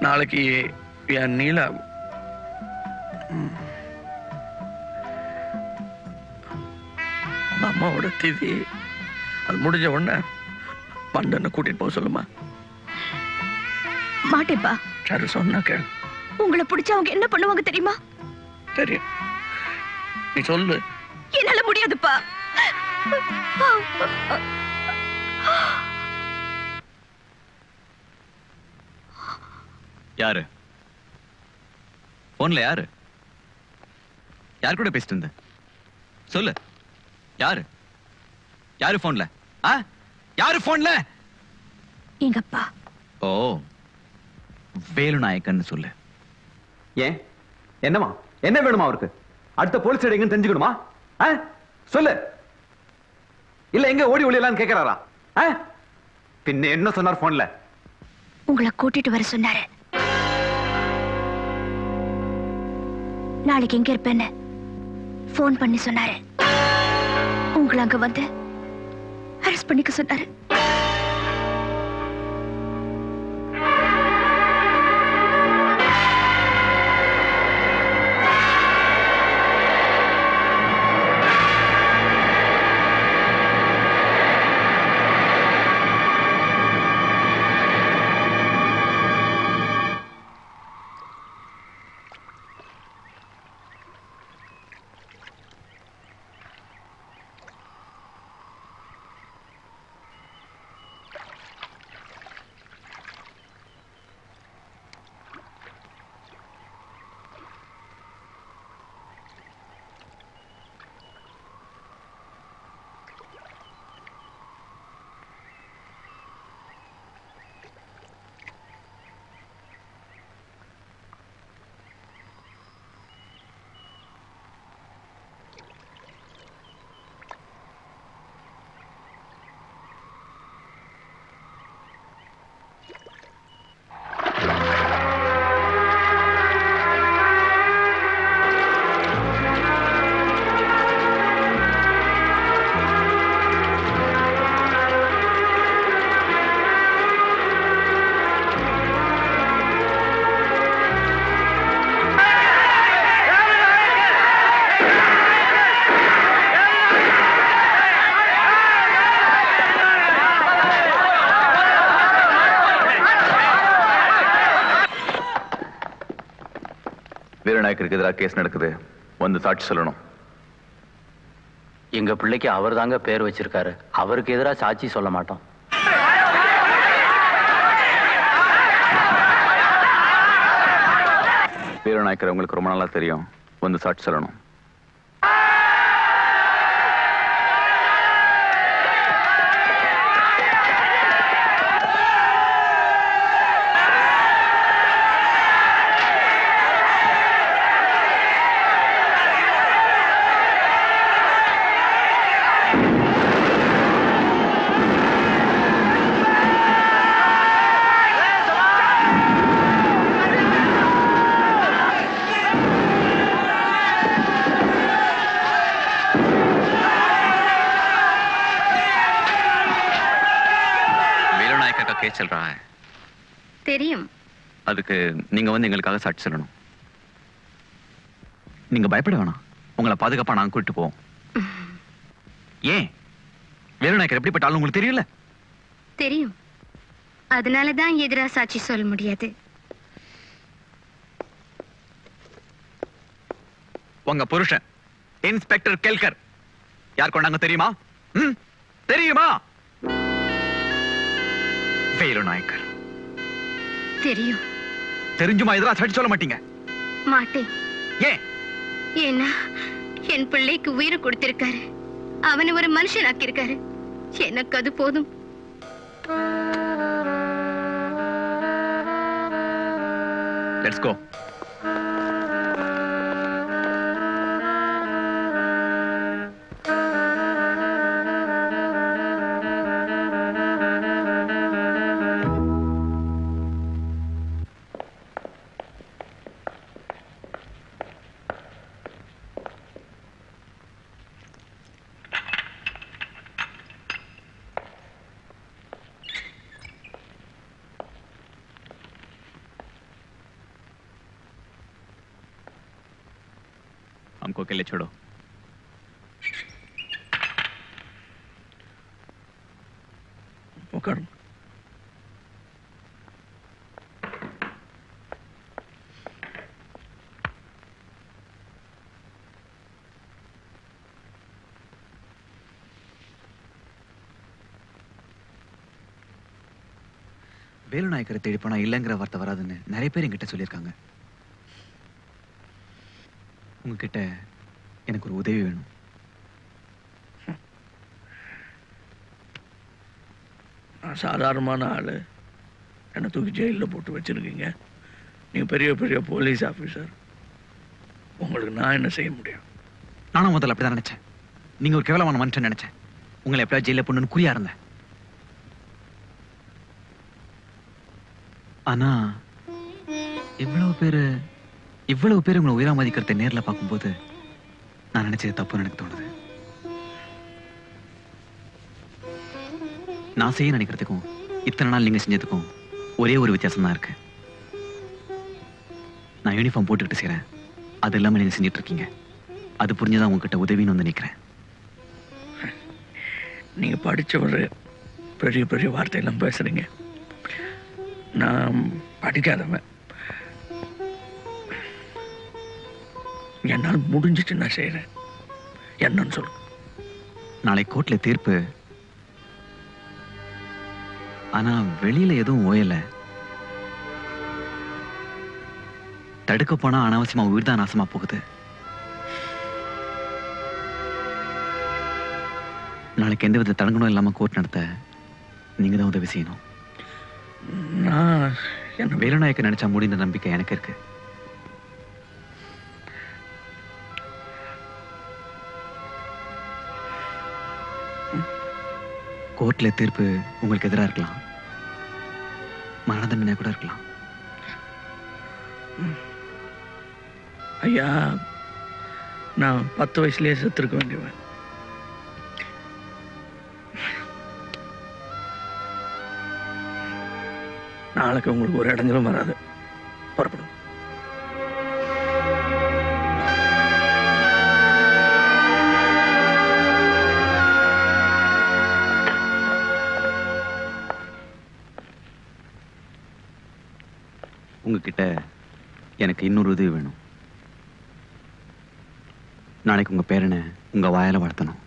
நாளைக்கு என் நீலா அம்மாவோட திதி அது முடிஞ்ச உடனே பண்டனை கூட்டிட்டு போக சொல்லுமா. மாட்டேப்பா. சரி சொன்னா கேள். உங்களை பிடிச்சா அவங்க என்ன பண்ணுவாங்க தெரியுமா? தெரியும். நீ சொல்லு. என்னால முடியாதுப்பா. யாரு? போன்ல யாரு? யார் கூட பேசிட்டு இருந்த? சொல்லு. யாரு? யாரு போன்ல ஆ? யாரு போன்ல எங்க அப்பா ஓ வேலு நாயக்கன் சொல்லு. ஏன்? என்னமா என்ன வேணுமா அவருக்கு? அடுத்த போலீஸ் எங்கன்னு தெரிஞ்சுக்கணுமா? சொல்லு. இல்ல எங்க ஓடி ஒளியலாம்னு கேக்குறாரா? பின்ன என்ன சொன்னார் போன்ல உங்களை கூட்டிட்டு வர சொன்னாரு. நாளைக்கு எங்க இருப்பேன்னு ஃபோன் பண்ணி சொன்னாரு. உங்களை அங்க வந்து அரெஸ்ட் பண்ணிக்க சொன்னாரு. வீரநாயக்கருக்கு எதிராக கேஸ் நடக்குது. வந்து சாட்சி சொல்லணும். எங்க பிள்ளைக்கு அவர் தாங்க பேர் வச்சிருக்காரு. அவருக்கு எதிராக சாட்சி சொல்ல மாட்டோம். வீரநாயக்கர் உங்களுக்கு ரொம்ப நாளா தெரியும். வந்து சாட்சி சொல்லணும். வந்து எங்களுக்காக சாட்சி சொல்லணும். நீங்க பயப்பட வேணாம். உங்களை பாதுகாப்பா நாங்க கூட்டிட்டு போவோம். ஏன்? வேலு நாயக்கர் எப்படிப்பட்ட ஆளு உங்களுக்கு தெரியல தெரியும். அதனால தான் எதிரா சாட்சி சொல்ல முடியாது. உங்க புருஷன் இன்ஸ்பெக்டர் கெல்கர். யார் கொண்டாங்க தெரியுமா? ம்? தெரியுமா? வேலு நாயக்கர் தெரியும். தெரிஞ்சுமா? எதிரா சாட்சி சொல்ல மாட்டீங்க. மாட்டேன். ஏன்? ஏன்னா என் பிள்ளைக்கு உயிர் கொடுத்திருக்காரு. அவனை ஒரு மனுஷன் ஆக்கியிருக்காரு எனக்கு அது போதும். லெட்ஸ் கோ வேலு நாயக்கரை தேடி போனா இல்லைங்கிற வார்த்தை வராதுன்னு நிறைய பேர் என்கிட்ட சொல்லியிருக்காங்க. உங்ககிட்ட எனக்கு ஒரு உதவி வேணும். நான் சாதாரணமான ஆள். என்னை தூக்கி ஜெயிலில் போட்டு வச்சிருக்கீங்க. நீங்கள் பெரிய பெரிய போலீஸ் ஆஃபீஸர். உங்களுக்கு நான் என்ன செய்ய முடியும்? நானும் முதல்ல அப்படிதான் நினைச்சேன். நீங்க ஒரு கேவலமான மனுஷன் நினைச்சேன். உங்களை எப்படியா ஜெயில பொண்ணுன்னு குறியா இருந்தேன். ஆனா இவ்வளவு பேரு இவ்வளவு பேர் உங்களை உயிரா மதிக்கிறத நேர்ல பார்க்கும்போது நான் நினைச்சது தப்புன்னு எனக்கு தோணுது. நான் செய்ய நினைக்கிறதுக்கும் இத்தனை நாள் நீங்க செஞ்சதுக்கும் ஒரே ஒரு வித்தியாசம் தான் இருக்கு. நான் யூனிஃபார்ம் போட்டுக்கிட்டு செய்யறேன் அது இல்லாம நீங்க செஞ்சுட்டு இருக்கீங்க. அது புரிஞ்சுதான் உங்ககிட்ட உதவின்னு வந்து நிக்கிறேன். நீங்கள் படித்தவர் பெரிய பெரிய வார்த்தையெல்லாம் பேசுகிறீங்க நான் படிக்காதவன். என்னால் முடிஞ்சிட்டு நான் செய்கிறேன் என்னன்னு சொல்லு. நாளை கோர்ட்ல தீர்ப்பு. ஆனா வெளியில எதுவும் ஓயல. தடுக்க போனா அனாவசியமா உயிர் தான் நாசமா போகுது. நாளைக்கு எந்த வித தடங்கணும் இல்லாம கோர்ட் நடத்த நீங்க தான் உதவி செய்யணும். என்ன வேலுநாயக்க நினைச்சா முடிந்த நம்பிக்கை எனக்கு இருக்கு. கோர்ட்ல தீர்ப்பு உங்களுக்கு எதிரா இருக்கலாம். மரண தண்டனை கூட இருக்கலாம். ஐயா நான் பத்து வயசுலேயே செத்துருக்க வேண்டியவன். நாளைக்கு உங்களுக்கு ஒரு இடைஞ்சலும் வராது. புறப்படும். உங்ககிட்ட எனக்கு இன்னொரு உதவி வேணும். நாளைக்கு உங்க பேரனை உங்க வாயில் வளர்த்தணும்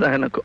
உன் பேர்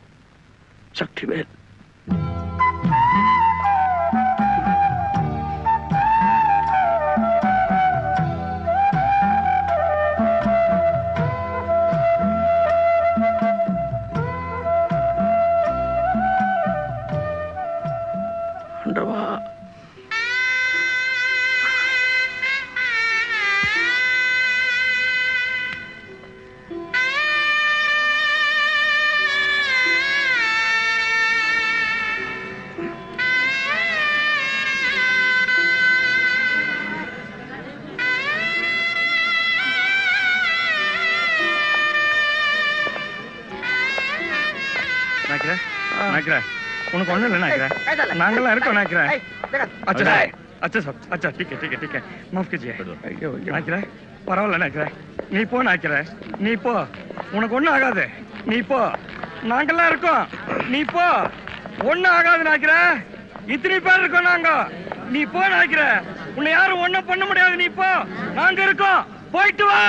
உனக்கு ஒண்ணு இல்லை நினைக்கிறேன். நாங்களாம் இருக்கோம் நினைக்கிறேன். அச்சா அச்சா சார். அச்சா டீக்கே டீக்கே டீக்கே மாஃப் கிஜி ஐயோ நினைக்கிறேன். பரவாயில்ல நினைக்கிறேன். நீ போ நினைக்கிறேன். நீ போ. உனக்கு ஒண்ணும் ஆகாது. நீ போ. நாங்கெல்லாம் இருக்கோம். நீ போ. ஒண்ணும் ஆகாது நினைக்கிறேன். இத்தனை பேர் இருக்கோம் நாங்க. நீ போ நினைக்கிற உன்னை யாரும் ஒண்ணும் பண்ண முடியாது. நீ போ. நாங்க இருக்கோம். போயிட்டு வா.